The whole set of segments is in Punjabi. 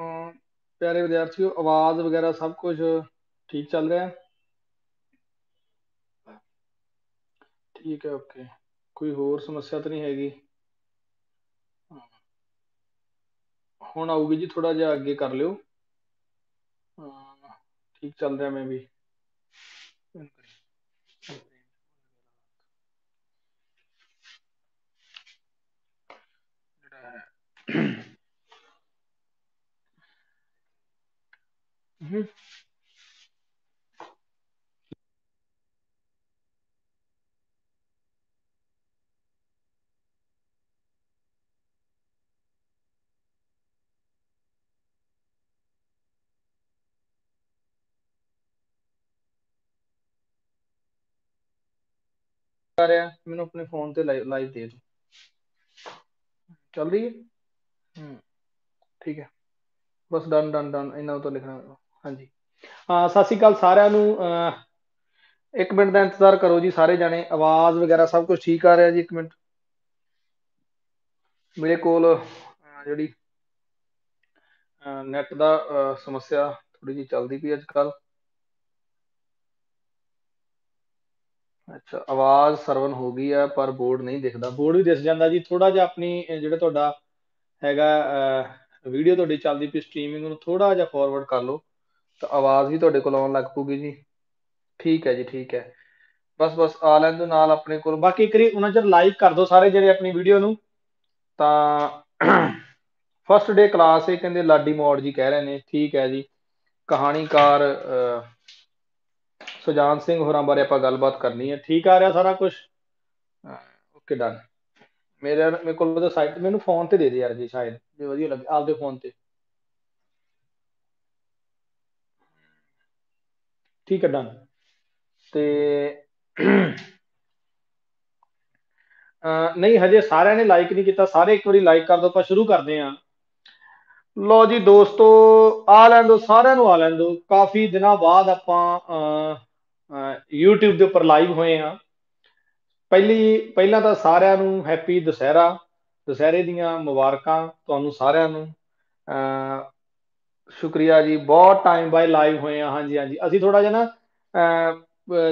ਅਮ ਪਿਆਰੇ ਵਿਦਿਆਰਥੀਓ, ਆਵਾਜ਼ ਵਗੈਰਾ ਸਭ ਕੁਝ ਠੀਕ ਚੱਲ ਰਿਹਾ? ਹੈ ਠੀਕ ਹੈ ਓਕੇ ਕੋਈ ਹੋਰ ਸਮੱਸਿਆ ਤਾਂ ਨਹੀਂ ਹੈਗੀ? ਹੁਣ ਆਊਗੀ ਜੀ ਥੋੜਾ ਜਿਹਾ ਅੱਗੇ ਕਰ ਲਿਓ। ਅਮ ਠੀਕ ਚੱਲ ਰਿਹਾ ਮੈਂ ਵੀ। ਜਿਹੜਾ ਹੈ ਹਮ, ਆ ਰਿਹਾ ਮੈਨੂੰ ਆਪਣੇ ਫੋਨ ਤੇ ਲਾਈਵ ਦੇ ਦਿਓ। ਚੱਲ ਰਹੀ ਹੈ? ਹਮ ਠੀਕ ਹੈ। ਬਸ ਡਨ ਡਨ ਡਨ ਇਹਨਾਂ ਤੋਂ ਲਿਖਣਾ। ਹਾਂਜੀ। ਹਾਂ ਸਤਿ ਸ਼੍ਰੀ ਅਕਾਲ ਸਾਰਿਆਂ ਨੂੰ। ਇੱਕ ਮਿੰਟ ਦਾ ਇੰਤਜ਼ਾਰ ਕਰੋ ਜੀ ਸਾਰੇ ਜਾਣੇ। ਆਵਾਜ਼ ਵਗੈਰਾ ਸਭ ਕੁਝ ਠੀਕ ਆ ਰਿਹਾ ਜੀ? ਇੱਕ ਮਿੰਟ। ਮੇਰੇ ਕੋਲ ਜਿਹੜੀ ਨੈਟ ਦਾ ਸਮੱਸਿਆ ਥੋੜੀ ਜਿਹੀ ਚੱਲਦੀ ਪਈ ਅੱਜ ਕੱਲ ਅੱਛਾ, ਆਵਾਜ਼ ਸਰਵਨ ਹੋ ਗਈ ਹੈ ਪਰ ਬੋਰਡ ਨਹੀਂ ਦਿਖਦਾ। ਬੋਰਡ ਵੀ ਦਿਸ ਜਾਂਦਾ ਜੀ। ਥੋੜਾ ਜਿਹਾ ਆਪਣੀ ਜਿਹੜਾ ਤੁਹਾਡਾ ਹੈਗਾ ਵੀਡੀਓ ਤੁਹਾਡੀ ਚੱਲਦੀ ਪਈ ਸਟ੍ਰੀਮਿੰਗ ਨੂੰ ਥੋੜਾ ਜਿਹਾ ਫਾਰਵਰਡ ਕਰ ਲਓ। ਤਾਂ ਆਵਾਜ਼ ਵੀ ਤੁਹਾਡੇ ਕੋਲ ਆਉਣ ਲੱਗ ਪੂਗੀ ਜੀ। ਠੀਕ ਹੈ ਜੀ, ਠੀਕ ਹੈ। ਬਸ ਬਸ ਆ ਲੈਣ ਦੇ ਨਾਲ ਆਪਣੇ ਕੋਲ। ਬਾਕੀ ਇੱਕ ਵਾਰੀ ਉਹਨਾਂ ਚਿਰ ਲਾਈਕ ਕਰ ਦਿਓ ਸਾਰੇ ਜਿਹੜੇ ਆਪਣੀ ਵੀਡੀਓ ਨੂੰ। ਤਾਂ ਫਸਟ ਡੇ ਕਲਾਸ ਇਹ ਕਹਿੰਦੇ ਲਾਡੀ ਮੋੜ ਜੀ ਕਹਿ ਰਹੇ ਨੇ। ਠੀਕ ਹੈ ਜੀ। ਕਹਾਣੀਕਾਰ ਸੁਜਾਨ ਸਿੰਘ ਹੋਰਾਂ ਬਾਰੇ ਆਪਾਂ ਗੱਲਬਾਤ ਕਰਨੀ ਹੈ। ਠੀਕ ਆ ਰਿਹਾ ਸਾਰਾ ਕੁਝ ਓਕੇ ਡਨ ਮੇਰੇ ਮੇਰੇ ਕੋਲ ਉਹਦਾ ਸਾਈਟ ਮੈਨੂੰ ਫੋਨ ਤੇ ਦੇ ਦੇ ਯਾਰ ਜੀ, ਸ਼ਾਇਦ। ਜੇ ਵਧੀਆ ਲੱਗੇ, ਆਪਦੇ ਫੋਨ ਤੇ। ਠੀਕ ਹੈ ਡਨ ਤੇ ਨਹੀਂ ਹਜੇ ਸਾਰਿਆਂ ਨੇ ਲਾਈਕ ਨਹੀਂ ਕੀਤਾ। ਸਾਰੇ ਇੱਕ ਵਾਰੀ ਲਾਈਕ ਕਰ ਦਿਓ ਆਪਾਂ ਸ਼ੁਰੂ ਕਰਦੇ ਹਾਂ। ਲੋ ਜੀ ਦੋਸਤੋ ਆ ਲੈਣ ਦਿਓ ਸਾਰਿਆਂ ਨੂੰ ਆ ਲੈਣ ਦਿਓ। ਕਾਫੀ ਦਿਨਾਂ ਬਾਅਦ ਆਪਾਂ ਅਹ, ਅਹ, YouTube ਦੇ ਉੱਪਰ ਲਾਈਵ ਹੋਏ ਹਾਂ। ਪਹਿਲੀ ਪਹਿਲਾਂ ਤਾਂ ਸਾਰਿਆਂ ਨੂੰ ਹੈਪੀ ਦੁਸਹਿਰਾ। ਦੁਸਹਿਰੇ ਦੀਆਂ ਮੁਬਾਰਕਾਂ ਤੁਹਾਨੂੰ ਸਾਰਿਆਂ ਨੂੰ। ਅਹ, ਸ਼ੁਕਰੀਆ ਜੀ, ਬਹੁਤ ਟਾਈਮ ਬਾਅਦ ਲਾਈਵ ਹੋਏ ਆ, ਹਾਂਜੀ ਹਾਂਜੀ। ਅਸੀਂ ਥੋੜਾ ਜਿਹਾ ਨਾ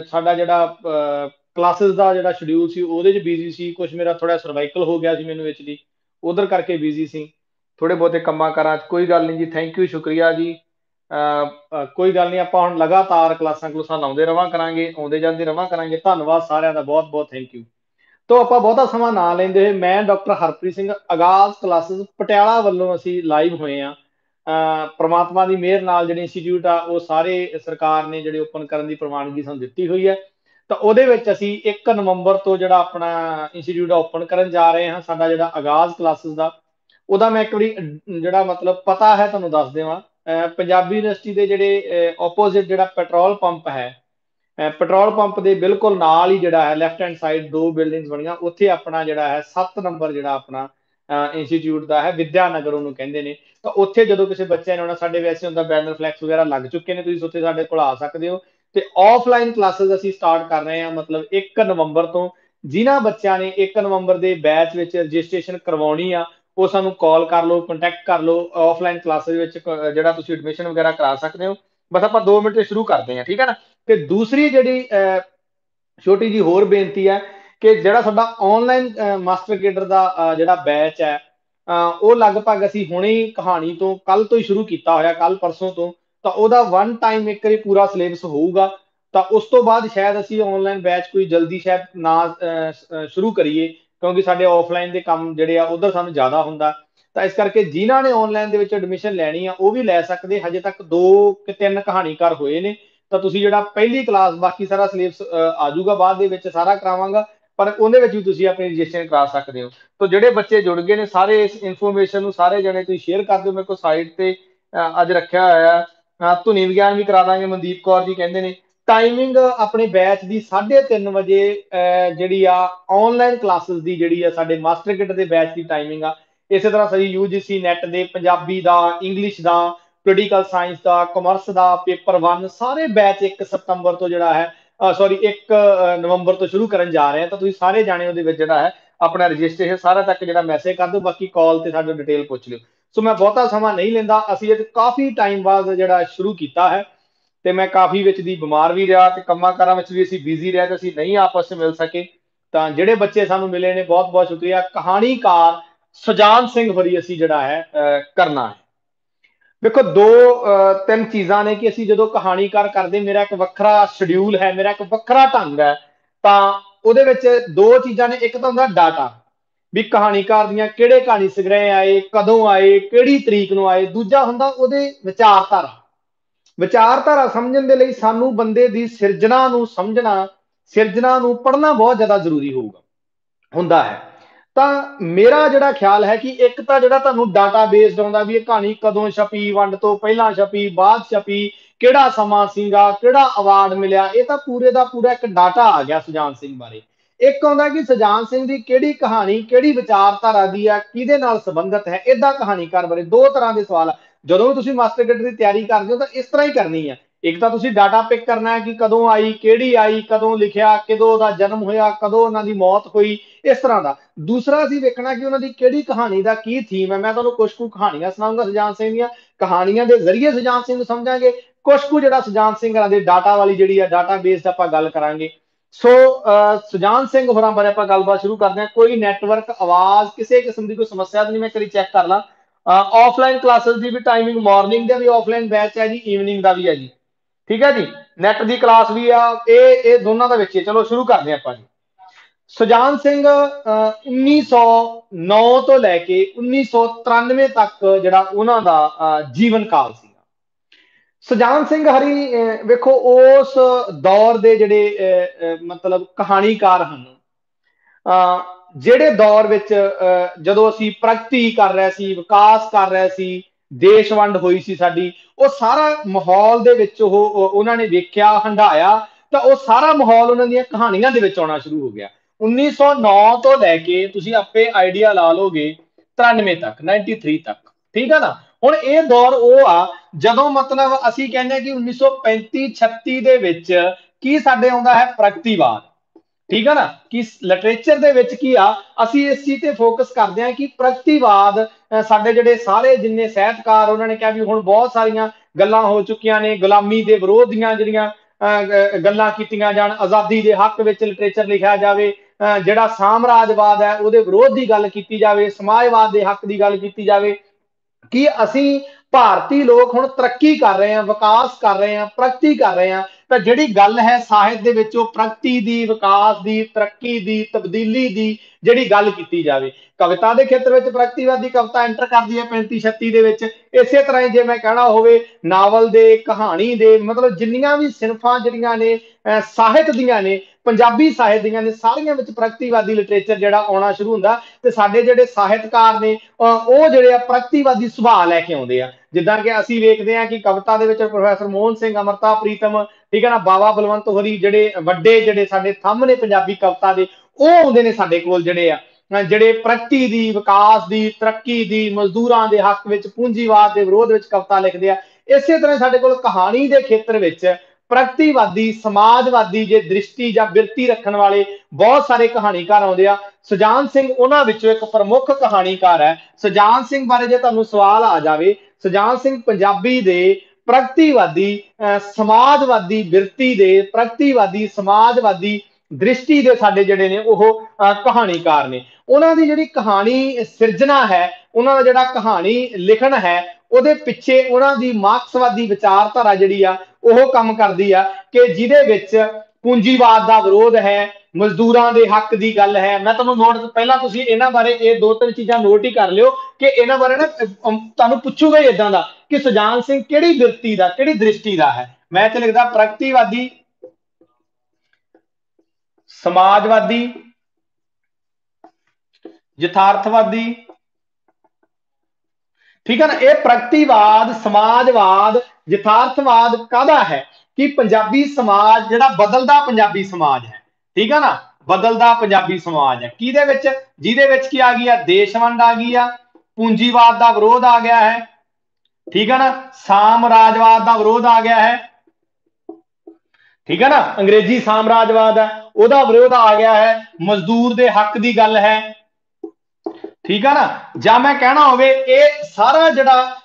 ਸਾਡਾ ਜਿਹੜਾ ਕਲਾਸਿਸ ਦਾ ਜਿਹੜਾ ਸ਼ਡਿਊਲ ਸੀ, ਉਹਦੇ 'ਚ ਬਿਜ਼ੀ ਸੀ। ਕੁਝ ਮੇਰਾ ਥੋੜਾ ਸਰਵਾਈਕਲ ਹੋ ਗਿਆ ਸੀ ਮੈਨੂੰ ਵਿੱਚ ਦੀ। ਉਧਰ ਕਰਕੇ ਬਿਜ਼ੀ ਸੀ। ਥੋੜੇ ਬਹੁਤੇ ਕੰਮਾਂ ਕਰਾਂ 'ਚ ਕੋਈ ਗੱਲ ਨਹੀਂ ਜੀ ਥੈਂਕ ਯੂ ਸ਼ੁਕਰੀਆ ਜੀ। ਕੋਈ ਗੱਲ ਨਹੀਂ, ਆਪਾਂ ਹੁਣ ਲਗਾਤਾਰ ਕਲਾਸਾਂ ਕਲੂਸਾਂ ਲਾਉਂਦੇ ਰਵਾਂ ਕਰਾਂਗੇ, ਆਉਂਦੇ ਜਾਂਦੇ ਰਵਾਂ ਕਰਾਂਗੇ। ਧੰਨਵਾਦ ਸਾਰਿਆਂ ਦਾ, ਬਹੁਤ ਬਹੁਤ ਥੈਂਕ ਯੂ ਤੋਂ, ਆਪਾਂ ਬਹੁਤਾ ਸਮਾਂ ਨਾ ਲੈਂਦੇ ਹੋਏ, ਮੈਂ ਡਾਕਟਰ ਹਰਪ੍ਰੀਤ ਸਿੰਘ ਆਗਾਜ਼ ਕਲਾਸਿਸ ਪਟਿਆਲਾ ਵੱਲੋਂ ਅਸੀਂ ਲਾਈਵ ਹੋਏ ਆ। ਪ੍ਰਮਾਤਮਾ ਦੀ ਮਿਹਰ ਨਾਲ ਜਿਹੜੇ ਇੰਸਟੀਚਿਊਟ ਆ, ਉਹ ਸਾਰੇ ਸਰਕਾਰ ਨੇ ਜਿਹੜੇ ਓਪਨ ਕਰਨ ਦੀ ਪ੍ਰਵਾਨਗੀ ਸਾਨੂੰ ਦਿੱਤੀ ਹੋਈ ਹੈ। ਤਾਂ ਉਹਦੇ ਵਿੱਚ ਅਸੀਂ 1 ਨਵੰਬਰ ਤੋਂ ਜਿਹੜਾ ਆਪਣਾ ਇੰਸਟੀਚਿਊਟ ਓਪਨ ਕਰਨ ਜਾ ਰਹੇ ਹਾਂ, ਸਾਡਾ ਜਿਹੜਾ ਆਗਾਜ਼ ਕਲਾਸਿਸ ਦਾ, ਉਹਦਾ ਮੈਂ ਇੱਕ ਵਾਰੀ ਜਿਹੜਾ ਮਤਲਬ ਪਤਾ ਹੈ ਤੁਹਾਨੂੰ ਦੱਸ ਦੇਵਾਂ। ਪੰਜਾਬੀ ਯੂਨੀਵਰਸਿਟੀ ਦੇ ਜਿਹੜੇ ਆਪੋਜ਼ਿਟ ਜਿਹੜਾ ਪੈਟਰੋਲ ਪੰਪ ਹੈ ਪੈਟਰੋਲ ਪੰਪ ਦੇ ਬਿਲਕੁਲ ਨਾਲ ਹੀ ਜਿਹੜਾ ਹੈ ਲੈਫਟ ਹੈਂਡ ਸਾਈਡ ਦੋ ਬਿਲਡਿੰਗਸ ਬਣੀਆਂ, ਉੱਥੇ ਆਪਣਾ ਜਿਹੜਾ ਹੈ 7 ਨੰਬਰ ਜਿਹੜਾ ਆਪਣਾ ਇੰਸਟੀਚਿਊਟ ਦਾ ਹੈ ਵਿਦਿਆ ਨਗਰ ਉਹਨੂੰ ਕਹਿੰਦੇ ਨੇ। ਤਾਂ ਉੱਥੇ ਜਦੋਂ ਕਿਸੇ ਬੱਚੇ ਨੇ ਆਉਣਾ ਸਾਡੇ ਵੈਸੇ ਹੁੰਦਾ ਬੈਨਰ ਫਲੈਕਸ ਵਗੈਰਾ ਲੱਗ ਚੁੱਕੇ ਨੇ ਤੁਸੀਂ ਉੱਥੇ ਸਾਡੇ ਕੋਲ ਆ ਸਕਦੇ ਹੋ। ਤੇ ਆਫਲਾਈਨ ਕਲਾਸਿਸ ਅਸੀਂ ਸਟਾਰਟ ਕਰ ਰਹੇ ਹਾਂ ਮਤਲਬ 1 ਨਵੰਬਰ ਤੋਂ। ਜਿਨ੍ਹਾਂ ਬੱਚਿਆਂ ਨੇ 1 ਨਵੰਬਰ ਦੇ ਬੈਚ ਵਿੱਚ ਰਜਿਸਟ੍ਰੇਸ਼ਨ ਕਰਵਾਉਣੀ ਆ ਉਹ ਸਾਨੂੰ ਕਾਲ ਕਰ ਲਓ ਕੰਟੈਕਟ ਕਰ ਲਓ ਆਫਲਾਈਨ ਕਲਾਸਿਸ ਵਿੱਚ ਜਿਹੜਾ ਤੁਸੀਂ ਐਡਮਿਸ਼ਨ ਵਗੈਰਾ ਕਰਾ ਸਕਦੇ ਹੋ। ਬਸ ਆਪਾਂ 2 ਮਿੰਟ 'ਚ ਸ਼ੁਰੂ ਕਰਦੇ ਹਾਂ ਠੀਕ ਹੈ ਨਾ? ਤੇ ਦੂਸਰੀ ਜਿਹੜੀ ਅਹ, ਛੋਟੀ ਜੀ ਹੋਰ ਬੇਨਤੀ ਹੈ ਕਿ ਜਿਹੜਾ ਸਾਡਾ ਆਨਲਾਈਨ ਮਾਸਟਰ ਕੇਡਰ ਦਾ ਜਿਹੜਾ ਬੈਚ ਹੈ ਉਹ ਲਗਭਗ ਅਸੀਂ ਹੁਣੇ ਕਹਾਣੀ ਤੋਂ ਕੱਲ ਤੋਂ ਹੀ ਸ਼ੁਰੂ ਕੀਤਾ ਹੋਇਆ ਕੱਲ ਪਰਸੋਂ ਤੋਂ, ਤਾਂ ਉਹਦਾ ਵਨ ਟਾਈਮ ਇੱਕ ਵਾਰੀ ਪੂਰਾ ਸਿਲੇਬਸ ਹੋਊਗਾ। ਤਾਂ ਉਸ ਤੋਂ ਬਾਅਦ ਸ਼ਾਇਦ ਅਸੀਂ ਆਨਲਾਈਨ ਬੈਚ ਕੋਈ ਜਲਦੀ ਸ਼ਾਇਦ ਨਾ ਸ਼ੁਰੂ ਕਰੀਏ, ਕਿਉਂਕਿ ਸਾਡੇ ਆਫਲਾਈਨ ਦੇ ਕੰਮ ਜਿਹੜੇ ਆ, ਉਧਰ ਸਾਨੂੰ ਜ਼ਿਆਦਾ ਹੁੰਦਾ। ਤਾਂ ਇਸ ਕਰਕੇ ਜਿਨ੍ਹਾਂ ਨੇ ਆਨਲਾਈਨ ਦੇ ਵਿੱਚ ਐਡਮਿਸ਼ਨ ਲੈਣੀ ਆ, ਉਹ ਵੀ ਲੈ ਸਕਦੇ, ਹਜੇ ਤੱਕ ਦੋ ਕਿ ਤਿੰਨ ਕਹਾਣੀਕਾਰ ਹੋਏ ਨੇ। ਤਾਂ ਤੁਸੀਂ ਜਿਹੜਾ ਪਹਿਲੀ ਕਲਾਸ ਬਾਕੀ ਸਾਰਾ ਸਿਲੇਬਸ ਆ ਜਾਊਗਾ, ਬਾਅਦ ਦੇ ਵਿੱਚ ਸਾਰਾ ਕਰਾਵਾਂਗਾ। ਪਰ ਉਹਦੇ ਵਿੱਚ ਵੀ ਤੁਸੀਂ ਆਪਣੀ ਰਜਿਸਟ੍ਰੇਸ਼ਨ ਕਰਾ ਸਕਦੇ ਹੋ। ਤਾਂ ਜਿਹੜੇ ਬੱਚੇ ਜੁੜ ਗਏ ਨੇ, ਸਾਰੇ ਇਸ ਇਨਫੋਰਮੇਸ਼ਨ ਨੂੰ ਸਾਰੇ ਜਣੇ ਤੁਸੀਂ ਸ਼ੇਅਰ ਕਰ ਦਿਓ। ਮੇਰੇ ਕੋਲ ਸਾਈਟ ਤੇ ਅੱਜ ਰੱਖਿਆ ਹੋਇਆ ਹੈ। ਧੁਨੀ ਵਿਗਿਆਨ ਵੀ ਕਰਾ ਦਾਂਗੇ, ਮਨਦੀਪ ਕੌਰ ਜੀ ਕਹਿੰਦੇ ਨੇ। ਟਾਈਮਿੰਗ ਆਪਣੇ ਬੈਚ ਦੀ 3:30 ਵਜੇ ਜਿਹੜੀ ਆ ਆਨਲਾਈਨ ਕਲਾਸਿਸ ਦੀ ਜਿਹੜੀ ਆ, ਸਾਡੇ ਮਾਸਟਰ ਕਿਟ ਦੇ ਬੈਚ ਦੀ ਟਾਈਮਿੰਗ ਆ। ਇਸੇ ਤਰ੍ਹਾਂ ਸਹੀ UGC ਨੈਟ ਦੇ, ਪੰਜਾਬੀ ਦਾ ਇੰਗਲਿਸ਼ ਦਾ ਪੋਲੀਟੀਕਲ ਸਾਇੰਸ ਦਾ ਕਮਰਸ ਦਾ ਪੇਪਰ 1 ਸਾਰੇ ਬੈਚ 1 ਸਤੰਬਰ ਤੋਂ ਜਿਹੜਾ ਹੈ ਸੌਰੀ 1 ਨਵੰਬਰ ਤੋਂ ਸ਼ੁਰੂ ਕਰਨ ਜਾ ਰਹੇ ਹਾਂ, ਤਾਂ ਤੁਸੀਂ ਸਾਰੇ ਜਾਣੇ ਉਹਦੇ ਵਿੱਚ ਜਿਹੜਾ ਹੈ, ਆਪਣਾ ਰਜਿਸਟ੍ਰੇਸ਼ਨ ਸਾਰਾ ਤੱਕ ਜਿਹੜਾ ਮੈਸੇਜ ਕਰ ਦਿਓ, ਬਾਕੀ ਕਾਲ ਤੇ ਸਾਡੇ ਡਿਟੇਲ ਪੁੱਛ ਲਿਓ। ਸੋ ਮੈਂ ਬਹੁਤਾ ਸਮਾਂ ਨਹੀਂ ਲੈਂਦਾ, ਅਸੀਂ ਇਹ ਕਾਫੀ ਟਾਈਮ ਬਾਅਦ ਜਿਹੜਾ ਸ਼ੁਰੂ ਕੀਤਾ ਹੈ, ਤੇ ਮੈਂ ਕਾਫੀ ਵਿੱਚ ਦੀ ਬਿਮਾਰ ਵੀ ਰਿਹਾ ਤੇ ਕੰਮਾਂ ਕਾਰਾਂ ਵਿੱਚ ਵੀ ਅਸੀਂ ਬਿਜ਼ੀ ਰਹੇ ਤੇ ਅਸੀਂ ਨਹੀਂ ਆਪਸ ਵਿੱਚ ਮਿਲ ਸਕੇ। ਤਾਂ ਜਿਹੜੇ ਬੱਚੇ ਸਾਨੂੰ ਮਿਲੇ ਨੇ ਬਹੁਤ ਬਹੁਤ ਸ਼ੁਕਰੀਆ। ਕਹਾਣੀਕਾਰ ਸੁਜਾਨ ਸਿੰਘ ਹੋਰੀ ਅਸੀਂ ਜਿਹੜਾ ਹੈ ਕਰਨਾ ਹੈ। ਦੇਖੋ ਦੋ ਤਿੰਨ ਚੀਜ਼ਾਂ ਨੇ ਕਿ ਅਸੀਂ ਜਦੋਂ ਕਹਾਣੀਕਾਰ ਕਰਦੇ, ਮੇਰਾ ਇੱਕ ਵੱਖਰਾ ਸ਼ਡਿਊਲ ਹੈ, ਮੇਰਾ ਇੱਕ ਵੱਖਰਾ ਢੰਗ ਹੈ, ਤਾਂ ਉਹਦੇ ਵਿੱਚ ਦੋ ਚੀਜ਼ਾਂ ਨੇ, ਇੱਕ ਤਾਂ ਹੁੰਦਾ ਡਾਟਾ ਵੀ ਕਹਾਣੀਕਾਰ ਦੀਆਂ ਕਿਹੜੇ ਕਹਾਣੀ ਸੰਗ੍ਰਹਿ ਆਏ, ਕਦੋਂ ਆਏ, ਕਿਹੜੀ ਤਰੀਕ ਨੂੰ ਆਏ, ਦੂਜਾ ਹੁੰਦਾ ਉਹਦੇ ਵਿਚਾਰਧਾਰਾ। ਵਿਚਾਰਧਾਰਾ ਸਮਝਣ ਦੇ ਲਈ ਸਾਨੂੰ ਬੰਦੇ ਦੀ ਸਿਰਜਣਾ ਨੂੰ ਸਮਝਣਾ, ਸਿਰਜਣਾ ਨੂੰ ਪੜ੍ਹਨਾ ਬਹੁਤ ਜ਼ਿਆਦਾ ਜ਼ਰੂਰੀ ਹੋਊਗਾ, ਹੁੰਦਾ ਹੈ। ਤਾਂ ਮੇਰਾ ਜਿਹੜਾ ਖਿਆਲ ਹੈ ਕਿ ਇੱਕ ਤਾਂ ਜਿਹੜਾ ਤੁਹਾਨੂੰ ਡਾਟਾ ਬੇਸਡ ਆਉਂਦਾ ਵੀ ਇਹ ਕਹਾਣੀ ਕਦੋਂ ਛਪੀ, ਵੰਡ ਤੋਂ ਪਹਿਲਾਂ ਛਪੀ, ਬਾਅਦ ਛਪੀ, ਕਿਹੜਾ ਸਮਾਂ ਸੀਗਾ, ਕਿਹੜਾ ਅਵਾਰਡ ਮਿਲਿਆ, ਇਹ ਤਾਂ ਪੂਰੇ ਦਾ ਪੂਰਾ ਇੱਕ ਡਾਟਾ ਆ ਗਿਆ ਸੁਜਾਨ ਸਿੰਘ ਬਾਰੇ। ਇੱਕ ਆਉਂਦਾ ਕਿ ਸੁਜਾਨ ਸਿੰਘ ਦੀ ਕਿਹੜੀ ਕਹਾਣੀ, ਕਿਹੜੀ ਵਿਚਾਰਧਾਰਾ ਦੀ ਆ ਕਿਹਦੇ ਨਾਲ ਸੰਬੰਧਿਤ ਹੈ ਇਦਾਂ ਕਹਾਣੀਕਾਰ ਬਾਰੇ ਦੋ ਤਰ੍ਹਾਂ ਦੇ ਸਵਾਲ ਆ। ਜਦੋਂ ਵੀ ਤੁਸੀਂ ਮਾਸਟਰ ਡਿਗਰੀ ਦੀ ਤਿਆਰੀ ਕਰਦੇ ਹੋ ਤਾਂ ਇਸ ਤਰ੍ਹਾਂ ਹੀ ਕਰਨੀ ਹੈ ਇੱਕ ਤਾਂ ਤੁਸੀਂ ਡਾਟਾ ਪਿਕ ਕਰਨਾ ਹੈ ਕਿ ਕਦੋਂ ਆਈ, ਕਿਹੜੀ ਆਈ, ਕਦੋਂ ਲਿਖਿਆ, ਕਦੋਂ ਉਹਦਾ ਜਨਮ ਹੋਇਆ, ਕਦੋਂ ਉਹਨਾਂ ਦੀ ਮੌਤ ਹੋਈ, ਇਸ ਤਰ੍ਹਾਂ ਦਾ। ਦੂਸਰਾ ਅਸੀਂ ਵੇਖਣਾ ਕਿ ਉਹਨਾਂ ਦੀ ਕਿਹੜੀ ਕਹਾਣੀ ਦਾ ਕੀ ਥੀਮ ਹੈ। ਮੈਂ ਤੁਹਾਨੂੰ ਕੁਝ ਕੁ ਕਹਾਣੀਆਂ ਸੁਣਾਉਂਗਾ ਸੁਜਾਨ ਸਿੰਘ ਦੀਆਂ। ਕਹਾਣੀਆਂ ਦੇ ਜ਼ਰੀਏ ਸੁਜਾਨ ਸਿੰਘ ਨੂੰ ਸਮਝਾਂਗੇ। ਕੁਝ ਕੁ ਜਿਹੜਾ ਸੁਜਾਨ ਸਿੰਘ ਦੇ ਡਾਟਾ ਵਾਲੀ ਜਿਹੜੀ ਹੈ ਡਾਟਾ ਬੇਸ ਆਪਾਂ ਗੱਲ ਕਰਾਂਗੇ। ਸੋ ਸੁਜਾਨ ਸਿੰਘ ਹੋਰਾਂ ਬਾਰੇ ਆਪਾਂ ਗੱਲਬਾਤ ਸ਼ੁਰੂ ਕਰਦੇ ਹਾਂ। ਕੋਈ ਨੈਟਵਰਕ ਆਵਾਜ਼, ਕਿਸੇ ਕਿਸਮ ਦੀ ਕੋਈ ਸਮੱਸਿਆ ਨਹੀਂ ਮੈਂ ਕਰੀ ਚੈੱਕ ਕਰ ਲਾਂ। ਆਫਲਾਈਨ ਕਲਾਸਿਸ ਦੀ ਵੀ ਟਾਈਮਿੰਗ ਮਾਰਨਿੰਗ ਦੇ ਵੀ ਆਫਲਾਈਨ ਬੈਚ ਹੈ ਜੀ ਈਵਨਿੰਗ ਦਾ ਵੀ ਹੈ ਜੀ। ਠੀਕ ਹੈ ਜੀ? ਨੈਟ ਦੀ ਕਲਾਸ ਵੀ ਆ, ਇਹ ਇਹ ਦੋਨਾਂ ਦਾ ਵਿੱਚ ਹੈ ਚਲੋ ਸ਼ੁਰੂ ਕਰਦੇ ਆਪਾਂ ਜੀ। ਸੁਜਾਨ ਸਿੰਘ 1909 ਤੋਂ ਲੈ ਕੇ 1993 ਤੱਕ ਜਿਹੜਾ ਉਹਨਾਂ ਦਾ ਜੀਵਨ ਕਾਲ ਸੀ। ਸੁਜਾਨ ਸਿੰਘ ਹਰੀ ਵੇਖੋ, ਉਸ ਦੌਰ ਦੇ ਜਿਹੜੇ ਮਤਲਬ ਕਹਾਣੀਕਾਰ ਹਨ। ਜਿਹੜੇ ਦੌਰ ਵਿੱਚ ਜਦੋਂ ਅਸੀਂ ਪ੍ਰਗਤੀ ਕਰ ਰਹੇ ਸੀ, ਵਿਕਾਸ ਕਰ ਰਹੇ ਸੀ, ਦੇਸ਼ ਵੰਡ ਹੋਈ ਸੀ ਸਾਡੀ, ਉਹ ਸਾਰਾ ਮਾਹੌਲ ਦੇ ਵਿੱਚ ਉਹ ਉਹਨਾਂ ਨੇ ਵੇਖਿਆ ਹੰਡਾਇਆ ਤਾਂ ਉਹ ਸਾਰਾ ਮਾਹੌਲ ਉਹਨਾਂ ਦੀਆਂ ਕਹਾਣੀਆਂ ਦੇ ਵਿੱਚ ਆਉਣਾ ਸ਼ੁਰੂ ਹੋ ਗਿਆ। 1909 ਤੋਂ ਲੈ ਕੇ ਤੁਸੀਂ ਆਪੇ ਆਈਡੀਆ ਲਾ ਲੋਗੇ 93 ਤੱਕ 93 ਤੱਕ। ਠੀਕ ਹੈ ਨਾ? ਹੁਣ ਇਹ ਦੌਰ ਉਹ ਆ, ਜਦੋਂ ਮਤਲਬ ਅਸੀਂ ਕਹਿੰਦੇ ਕਿ 1935 36 ਦੇ ਵਿੱਚ ਕੀ ਸਾਡੇ ਆਉਂਦਾ ਹੈ? ਪ੍ਰਗਤੀਵਾਦ। ਠੀਕ ਹੈ ਨਾ? ਕਿ ਲਿਟਰੇਚਰ ਦੇ ਵਿੱਚ ਕੀ ਆ? ਅਸੀਂ ਇਸ ਚੀਜ਼ ਤੇ ਫੋਕਸ ਕਰਦੇ ਹਾਂ ਕਿ ਪ੍ਰਗਤੀਵਾਦ ਸਾਡੇ ਜਿਹੜੇ ਸਾਰੇ ਜਿੰਨੇ ਸਾਹਿਤਕਾਰ, ਉਹਨਾਂ ਨੇ ਕਿਹਾ ਵੀ ਹੁਣ ਬਹੁਤ ਸਾਰੀਆਂ ਗੱਲਾਂ ਹੋ ਚੁੱਕੀਆਂ ਨੇ, ਗੁਲਾਮੀ ਦੇ ਵਿਰੋਧ ਦੀਆਂ ਜਿਹੜੀਆਂ ਗੱਲਾਂ ਕੀਤੀਆਂ ਜਾਣ, ਆਜ਼ਾਦੀ ਦੇ ਹੱਕ ਵਿੱਚ ਲਿਟਰੇਚਰ ਲਿਖਿਆ ਜਾਵੇ ਜਿਹੜਾ ਸਾਮਰਾਜਵਾਦ ਹੈ, ਉਹਦੇ ਵਿਰੋਧ ਦੀ ਗੱਲ ਕੀਤੀ ਜਾਵੇ, ਸਮਾਜਵਾਦ ਦੇ ਹੱਕ ਦੀ ਗੱਲ ਕੀਤੀ ਜਾਵੇ, ਕਿ ਅਸੀਂ ਭਾਰਤੀ ਲੋਕ ਹੁਣ ਤਰੱਕੀ ਕਰ ਰਹੇ ਹਾਂ, ਵਿਕਾਸ ਕਰ ਰਹੇ ਹਾਂ, ਪ੍ਰਗਤੀ ਕਰ ਰਹੇ ਹਾਂ ਤਾਂ ਜਿਹੜੀ ਗੱਲ ਹੈ ਸਾਹਿਤ ਦੇ ਵਿੱਚ ਉਹ ਪ੍ਰਗਤੀ ਦੀ, ਵਿਕਾਸ ਦੀ, ਤਰੱਕੀ ਦੀ, ਤਬਦੀਲੀ ਦੀ ਜਿਹੜੀ ਗੱਲ ਕੀਤੀ ਜਾਵੇ। ਕਵਿਤਾ ਦੇ ਖੇਤਰ ਵਿੱਚ ਪ੍ਰਗਤੀਵਾਦੀ ਕਵਿਤਾ ਐਂਟਰ ਕਰਦੀ ਹੈ 35 36 ਦੇ ਵਿੱਚ। ਇਸੇ ਤਰ੍ਹਾਂ ਹੀ ਜੇ ਮੈਂ ਕਹਿਣਾ ਹੋਵੇ, ਨਾਵਲ ਦੇ, ਕਹਾਣੀ ਦੇ, ਮਤਲਬ ਜਿੰਨੀਆਂ ਵੀ ਸਿਨਫਾਂ ਜਿਹੜੀਆਂ ਨੇ ਸਾਹਿਤ ਦੀਆਂ ਨੇ, ਪੰਜਾਬੀ ਸਾਹਿਤ ਦੀਆਂ ਨੇ, ਸਾਰੀਆਂ ਵਿੱਚ ਪ੍ਰਗਤੀਵਾਦੀ ਲਿਟਰੇਚਰ ਜਿਹੜਾ ਆਉਣਾ ਸ਼ੁਰੂ ਹੁੰਦਾ ਤੇ ਸਾਡੇ ਜਿਹੜੇ ਸਾਹਿਤਕਾਰ ਨੇ ਉਹ ਜਿਹੜੇ ਆ ਪ੍ਰਗਤੀਵਾਦੀ ਸੁਭਾਅ ਲੈ ਕੇ ਆਉਂਦੇ ਆ। ਜਿੱਦਾਂ ਕਿ ਅਸੀਂ ਵੇਖਦੇ ਹਾਂ ਕਿ ਕਵਿਤਾ ਦੇ ਵਿੱਚ ਪ੍ਰੋਫੈਸਰ ਮੋਹਨ ਸਿੰਘ, ਅਮਰਤਾ, ਪ੍ਰੀਤਮ ਠੀਕ ਹੈ ਨਾ, ਬਾਬਾ ਬਲਵੰਤ ਹੋਰੀ ਜਿਹੜੇ ਵੱਡੇ ਜਿਹੜੇ ਸਾਡੇ ਥੰਮ ਨੇ ਪੰਜਾਬੀ ਕਵਿਤਾ ਦੇ, ਉਹ ਆਉਂਦੇ ਨੇ ਸਾਡੇ ਕੋਲ ਜਿਹੜੇ ਆ ਜਿਹੜੇ ਪ੍ਰਗਤੀ ਦੀ, ਵਿਕਾਸ ਦੀ, ਤਰੱਕੀ ਦੀ, ਮਜ਼ਦੂਰਾਂ ਦੇ ਹੱਕ ਵਿੱਚ, ਪੂੰਜੀਵਾਦ ਦੇ ਵਿਰੋਧ ਵਿੱਚ ਕਵਿਤਾ ਲਿਖਦੇ ਆ, ਇਸੇ ਤਰ੍ਹਾਂ ਸਾਡੇ ਕੋਲ ਕਹਾਣੀ ਦੇ ਖੇਤਰ ਵਿੱਚ ਪ੍ਰਗਤੀਵਾਦੀ, ਸਮਾਜਵਾਦੀ ਜੇ ਦ੍ਰਿਸ਼ਟੀ ਜਾਂ ਬਿਰਤੀ ਰੱਖਣ ਵਾਲੇ ਬਹੁਤ ਸਾਰੇ ਕਹਾਣੀਕਾਰ ਆਉਂਦੇ ਆ। ਸੁਜਾਨ ਸਿੰਘ ਉਹਨਾਂ ਵਿੱਚੋਂ ਇੱਕ ਪ੍ਰਮੁੱਖ ਕਹਾਣੀਕਾਰ ਹੈ। ਸੁਜਾਨ ਸਿੰਘ ਬਾਰੇ ਜੇ ਤੁਹਾਨੂੰ ਸਵਾਲ ਆ ਜਾਵੇ, ਸੁਜਾਨ ਸਿੰਘ ਪੰਜਾਬੀ ਦੇ ਪ੍ਰਗਤੀਵਾਦੀ ਸਮਾਜਵਾਦੀ ਬਿਰਤੀ ਦੇ, ਪ੍ਰਗਤੀਵਾਦੀ, ਸਮਾਜਵਾਦੀ ਦ੍ਰਿਸ਼ਟੀ ਦੇ ਸਾਡੇ ਜਿਹੜੇ ਨੇ ਉਹ ਕਹਾਣੀਕਾਰ ਨੇ। ਉਹਨਾਂ ਦੀ ਜਿਹੜੀ ਕਹਾਣੀ ਸਿਰਜਣਾ ਹੈ, ਉਹਨਾਂ ਦਾ ਜਿਹੜਾ ਕਹਾਣੀ ਲਿਖਣ ਹੈ, ਉਹਦੇ ਪਿੱਛੇ ਉਹਨਾਂ ਦੀ ਮਾਰਕਸਵਾਦੀ ਵਿਚਾਰਧਾਰਾ ਜਿਹੜੀ ਆ, ਉਹ ਕੰਮ ਕਰਦੀ ਆ ਕਿ ਜਿਹਦੇ ਵਿੱਚ ਪੂੰਜੀਵਾਦ ਦਾ ਵਿਰੋਧ ਹੈ ਮਜ਼ਦੂਰਾਂ ਦੇ ਹੱਕ ਦੀ ਗੱਲ ਹੈ। ਮੈਂ ਤੁਹਾਨੂੰ ਨੋਟ ਪਹਿਲਾਂ ਤੁਸੀਂ ਇਹਨਾਂ ਬਾਰੇ ਇਹ ਦੋ ਤਿੰਨ ਚੀਜ਼ਾਂ ਨੋਟ ਹੀ ਕਰ ਲਿਓ ਕਿ ਇਹਨਾਂ ਬਾਰੇ ਨਾ ਤੁਹਾਨੂੰ ਪੁੱਛੂਗਾ ਹੀ ਇਦਾਂ ਦਾ ਕਿ ਸੁਜਾਨ ਸਿੰਘ ਕਿਹੜੀ ਵਿਰਤੀ ਦਾ, ਕਿਹੜੀ ਦ੍ਰਿਸ਼ਟੀ ਦਾ ਹੈ। ਮੈਂ ਤੇ ਲਿਖਦਾ, ਪ੍ਰਗਤੀਵਾਦੀ, ਸਮਾਜਵਾਦੀ, ਯਥਾਰਥਵਾਦੀ। ਠੀਕ ਹੈ ਨਾ? ਇਹ ਪ੍ਰਗਤੀਵਾਦ, ਸਮਾਜਵਾਦ, ਯਥਾਰਥਵਾਦ ਕਾਹਦਾ ਹੈ? ਕਿ ਪੰਜਾਬੀ ਸਮਾਜ ਜਿਹੜਾ ਬਦਲਦਾ ਪੰਜਾਬੀ ਸਮਾਜ ਹੈ। ਠੀਕ ਹੈ ਨਾ? ਬਦਲਦਾ ਪੰਜਾਬੀ ਸਮਾਜ ਹੈ। ਕਿਹਦੇ ਵਿੱਚ? ਜਿਹਦੇ ਵਿੱਚ ਕੀ ਆ ਗਈ ਆ? ਦੇਸ਼ਵੰਡ ਆ ਗਈ ਆ। ਪੂੰਜੀਵਾਦ ਦਾ ਵਿਰੋਧ ਆ ਗਿਆ ਹੈ। ਠੀਕ ਹੈ ਨਾ? ਸਾਮਰਾਜਵਾਦ ਦਾ ਵਿਰੋਧ ਆ ਗਿਆ ਹੈ। ਠੀਕ ਹੈ ਨਾ? ਅੰਗਰੇਜ਼ੀ ਸਾਮਰਾਜਵਾਦ ਹੈ। ਉਹਦਾ ਵਿਰੋਧ ਆ ਗਿਆ ਹੈ। ਮਜ਼ਦੂਰ ਦੇ ਹੱਕ ਦੀ ਗੱਲ ਹੈ। ਠੀਕ ਹੈ ਨਾ? ਜਾਂ ਮੈਂ ਕਹਿਣਾ ਹੋਵੇ, ਇਹ ਸਾਰਾ ਜਿਹੜਾ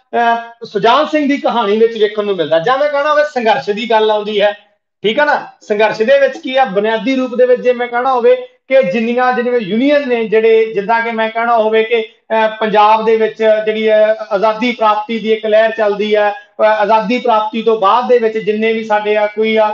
ਸੁਜਾਨ ਸਿੰਘ ਦੀ ਕਹਾਣੀ ਵਿੱਚ ਵੇਖਣ ਨੂੰ ਮਿਲਦਾ। ਜਾਂ ਮੈਂ ਕਹਿਣਾ ਹੋਵੇ, ਸੰਘਰਸ਼ ਦੀ ਗੱਲ ਆਉਂਦੀ ਹੈ। ਠੀਕ ਹੈ ਨਾ? ਸੰਘਰਸ਼ ਦੇ ਵਿੱਚ ਕੀ ਆ? ਬੁਨਿਆਦੀ ਰੂਪ ਦੇ ਵਿੱਚ ਜੇ ਮੈਂ ਕਹਿਣਾ ਹੋਵੇ ਕਿ ਜਿੰਨੀਆਂ ਜਿਵੇਂ ਯੂਨੀਅਨ ਨੇ ਜਿਹੜੇ ਜਿੱਦਾਂ ਕਿ ਮੈਂ ਕਹਿਣਾ ਹੋਵੇ ਕਿ ਪੰਜਾਬ ਦੇ ਵਿੱਚ ਜਿਹੜੀ ਆਜ਼ਾਦੀ ਪ੍ਰਾਪਤੀ ਦੀ ਇੱਕ ਲਹਿਰ ਚੱਲਦੀ ਹੈ ਆਜ਼ਾਦੀ ਪ੍ਰਾਪਤੀ ਤੋਂ ਬਾਅਦ ਦੇ ਵਿੱਚ ਜਿੰਨੇ ਵੀ ਸਾਡੇ ਆ ਕੋਈ ਆ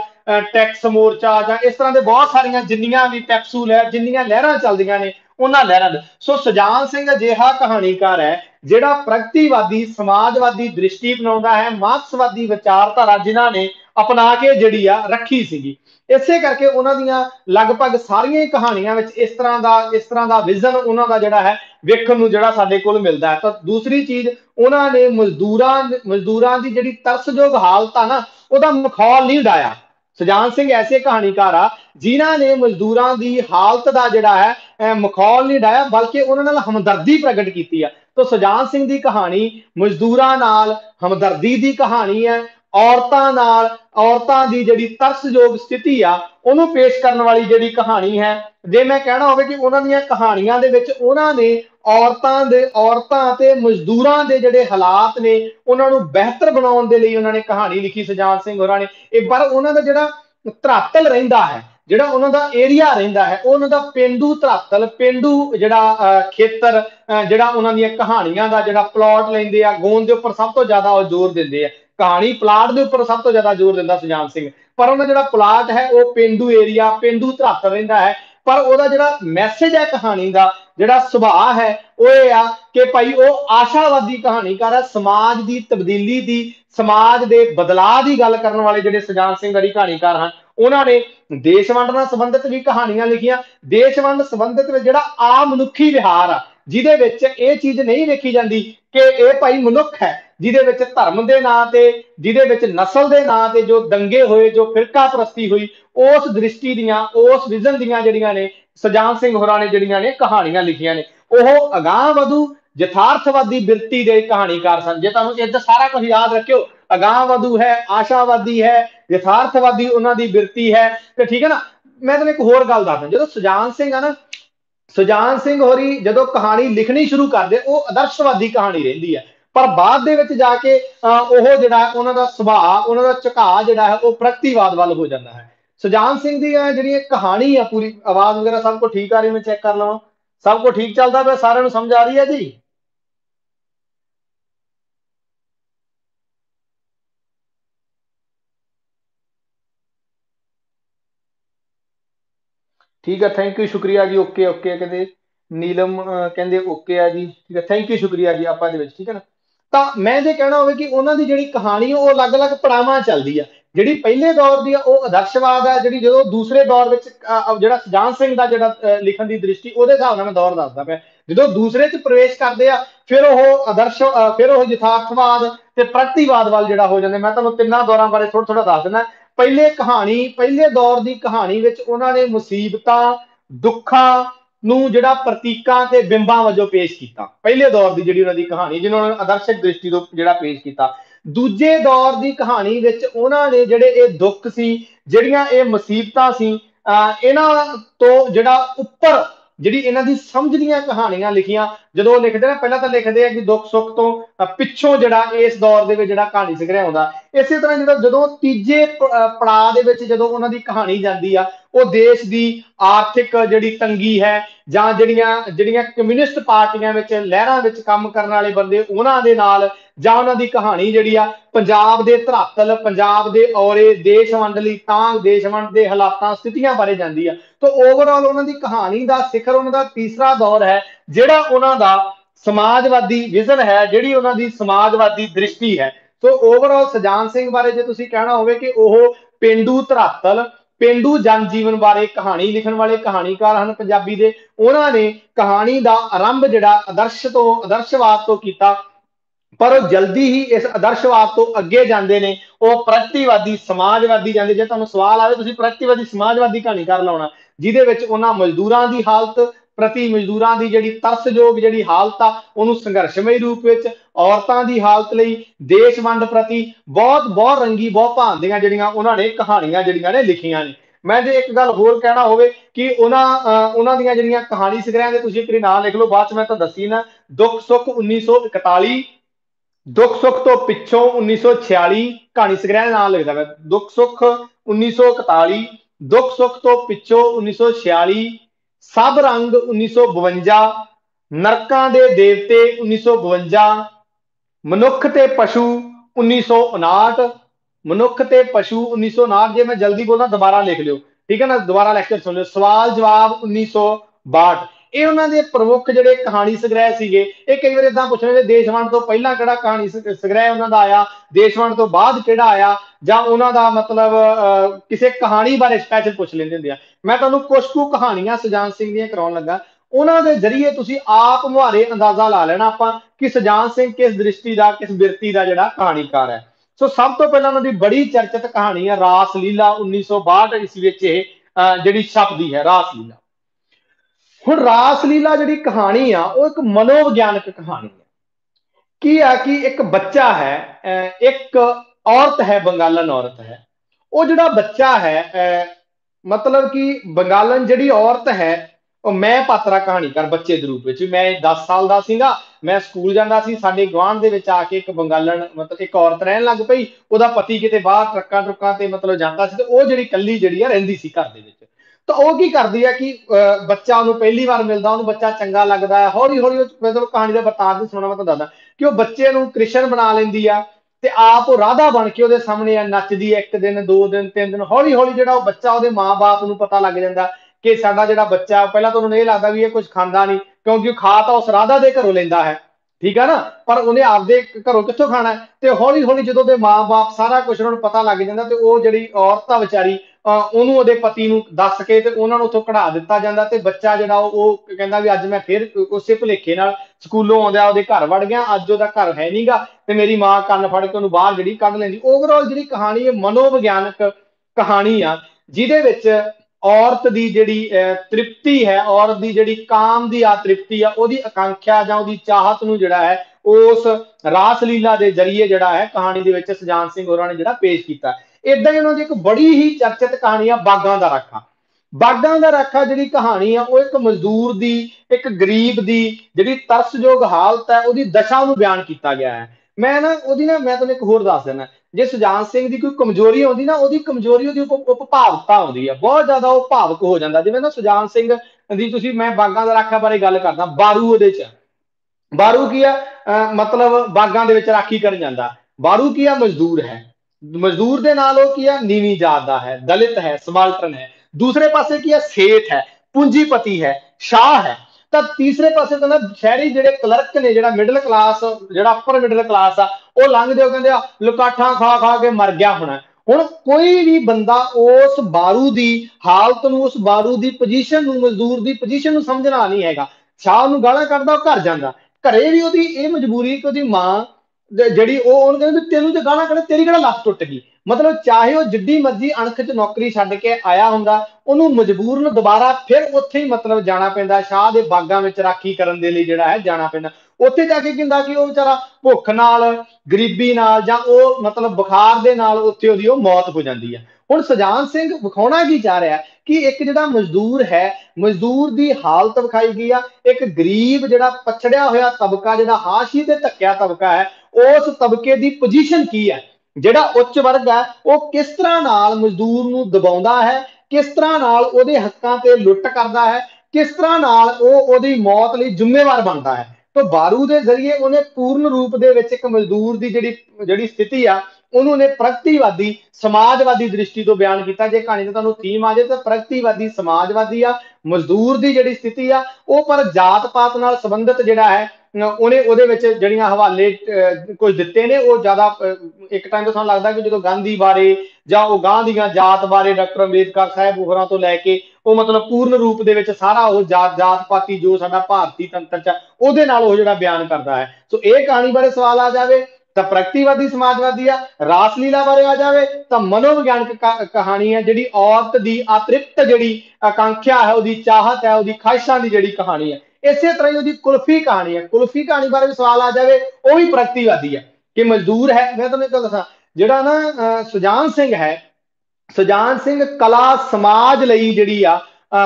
ਟੈਕਸ ਮੋਰਚਾ ਜਾਂ ਇਸ ਤਰ੍ਹਾਂ ਦੇ ਬਹੁਤ ਸਾਰੀਆਂ ਜਿੰਨੀਆਂ ਵੀ ਟੈਕਸੂ ਲਹਿਰ ਜਿੰਨੀਆਂ ਲਹਿਰਾਂ ਚੱਲਦੀਆਂ ਨੇ, ਉਹਨਾਂ ਲਹਿਰਾਂ ਦੇ। ਸੋ ਸਜਾਨ ਸਿੰਘ ਅਜਿਹਾ ਕਹਾਣੀਕਾਰ ਹੈ, ਜਿਹੜਾ ਪ੍ਰਗਤੀਵਾਦੀ, ਸਮਾਜਵਾਦੀ ਦ੍ਰਿਸ਼ਟੀ ਬਣਾਉਂਦਾ ਹੈ, ਮਾਰਕਸਵਾਦੀ ਵਿਚਾਰਧਾਰਾ ਜਿਨ੍ਹਾਂ ਨੇ ਅਪਣਾ ਕੇ ਜਿਹੜੀ ਆ ਰੱਖੀ ਸੀਗੀ। ਇਸੇ ਕਰਕੇ ਉਹਨਾਂ ਦੀਆਂ ਲਗਭਗ ਸਾਰੀਆਂ ਕਹਾਣੀਆਂ ਵਿੱਚ ਇਸ ਤਰ੍ਹਾਂ ਦਾ, ਇਸ ਤਰ੍ਹਾਂ ਦਾ ਵਿਜ਼ਨ ਉਹਨਾਂ ਦਾ ਜਿਹੜਾ ਹੈ, ਵੇਖਣ ਨੂੰ ਜਿਹੜਾ ਸਾਡੇ ਕੋਲ ਮਿਲਦਾ ਹੈ। ਤਾਂ ਦੂਸਰੀ ਚੀਜ਼, ਉਹਨਾਂ ਨੇ ਮਜ਼ਦੂਰਾਂ ਮਜ਼ਦੂਰਾਂ ਦੀ ਜਿਹੜੀ ਤਰਸਯੋਗ ਹਾਲਤ ਆ ਨਾ, ਉਹਦਾ ਮਖੌਲ ਨਹੀਂ ਉਡਾਇਆ। ਸਜਾਨ ਸਿੰਘ ਐਸੇ ਕਹਾਣੀਕਾਰ ਆ, ਜਿਨ੍ਹਾਂ ਨੇ ਮਜ਼ਦੂਰਾਂ ਦੀ ਹਾਲਤ ਦਾ ਜਿਹੜਾ ਹੈ ਮਖੌਲ ਨਹੀਂ ਡਾਇਆ ਬਲਕਿ ਉਹਨਾਂ ਨਾਲ ਹਮਦਰਦੀ ਪ੍ਰਗਟ ਕੀਤੀ ਆ। ਤਾਂ ਸਜਾਨ ਸਿੰਘ ਦੀ ਕਹਾਣੀ ਮਜ਼ਦੂਰਾਂ ਨਾਲ ਹਮਦਰਦੀ ਦੀ ਕਹਾਣੀ ਹੈ ਔਰਤਾਂ ਨਾਲ, ਔਰਤਾਂ ਦੀ ਜਿਹੜੀ ਤਰਸਯੋਗ ਸਥਿਤੀ ਆ, ਉਹਨੂੰ ਪੇਸ਼ ਕਰਨ ਵਾਲੀ ਜਿਹੜੀ ਕਹਾਣੀ ਹੈ, ਜੇ ਮੈਂ ਕਹਿਣਾ ਹੋਵੇ ਕਿ ਉਹਨਾਂ ਦੀਆਂ ਕਹਾਣੀਆਂ ਦੇ ਵਿੱਚ ਉਹਨਾਂ ਨੇ ਔਰਤਾਂ ਦੇ, ਔਰਤਾਂ ਤੇ ਮਜ਼ਦੂਰਾਂ ਦੇ ਜਿਹੜੇ ਹਾਲਾਤ ਨੇ, ਉਹਨਾਂ ਨੂੰ ਬਿਹਤਰ ਬਣਾਉਣ ਦੇ ਲਈ ਉਹਨਾਂ ਨੇ ਕਹਾਣੀ ਲਿਖੀ, ਸਜਾਨ ਸਿੰਘ ਹੋਰਾਂ ਨੇ। ਇਹ ਪਰ ਉਹਨਾਂ ਦਾ ਜਿਹੜਾ ਧਰਾਤਲ ਰਹਿੰਦਾ ਹੈ, ਜਿਹੜਾ ਉਹਨਾਂ ਦਾ ਏਰੀਆ ਰਹਿੰਦਾ ਹੈ ਉਹਨਾਂ ਦਾ ਪਿੰਡੂ ਧਰਾਤਲ, ਪਿੰਡੂ ਜਿਹੜਾ ਖੇਤਰ ਜਿਹੜਾ ਉਹਨਾਂ ਦੀਆਂ ਕਹਾਣੀਆਂ ਦਾ ਜਿਹੜਾ ਪਲਾਟ ਲੈਂਦੇ ਆ ਗੋਨ ਦੇ ਉੱਪਰ ਸਭ ਤੋਂ ਜ਼ਿਆਦਾ ਉਹ ਜ਼ੋਰ ਦਿੰਦੇ ਆ। ਕਹਾਣੀ ਪਲਾਟ ਦੇ ਉੱਪਰ ਸਭ ਤੋਂ ਜ਼ਿਆਦਾ ਜ਼ੋਰ ਦਿੰਦਾ ਸੁਜਾਨ ਸਿੰਘ। ਪਰ ਉਹਦਾ ਜਿਹੜਾ ਪਲਾਟ ਹੈ, ਉਹ ਪਿੰਡੂ ਏਰੀਆ, ਪਿੰਡੂ ਧਰਤ ਰਹਿੰਦਾ ਹੈ। ਪਰ ਉਹਦਾ ਜਿਹੜਾ ਮੈਸੇਜ ਹੈ ਕਹਾਣੀ ਦਾ, ਜਿਹੜਾ ਸੁਭਾਅ ਹੈ, ਉਹ ਇਹ ਆ ਕਿ ਭਾਈ ਉਹ ਆਸ਼ਾਵਾਦੀ ਕਹਾਣੀਕਾਰ ਹੈ। ਸਮਾਜ ਦੀ ਤਬਦੀਲੀ ਦੀ, ਸਮਾਜ ਦੇ ਬਦਲਾਅ ਦੀ ਗੱਲ ਕਰਨ ਵਾਲੇ ਜਿਹੜੇ ਸੁਜਾਨ ਸਿੰਘ ਅੜੀ ਕਹਾਣੀਕਾਰ ਹਨ, ਉਹਨਾਂ ਨੇ ਦੇਸ਼ ਵੰਡ ਨਾਲ ਸੰਬੰਧਿਤ ਵੀ ਕਹਾਣੀਆਂ ਲਿਖੀਆਂ। ਦੇਸ਼ ਵੰਡ ਸੰਬੰਧਿਤ ਵਿੱਚ ਜਿਹੜਾ ਆ ਮਨੁੱਖੀ ਵਿਹਾਰ ਆ, ਜਿਹਦੇ ਵਿੱਚ ਇਹ ਚੀਜ਼ ਨਹੀਂ ਵੇਖੀ ਜਾਂਦੀ ਕਿ ਇਹ ਭਾਈ ਮਨੁੱਖ ਹੈ। ਜਿਹਦੇ ਵਿੱਚ ਧਰਮ ਦੇ ਨਾਂ ਤੇ, ਜਿਹਦੇ ਵਿੱਚ ਨਸਲ ਦੇ ਨਾਂ ਤੇ ਜੋ ਦੰਗੇ ਹੋਏ, ਜੋ ਫਿਰਕਾ ਪ੍ਰਸਤੀ ਹੋਈ, ਉਸ ਦ੍ਰਿਸ਼ਟੀ ਦੀਆਂ, ਉਸ ਵਿਜ਼ਨ ਦੀਆਂ ਜਿਹੜੀਆਂ ਨੇ, ਸਜਾਨ ਸਿੰਘ ਹੋਰਾਂ ਨੇ ਜਿਹੜੀਆਂ ਨੇ ਕਹਾਣੀਆਂ ਲਿਖੀਆਂ ਨੇ। ਉਹ ਅਗਾਹ ਵਧੂ, ਯਥਾਰਥਵਾਦੀ ਬਿਰਤੀ ਦੇ ਕਹਾਣੀਕਾਰ ਸਨ। ਜੇ ਤੁਹਾਨੂੰ ਇਹ ਸਾਰਾ ਕੁਝ ਯਾਦ ਰੱਖਿਓ, ਅਗਾਹ ਵਧੂ ਹੈ, ਆਸ਼ਾਵਾਦੀ ਹੈ, ਯਥਾਰਥਵਾਦੀ ਉਹਨਾਂ ਦੀ ਬਿਰਤੀ ਹੈ। ਤੇ ਠੀਕ ਹੈ ਨਾ, ਮੈਂ ਤੁਹਾਨੂੰ ਇੱਕ ਹੋਰ ਗੱਲ ਦੱਸਦਾ। ਜਦੋਂ ਸੁਜਾਨ ਸਿੰਘ ਆ ਨਾ, ਸੁਜਾਨ ਸਿੰਘ ਹੋਰੀ ਜਦੋਂ ਕਹਾਣੀ ਲਿਖਣੀ ਸ਼ੁਰੂ ਕਰਦੇ, ਉਹ ਆਦਰਸ਼ਵਾਦੀ ਕਹਾਣੀ ਰਹਿੰਦੀ ਹੈ। ਪਰ ਬਾਅਦ ਦੇ ਵਿੱਚ ਜਾ ਕੇ ਉਹ ਜਿਹੜਾ ਉਹਨਾਂ ਦਾ ਸੁਭਾਅ, ਉਹਨਾਂ ਦਾ ਝੁਕਾਅ ਜਿਹੜਾ ਹੈ, ਉਹ ਪ੍ਰਗਤੀਵਾਦ ਵੱਲ ਹੋ ਜਾਂਦਾ ਹੈ। ਸੁਜਾਨ ਸਿੰਘ ਦੀ ਜਿਹੜੀ ਕਹਾਣੀ ਆ ਪੂਰੀ, ਆਵਾਜ਼ ਵਗੈਰਾ ਸਭ ਕੁਝ ਠੀਕ ਆ ਰਹੀ, ਮੈਂ ਚੈੱਕ ਕਰ ਲਵਾਂ। ਸਭ ਕੁਝ ਠੀਕ ਚੱਲਦਾ ਪਿਆ, ਸਾਰਿਆਂ ਨੂੰ ਸਮਝ ਆ ਰਹੀ ਹੈ ਜੀ? ਠੀਕ ਹੈ ਥੈਂਕ ਯੂ ਸ਼ੁਕਰੀਆ ਜੀ ਓਕੇ ਓਕੇ ਕਹਿੰਦੇ, ਨੀਲਮ ਕਹਿੰਦੇ ਓਕੇ ਆ ਜੀ। ਠੀਕ ਹੈ ਥੈਂਕ ਯੂ ਸ਼ੁਕਰੀਆ ਜੀ, ਆਪਾਂ ਦੇ ਵਿੱਚ, ਠੀਕ ਹੈ ਨਾ? ਤਾਂ ਮੈਂ ਜੇ ਕਹਿਣਾ ਹੋਵੇ ਕਿ ਉਹਨਾਂ ਦੀ ਜਿਹੜੀ ਕਹਾਣੀ ਉਹ ਅਲੱਗ-ਅਲੱਗ ਪੜਾਵਾਂ ਚੱਲਦੀ ਆ। ਜਿਹੜੀ ਪਹਿਲੇ ਦੌਰ ਦੀ ਆ, ਉਹ ਆਦਰਸ਼ਵਾਦ ਆ, ਜਿਹੜੀ ਜਦੋਂ ਦੂਸਰੇ ਦੌਰ ਵਿੱਚ ਜਿਹੜਾ ਸਜਾਨ ਸਿੰਘ ਦਾ ਜਿਹੜਾ ਲਿਖਣ ਦੀ ਦ੍ਰਿਸ਼ਟੀ, ਉਹਦੇ ਹਿਸਾਬ ਨਾਲ ਮੈਂ ਦੌਰ ਦੱਸਦਾ ਪਿਆ। ਜਦੋਂ ਦੂਸਰੇ 'ਚ ਪ੍ਰਵੇਸ਼ ਕਰਦੇ ਆ, ਫਿਰ ਉਹ ਆਦਰਸ਼ ਫਿਰ ਉਹ ਯਥਾਰਥਵਾਦ ਤੇ ਪ੍ਰਗਤੀਵਾਦ ਵੱਲ ਜਿਹੜਾ ਹੋ ਜਾਂਦੇ। ਮੈਂ ਤੁਹਾਨੂੰ ਤਿੰਨਾਂ ਦੌਰਾਂ ਬਾਰੇ ਥੋੜਾ ਥੋੜਾ ਦੱਸ ਦਿੰਦਾ। ਪਹਿਲੇ ਕਹਾਣੀ, ਪਹਿਲੇ ਦੌਰ ਦੀ ਕਹਾਣੀ ਵਿੱਚ ਉਹਨਾਂ ਨੇ ਮੁਸੀਬਤਾਂ, ਦੁੱਖਾਂ ਨੂੰ ਜਿਹੜਾ ਪ੍ਰਤੀਕਾਂ ਤੇ ਬਿੰਬਾਂ ਵਜੋਂ ਪੇਸ਼ ਕੀਤਾ। ਪਹਿਲੇ ਦੌਰ ਦੀ ਜਿਹੜੀ ਉਹਨਾਂ ਦੀ ਕਹਾਣੀ, ਜਿਹਨਾਂ ਨੇ ਆਦਰਸ਼ਕ ਦ੍ਰਿਸ਼ਟੀ ਤੋਂ ਜਿਹੜਾ ਪੇਸ਼ ਕੀਤਾ। ਦੂਜੇ ਦੌਰ ਦੀ ਕਹਾਣੀ ਵਿੱਚ ਉਹਨਾਂ ਨੇ ਜਿਹੜੇ ਇਹ ਦੁੱਖ ਸੀ, ਜਿਹੜੀਆਂ ਇਹ ਮੁਸੀਬਤਾਂ ਸੀ ਇਹਨਾਂ ਤੋਂ ਜਿਹੜਾ ਉੱਪਰ ਜਿਹੜੀ ਇਹਨਾਂ ਦੀ ਸਮਝ ਦੀਆਂ ਕਹਾਣੀਆਂ ਲਿਖੀਆਂ, ਜਦੋਂ ਉਹ ਲਿਖਦੇ ਨੇ, ਪਹਿਲਾਂ ਤਾਂ ਲਿਖਦੇ ਆ ਕਿ ਦੁੱਖ ਸੁੱਖ ਤੋਂ ਪਿੱਛੋਂ ਜਿਹੜਾ ਇਸ ਦੌਰ ਦੇ ਵਿੱਚ ਜਿਹੜਾ ਕਹਾਣੀ ਸੰਗ੍ਰਹਿ ਹੁੰਦਾ। ਇਸੇ ਤਰ੍ਹਾਂ ਜਿਹੜਾ ਜਦੋਂ ਤੀਜੇ ਪੜਾਅ ਦੇ ਵਿੱਚ ਜਦੋਂ ਉਹਨਾਂ ਦੀ ਕਹਾਣੀ ਜਾਂਦੀ ਆ ਉਹ ਦੇਸ਼ ਦੀ ਆਰਥਿਕ ਜਿਹੜੀ ਤੰਗੀ ਹੈ ਜਾਂ ਜਿਹੜੀਆਂ ਜਿਹੜੀਆਂ ਕਮਿਊਨਿਸਟ ਪਾਰਟੀਆਂ ਵਿੱਚ, ਲਹਿਰਾਂ ਵਿੱਚ ਕੰਮ ਕਰਨ ਵਾਲੇ ਬੰਦੇ ਉਹਨਾਂ ਦੇ ਨਾਲ ਜਾਂ ਉਹਨਾਂ ਦੀ ਕਹਾਣੀ ਜਿਹੜੀ ਆ, ਪੰਜਾਬ ਦੇ ਧਰਾਤਲ, ਪੰਜਾਬ ਦੇ ਔਰੇ ਦੇਸ਼ ਵੰਡ ਲਈ ਤਾਂ ਦੇਸ਼ ਵੰਡ ਦੇ ਹਾਲਾਤਾਂ, ਸਥਿਤੀਆਂ ਬਾਰੇ ਜਾਂਦੀ ਆ। ਤਾਂ ਓਵਰਆਲ ਉਹਨਾਂ ਦੀ ਕਹਾਣੀ ਦਾ ਸਿਖਰ, ਉਹਨਾਂ ਦਾ ਤੀਸਰਾ ਦੌਰ ਹੈ, ਜਿਹੜਾ ਉਹਨਾਂ ਦਾ ਸਮਾਜਵਾਦੀ ਵਿਜ਼ਨ ਹੈ, ਜਿਹੜੀ ਉਹਨਾਂ ਦੀ ਸਮਾਜਵਾਦੀ ਦ੍ਰਿਸ਼ਟੀ ਹੈ। ਸੋ ਓਵਰਆਲ ਸਜਾਨ ਸਿੰਘ ਬਾਰੇ ਜੇ ਤੁਸੀਂ ਕਹਿਣਾ ਹੋਵੇ ਕਿ ਉਹ ਪਿੰਡੂ ਧਰਾਤਲ ਪਿੰਡੂ ਜਨ ਜੀਵਨ ਬਾਰੇ ਕਹਾਣੀ ਲਿਖਣ ਵਾਲੇ ਕਹਾਣੀਕਾਰ ਹਨ ਪੰਜਾਬੀ ਦੇ। ਉਹਨਾਂ ਨੇ ਕਹਾਣੀ ਦਾ ਆਰੰਭ ਜਿਹੜਾ ਆਦਰਸ਼ ਤੋਂ, ਆਦਰਸ਼ਵਾਦ ਤੋਂ ਕੀਤਾ। ਪਰ ਉਹ ਜਲਦੀ ਹੀ ਇਸ ਆਦਰਸ਼ਵਾਦ ਤੋਂ ਅੱਗੇ ਜਾਂਦੇ ਨੇ। ਉਹ ਪ੍ਰਗਤੀਵਾਦੀ, ਸਮਾਜਵਾਦੀ ਜਾਂਦੇ। ਜੇ ਤੁਹਾਨੂੰ ਸਵਾਲ ਆਵੇ, ਤੁਸੀਂ ਪ੍ਰਗਤੀਵਾਦੀ, ਸਮਾਜਵਾਦੀ ਕਹਾਣੀਕਾਰ ਲਾਉਣਾ। ਜਿਹਦੇ ਵਿੱਚ ਉਹਨਾਂ ਮਜ਼ਦੂਰਾਂ ਦੀ ਹਾਲਤ ਪ੍ਰਤੀ ਮਜ਼ਦੂਰਾਂ ਦੀ ਜਿਹੜੀ ਤਰਸਯੋਗ ਜਿਹੜੀ ਹਾਲਤ ਆ, ਉਹਨੂੰ ਸੰਘਰਸ਼ਮਈ ਰੂਪ ਵਿੱਚ ਔਰਤਾਂ ਦੀ ਹਾਲਤ ਲਈ, ਦੇਸ਼ ਵੰਡ ਪ੍ਰਤੀ ਬਹੁਤ ਬਹੁਤ ਰੰਗੀ, ਬਹੁਤ ਭਾਂਦੀਆਂ ਜਿਹੜੀਆਂ ਉਹਨਾਂ ਨੇ ਕਹਾਣੀਆਂ ਜਿਹੜੀਆਂ ਨੇ ਲਿਖੀਆਂ ਨੇ। ਮੈਂ ਜੇ ਇੱਕ ਗੱਲ ਹੋਰ ਕਹਿਣਾ ਹੋਵੇ ਕਿ ਉਹਨਾਂ ਉਹਨਾਂ ਦੀਆਂ ਜਿਹੜੀਆਂ ਕਹਾਣੀ ਸੰਗ੍ਰਹਿ ਦੇ ਤੁਸੀਂ ਇੱਕ ਨਾਂ ਲਿਖ ਲਓ, ਬਾਅਦ ਚ ਮੈਂ ਤੁਹਾਨੂੰ ਦੱਸੀ ਨਾ, ਦੁੱਖ ਸੁੱਖ 1941 ਦੁੱਖ ਸੁੱਖ ਤੋਂ ਪਿੱਛੋਂ 1946 ਕਹਾਣੀ ਸੰਗ੍ਰਹਿ ਦੇ ਨਾਂ ਲਿਖਦਾ ਮੈਂ। ਦੁੱਖ ਸੁੱਖ 1941 ਦੁੱਖ ਸੁੱਖ ਤੋਂ ਪਿੱਛੋਂ 1946 ਸਭ ਰੰਗ 1952 ਨਰਕਾਂ ਦੇ ਦੇਵਤੇ 1952 ਮਨੁੱਖ ਤੇ ਪਸ਼ੂ 1959 ਮਨੁੱਖ ਤੇ ਪਸ਼ੂ 1959 ਜੇ ਮੈਂ ਜਲਦੀ ਬੋਲਾਂ ਦੁਬਾਰਾ ਲਿਖ ਲਿਓ। ਠੀਕ ਹੈ ਨਾ? ਦੁਬਾਰਾ ਲੈਕਚਰ ਸੁਣ ਲਿਓ। ਸਵਾਲ ਜਵਾਬ 1962 ਇਹ ਉਹਨਾਂ ਦੇ ਪ੍ਰਮੁੱਖ ਜਿਹੜੇ ਕਹਾਣੀ ਸੰਗ੍ਰਹਿ ਸੀਗੇ, ਇਹ ਕਈ ਵਾਰ ਇਦਾਂ ਪੁੱਛਣਗੇ ਦੇਸ਼ਵੰਡ ਤੋਂ ਪਹਿਲਾਂ ਕਿਹੜਾ ਕਹਾਣੀ ਸੰਗ੍ਰਹਿ ਉਹਨਾਂ ਦਾ ਆਇਆ, ਦੇਸ਼ਵੰਡ ਤੋਂ ਬਾਅਦ ਕਿਹੜਾ ਆਇਆ, ਜਾਂ ਉਹਨਾਂ ਦਾ ਮਤਲਬ ਕਿਸੇ ਕਹਾਣੀ ਬਾਰੇ ਸਪੈਸ਼ਲ ਪੁੱਛ ਲੈਂਦੇ ਹੁੰਦੇ ਆ। ਮੈਂ ਤੁਹਾਨੂੰ ਕੁਝ ਕੁ ਕਹਾਣੀਆਂ ਸੁਜਾਨ ਸਿੰਘ ਦੀਆਂ ਕਰਾਉਣ ਲੱਗਾ। ਉਹਨਾਂ ਦੇ ਜ਼ਰੀਏ ਤੁਸੀਂ ਆਪ ਮੁਹਾਰੇ ਅੰਦਾਜ਼ਾ ਲਾ ਲੈਣਾ ਆਪਾਂ ਕਿ ਸੁਜਾਨ ਸਿੰਘ ਕਿਸ ਦ੍ਰਿਸ਼ਟੀ ਦਾ, ਕਿਸ ਬਿਰਤੀ ਦਾ ਜਿਹੜਾ ਕਹਾਣੀਕਾਰ ਹੈ। ਸੋ ਸਭ ਤੋਂ ਪਹਿਲਾਂ ਉਹਨਾਂ ਦੀ ਬੜੀ ਚਰਚਿਤ ਕਹਾਣੀ ਹੈ ਰਾਸ ਲੀਲਾ 1962 ਇਸ ਵਿੱਚ ਇਹ ਜਿਹੜੀ ਛਪਦੀ ਹੈ ਰਾਸ ਲੀਲਾ ਹੁਣ ਰਾਸਲੀਲਾ ਜਿਹੜੀ ਕਹਾਣੀ ਆ, ਉਹ ਇੱਕ ਮਨੋਵਿਗਿਆਨਕ ਕਹਾਣੀ ਹੈ ਕੀ ਆ ਕਿ ਇੱਕ ਬੱਚਾ ਹੈ ਇੱਕ ਔਰਤ ਹੈ, ਬੰਗਾਲਨ ਔਰਤ ਹੈ। ਉਹ ਜਿਹੜਾ ਬੱਚਾ ਹੈ ਮਤਲਬ ਕਿ ਬੰਗਾਲਨ ਜਿਹੜੀ ਔਰਤ ਹੈ, ਉਹ ਮੈਂ ਪਾਤਰਾ ਕਹਾਣੀਕਾਰ ਬੱਚੇ ਦੇ ਰੂਪ ਵਿੱਚ। ਮੈਂ 10 ਸਾਲ ਦਾ ਸੀਗਾ, ਮੈਂ ਸਕੂਲ ਜਾਂਦਾ ਸੀ, ਸਾਡੇ ਗਵਾਂਢ ਦੇ ਵਿੱਚ ਆ ਕੇ ਇੱਕ ਬੰਗਾਲਣ ਮਤਲਬ ਇੱਕ ਔਰਤ ਰਹਿਣ ਲੱਗ ਪਈ। ਉਹਦਾ ਪਤੀ ਕਿਤੇ ਬਾਹਰ ਟਰੱਕਾਂ ਟਰੱਕਾਂ ਤੇ ਮਤਲਬ ਜਾਂਦਾ ਸੀ ਤੇ ਉਹ ਜਿਹੜੀ ਕੱਲੀ ਜਿਹੜੀ ਆ, ਰਹਿੰਦੀ ਸੀ ਘਰ ਦੇ ਵਿੱਚ। ਤਾਂ ਉਹ ਕੀ ਕਰਦੀ ਹੈ ਕਿ ਬੱਚਾ ਉਹਨੂੰ ਪਹਿਲੀ ਵਾਰ ਮਿਲਦਾ, ਉਹਨੂੰ ਬੱਚਾ ਚੰਗਾ ਲੱਗਦਾ ਹੈ ਹੌਲੀ ਹੌਲੀ ਉਹ ਮਤਲਬ ਕਹਾਣੀ ਦਾ ਬਤਾਰ ਦੀ ਸੁਣਨਾ ਮੈਂ ਤੁਹਾਨੂੰ ਦੱਸਦਾ। ਕਿ ਉਹ ਬੱਚੇ ਨੂੰ ਕ੍ਰਿਸ਼ਨ ਬਣਾ ਲੈਂਦੀ ਆ ਤੇ ਆਪ ਉਹ ਰਾਧਾ ਬਣ ਕੇ ਉਹਦੇ ਸਾਹਮਣੇ ਆ, ਨੱਚਦੀ ਇੱਕ ਦਿਨ, ਦੋ ਦਿਨ, ਤਿੰਨ ਦਿਨ ਹੌਲੀ ਹੌਲੀ ਜਿਹੜਾ ਉਹ ਬੱਚਾ ਉਹਦੇ ਮਾਪੇ ਨੂੰ ਪਤਾ ਲੱਗ ਜਾਂਦਾ ਕਿ ਸਾਡਾ ਜਿਹੜਾ ਬੱਚਾ, ਪਹਿਲਾਂ ਤੁਹਾਨੂੰ ਇਹ ਲੱਗਦਾ ਵੀ ਇਹ ਕੁਝ ਖਾਂਦਾ ਨਹੀਂ, ਕਿਉਂਕਿ ਉਹ ਖਾ ਤਾਂ ਉਸ ਰਾਧਾ ਦੇ ਘਰੋਂ ਲੈਂਦਾ ਹੈ। ਠੀਕ ਆ ਨਾ? ਪਰ ਉਹਨੇ ਆਪਦੇ ਘਰੋਂ ਕਿੱਥੋਂ ਖਾਣਾ ਤੇ ਹੌਲੀ ਹੌਲੀ ਜਦੋਂ ਦੇ ਮਾਪੇ ਸਾਰਾ ਕੁਝ ਉਹਨਾਂ ਨੂੰ ਪਤਾ ਲੱਗ ਜਾਂਦਾ ਤੇ ਉਹ ਜਿਹੜੀ ਔਰਤ ਆ ਵਿਚਾਰੀ ਉਹਨੂੰ ਉਹਦੇ ਪਤੀ ਨੂੰ ਦੱਸ ਕੇ ਤੇ ਉਹਨਾਂ ਨੂੰ ਉੱਥੋਂ ਕਢਾ ਦਿੱਤਾ ਜਾਂਦਾ ਤੇ ਬੱਚਾ ਜਿਹੜਾ ਉਹ ਕਹਿੰਦਾ ਵੀ ਅੱਜ ਮੈਂ ਫਿਰ ਉਸੇ ਭੁਲੇਖੇ ਨਾਲ ਸਕੂਲੋਂ ਆਉਂਦਾ, ਉਹਦੇ ਘਰ ਵੜ ਗਿਆ, ਅੱਜ ਉਹਦਾ ਘਰ ਹੈ ਨਹੀਂਗਾ ਤੇ ਮੇਰੀ ਮਾਂ ਕੰਨ ਫੜ ਕੇ ਉਹਨੂੰ ਬਾਹਰ ਜਿਹੜੀ ਕੱਢ ਲੈਂਦੀ। ਓਵਰਆਲ ਜਿਹੜੀ ਕਹਾਣੀ ਹੈ ਮਨੋਵਿਗਿਆਨਕ ਕਹਾਣੀ ਆ, ਜਿਹਦੇ ਵਿੱਚ ਔਰਤ ਦੀ ਜਿਹੜੀ ਤ੍ਰਿਪਤੀ ਹੈ, ਔਰਤ ਦੀ ਜਿਹੜੀ ਕਾਮ ਦੀ ਆ ਤ੍ਰਿਪਤੀ ਆ, ਉਹਦੀ ਆਕਾਂਖਿਆ ਜਾਂ ਉਹਦੀ ਚਾਹਤ ਨੂੰ ਜਿਹੜਾ ਹੈ, ਉਸ ਰਾਸ ਲੀਲਾ ਦੇ ਜ਼ਰੀਏ ਜਿਹੜਾ ਹੈ ਕਹਾਣੀ ਦੇ ਵਿੱਚ ਸਜਾਨ ਸਿੰਘ ਹੋਰਾਂ ਨੇ ਜਿਹੜਾ ਪੇਸ਼ ਕੀਤਾ। ਇਦਾਂ ਹੀ ਉਹਨਾਂ ਦੀ ਇੱਕ ਬੜੀ ਹੀ ਚਰਚਿਤ ਕਹਾਣੀ ਆ, ਬਾਗਾਂ ਦਾ ਰਾਖਾ। ਬਾਗਾਂ ਦਾ ਰਾਖਾ ਜਿਹੜੀ ਕਹਾਣੀ ਆ, ਉਹ ਇੱਕ ਮਜ਼ਦੂਰ ਦੀ, ਇੱਕ ਗਰੀਬ ਦੀ ਜਿਹੜੀ ਤਰਸਯੋਗ ਹਾਲਤ ਹੈ, ਉਹਦੀ ਦਸ਼ਾ ਨੂੰ ਬਿਆਨ ਕੀਤਾ ਗਿਆ ਹੈ। ਮੈਂ ਨਾ, ਉਹਦੀ ਨਾ, ਮੈਂ ਤੁਹਾਨੂੰ ਇੱਕ ਹੋਰ ਦੱਸ ਦਿੰਦਾ। ਜੇ ਸੁਜਾਨ ਸਿੰਘ ਦੀ ਕੋਈ ਕਮਜ਼ੋਰੀ ਆਉਂਦੀ ਨਾ, ਉਹਦੀ ਕਮਜ਼ੋਰੀ, ਉਹਦੀ ਉਪਭਾਵਤਾ ਆਉਂਦੀ ਆ। ਬਹੁਤ ਜ਼ਿਆਦਾ ਉਹ ਭਾਵਕ ਹੋ ਜਾਂਦਾ। ਜਿਵੇਂ ਨਾ ਸੁਜਾਨ ਸਿੰਘ ਦੀ ਤੁਸੀਂ, ਮੈਂ ਬਾਗਾਂ ਦਾ ਰਾਖਾ ਬਾਰੇ ਗੱਲ ਕਰਦਾ, ਬਾਰੂ ਉਹਦੇ ਚ। ਬਾਰੂ ਕੀ ਆ? ਮਤਲਬ ਬਾਗਾਂ ਦੇ ਵਿੱਚ ਰਾਖੀ ਕਰਨ ਜਾਂਦਾ। ਬਾਰੂ ਕੀ ਆ? ਮਜ਼ਦੂਰ ਹੈ। ਮਜ਼ਦੂਰ ਦੇ ਨਾਲ ਉਹ ਕੀ ਹੈ ਨੀਵੀਂ ਜਾਤ ਦਾ ਹੈ, ਦਲਿਤ ਹੈ ਸਵਾਲਟਨ ਹੈ। ਦੂਸਰੇ ਪਾਸੇ ਕੀ ਆ? ਸੇਠ ਹੈ, ਪੂੰਜੀਪਤੀ ਹੈ, ਸ਼ਾਹ ਹੈ। ਤਾਂ ਤੀਸਰੇ ਪਾਸੇ ਕਹਿੰਦਾ ਸ਼ਹਿਰੀ ਜਿਹੜੇ ਕਲਰਕ ਨੇ, ਜਿਹੜਾ ਮਿਡਲ ਕਲਾਸ ਜਿਹੜਾ ਅਪਰ ਮਿਡਲ ਕਲਾਸ ਆ, ਉਹ ਲੰਘਦੇ ਉਹ ਕਹਿੰਦੇ ਆ, ਲੁਕਾਠਾਂ ਖਾ ਖਾ ਕੇ ਮਰ ਗਿਆ ਹੋਣਾ। ਹੁਣ ਕੋਈ ਵੀ ਬੰਦਾ ਉਸ ਬਾਰੂ ਦੀ ਹਾਲਤ ਨੂੰ, ਉਸ ਬਾਰੂ ਦੀ ਪੋਜੀਸ਼ਨ ਨੂੰ, ਮਜ਼ਦੂਰ ਦੀ ਪੋਜੀਸ਼ਨ ਨੂੰ ਸਮਝਣਾ ਨਹੀਂ ਹੈਗਾ। ਸ਼ਾਹ ਨੂੰ ਗਾਲਾਂ ਕੱਢਦਾ, ਉਹ ਘਰ ਜਾਂਦਾ। ਘਰੇ ਵੀ ਉਹਦੀ ਇਹ ਮਜਬੂਰੀ ਕਿ ਉਹਦੀ ਮਾਂ ਜਿਹੜੀ ਉਹ ਉਹਨੂੰ ਕਹਿੰਦੇ ਤੈਨੂੰ ਤੇ ਗਾਲਾਂ ਕੱਢ, ਤੇਰੀ ਕਿਹੜਾ ਲੱਤ ਟੁੱਟ ਗਈ? ਮਤਲਬ ਚਾਹੇ ਉਹ ਜਿੱਡੀ ਮਰਜ਼ੀ ਅਣਖ 'ਚ ਨੌਕਰੀ ਛੱਡ ਕੇ ਆਇਆ ਹੁੰਦਾ, ਉਹਨੂੰ ਮਜਬੂਰਨ ਦੁਬਾਰਾ ਫਿਰ ਉੱਥੇ ਹੀ ਮਤਲਬ ਜਾਣਾ ਪੈਂਦਾ, ਸ਼ਾਹ ਦੇ ਬਾਗਾਂ ਵਿੱਚ ਰਾਖੀ ਕਰਨ ਦੇ ਲਈ ਜਿਹੜਾ ਹੈ ਜਾਣਾ ਪੈਂਦਾ। ਉੱਥੇ ਜਾ ਕੇ ਕਹਿੰਦਾ ਕਿ ਉਹ ਵਿਚਾਰਾ ਭੁੱਖ ਨਾਲ, ਗਰੀਬੀ ਨਾਲ ਜਾਂ ਉਹ ਮਤਲਬ ਬੁਖਾਰ ਦੇ ਨਾਲ ਉੱਥੇ ਉਹਦੀ ਉਹ ਮੌਤ ਹੋ ਜਾਂਦੀ ਹੈ ਹੁਣ ਸਜਾਨ ਸਿੰਘ ਵਿਖਾਉਣਾ ਕੀ ਚਾਹ ਰਿਹਾ ਕਿ ਇੱਕ ਜਿਹੜਾ ਮਜ਼ਦੂਰ ਹੈ, ਮਜ਼ਦੂਰ ਦੀ ਹਾਲਤ ਵਿਖਾਈ ਗਈ ਆ। ਇੱਕ ਗਰੀਬ ਜਿਹੜਾ ਪਛੜਿਆ ਹੋਇਆ ਤਬਕਾ ਜਿਹੜਾ ਹਾਸ਼ੀ ਤੇ ਧੱਕਿਆ ਤਬਕਾ ਹੈ ਉਸ ਤਬਕੇ ਦੀ ਪੋਜੀਸ਼ਨ ਕੀ ਹੈ? ਜਿਹੜਾ ਉੱਚ ਵਰਗ ਹੈ, ਉਹ ਕਿਸ ਤਰ੍ਹਾਂ ਨਾਲ ਮਜ਼ਦੂਰ ਨੂੰ ਦਬਾਉਂਦਾ ਹੈ? ਕਿਸ ਤਰ੍ਹਾਂ ਨਾਲ ਉਹਦੇ ਹੱਕਾਂ ਤੇ ਲੁੱਟ ਕਰਦਾ ਹੈ? ਕਿਸ ਤਰ੍ਹਾਂ ਨਾਲ ਉਹ ਉਹਦੀ ਮੌਤ ਲਈ ਜ਼ਿੰਮੇਵਾਰ ਬਣਦਾ ਹੈ? ਤਾਂ ਬਾਰੂ ਦੇ ਜ਼ਰੀਏ ਉਹਨੇ ਪੂਰਨ ਰੂਪ ਦੇ ਵਿੱਚ ਇੱਕ ਮਜ਼ਦੂਰ ਦੀ ਜਿਹੜੀ ਜਿਹੜੀ ਸਥਿਤੀ ਆ, ਉਹਨੂੰ ਨੇ ਪ੍ਰਗਤੀਵਾਦੀ, ਸਮਾਜਵਾਦੀ ਦ੍ਰਿਸ਼ਟੀ ਤੋਂ ਬਿਆਨ ਕੀਤਾ। ਜੇ ਕਹਾਣੀ ਦਾ ਤੁਹਾਨੂੰ ਥੀਮ ਆ ਜੇ, ਤਾਂ ਪ੍ਰਗਤੀਵਾਦੀ, ਸਮਾਜਵਾਦੀ ਆ, ਮਜ਼ਦੂਰ ਦੀ ਜਿਹੜੀ ਸਥਿਤੀ ਆ, ਉਹ ਪਰ ਜਾਤ ਪਾਤ ਨਾਲ ਸੰਬੰਧਿਤ ਜਿਹੜਾ ਹੈ ਉਹਨੇ ਉਹਦੇ ਵਿੱਚ ਜਿਹੜੀਆਂ ਹਵਾਲੇ ਕੁਝ ਦਿੱਤੇ ਨੇ, ਉਹ ਜ਼ਿਆਦਾ ਇੱਕ ਟਾਈਮ ਤੋਂ ਸਾਨੂੰ ਲੱਗਦਾ ਕਿ ਜਦੋਂ ਗਾਂਧੀ ਬਾਰੇ ਜਾਂ ਉਹ ਗਾਂਧੀਆਂ ਜਾਤ ਬਾਰੇ ਡਾਕਟਰ ਅੰਬੇਦਕਰ ਸਾਹਿਬ ਹੋਰਾਂ ਤੋਂ ਲੈ ਕੇ ਉਹ ਮਤਲਬ ਪੂਰਨ ਰੂਪ ਦੇ ਵਿੱਚ ਸਾਰਾ ਉਹ ਜਾਤ ਜਾਤ ਪਾਤੀ ਜੋ ਸਾਡਾ ਭਾਰਤੀ ਤੰਤਰ ਚ ਉਹਦੇ ਨਾਲ ਉਹ ਜਿਹੜਾ ਬਿਆਨ ਕਰਦਾ ਹੈ। ਸੋ ਇਹ ਕਹਾਣੀ ਬਾਰੇ ਸਵਾਲ ਆ ਜਾਵੇ, ਤਾਂ ਪ੍ਰਗਤੀਵਾਦੀ ਸਮਾਜਵਾਦੀ ਆ, ਰਾਸਲੀਲਾ ਬਾਰੇ ਆ ਜਾਵੇ, ਤਾਂ ਮਨੋਵਿਗਿਆਨਕ ਕਹਾਣੀ ਹੈ ਜਿਹੜੀ ਔਰਤ ਦੀ ਅਤ੍ਰਿਪਤ ਜਿਹੜੀ ਆਕਾਂਖਿਆ ਹੈ, ਉਹਦੀ ਚਾਹਤ ਹੈ, ਉਹਦੀ ਖਾਹਿਸ਼ਾਂ ਦੀ ਜਿਹੜੀ ਕਹਾਣੀ ਹੈ। ਇਸੇ ਤਰ੍ਹਾਂ ਹੀ ਉਹਦੀ ਕੁਲਫੀ ਕਹਾਣੀ ਹੈ। ਕੁਲਫੀ ਕਹਾਣੀ ਬਾਰੇ ਵੀ ਸਵਾਲ ਆ ਜਾਵੇ, ਉਹ ਵੀ ਪ੍ਰਗਤੀਵਾਦੀ ਹੈ ਕਿ ਮਜ਼ਦੂਰ ਹੈ। ਮੈਂ ਤੁਹਾਨੂੰ ਇੱਕ ਗੱਲ ਦੱਸਾਂ, ਜਿਹੜਾ ਨਾ ਸੁਜਾਨ ਸਿੰਘ ਹੈ, ਸੁਜਾਨ ਸਿੰਘ ਕਲਾ ਸਮਾਜ ਲਈ ਜਿਹੜੀ ਆ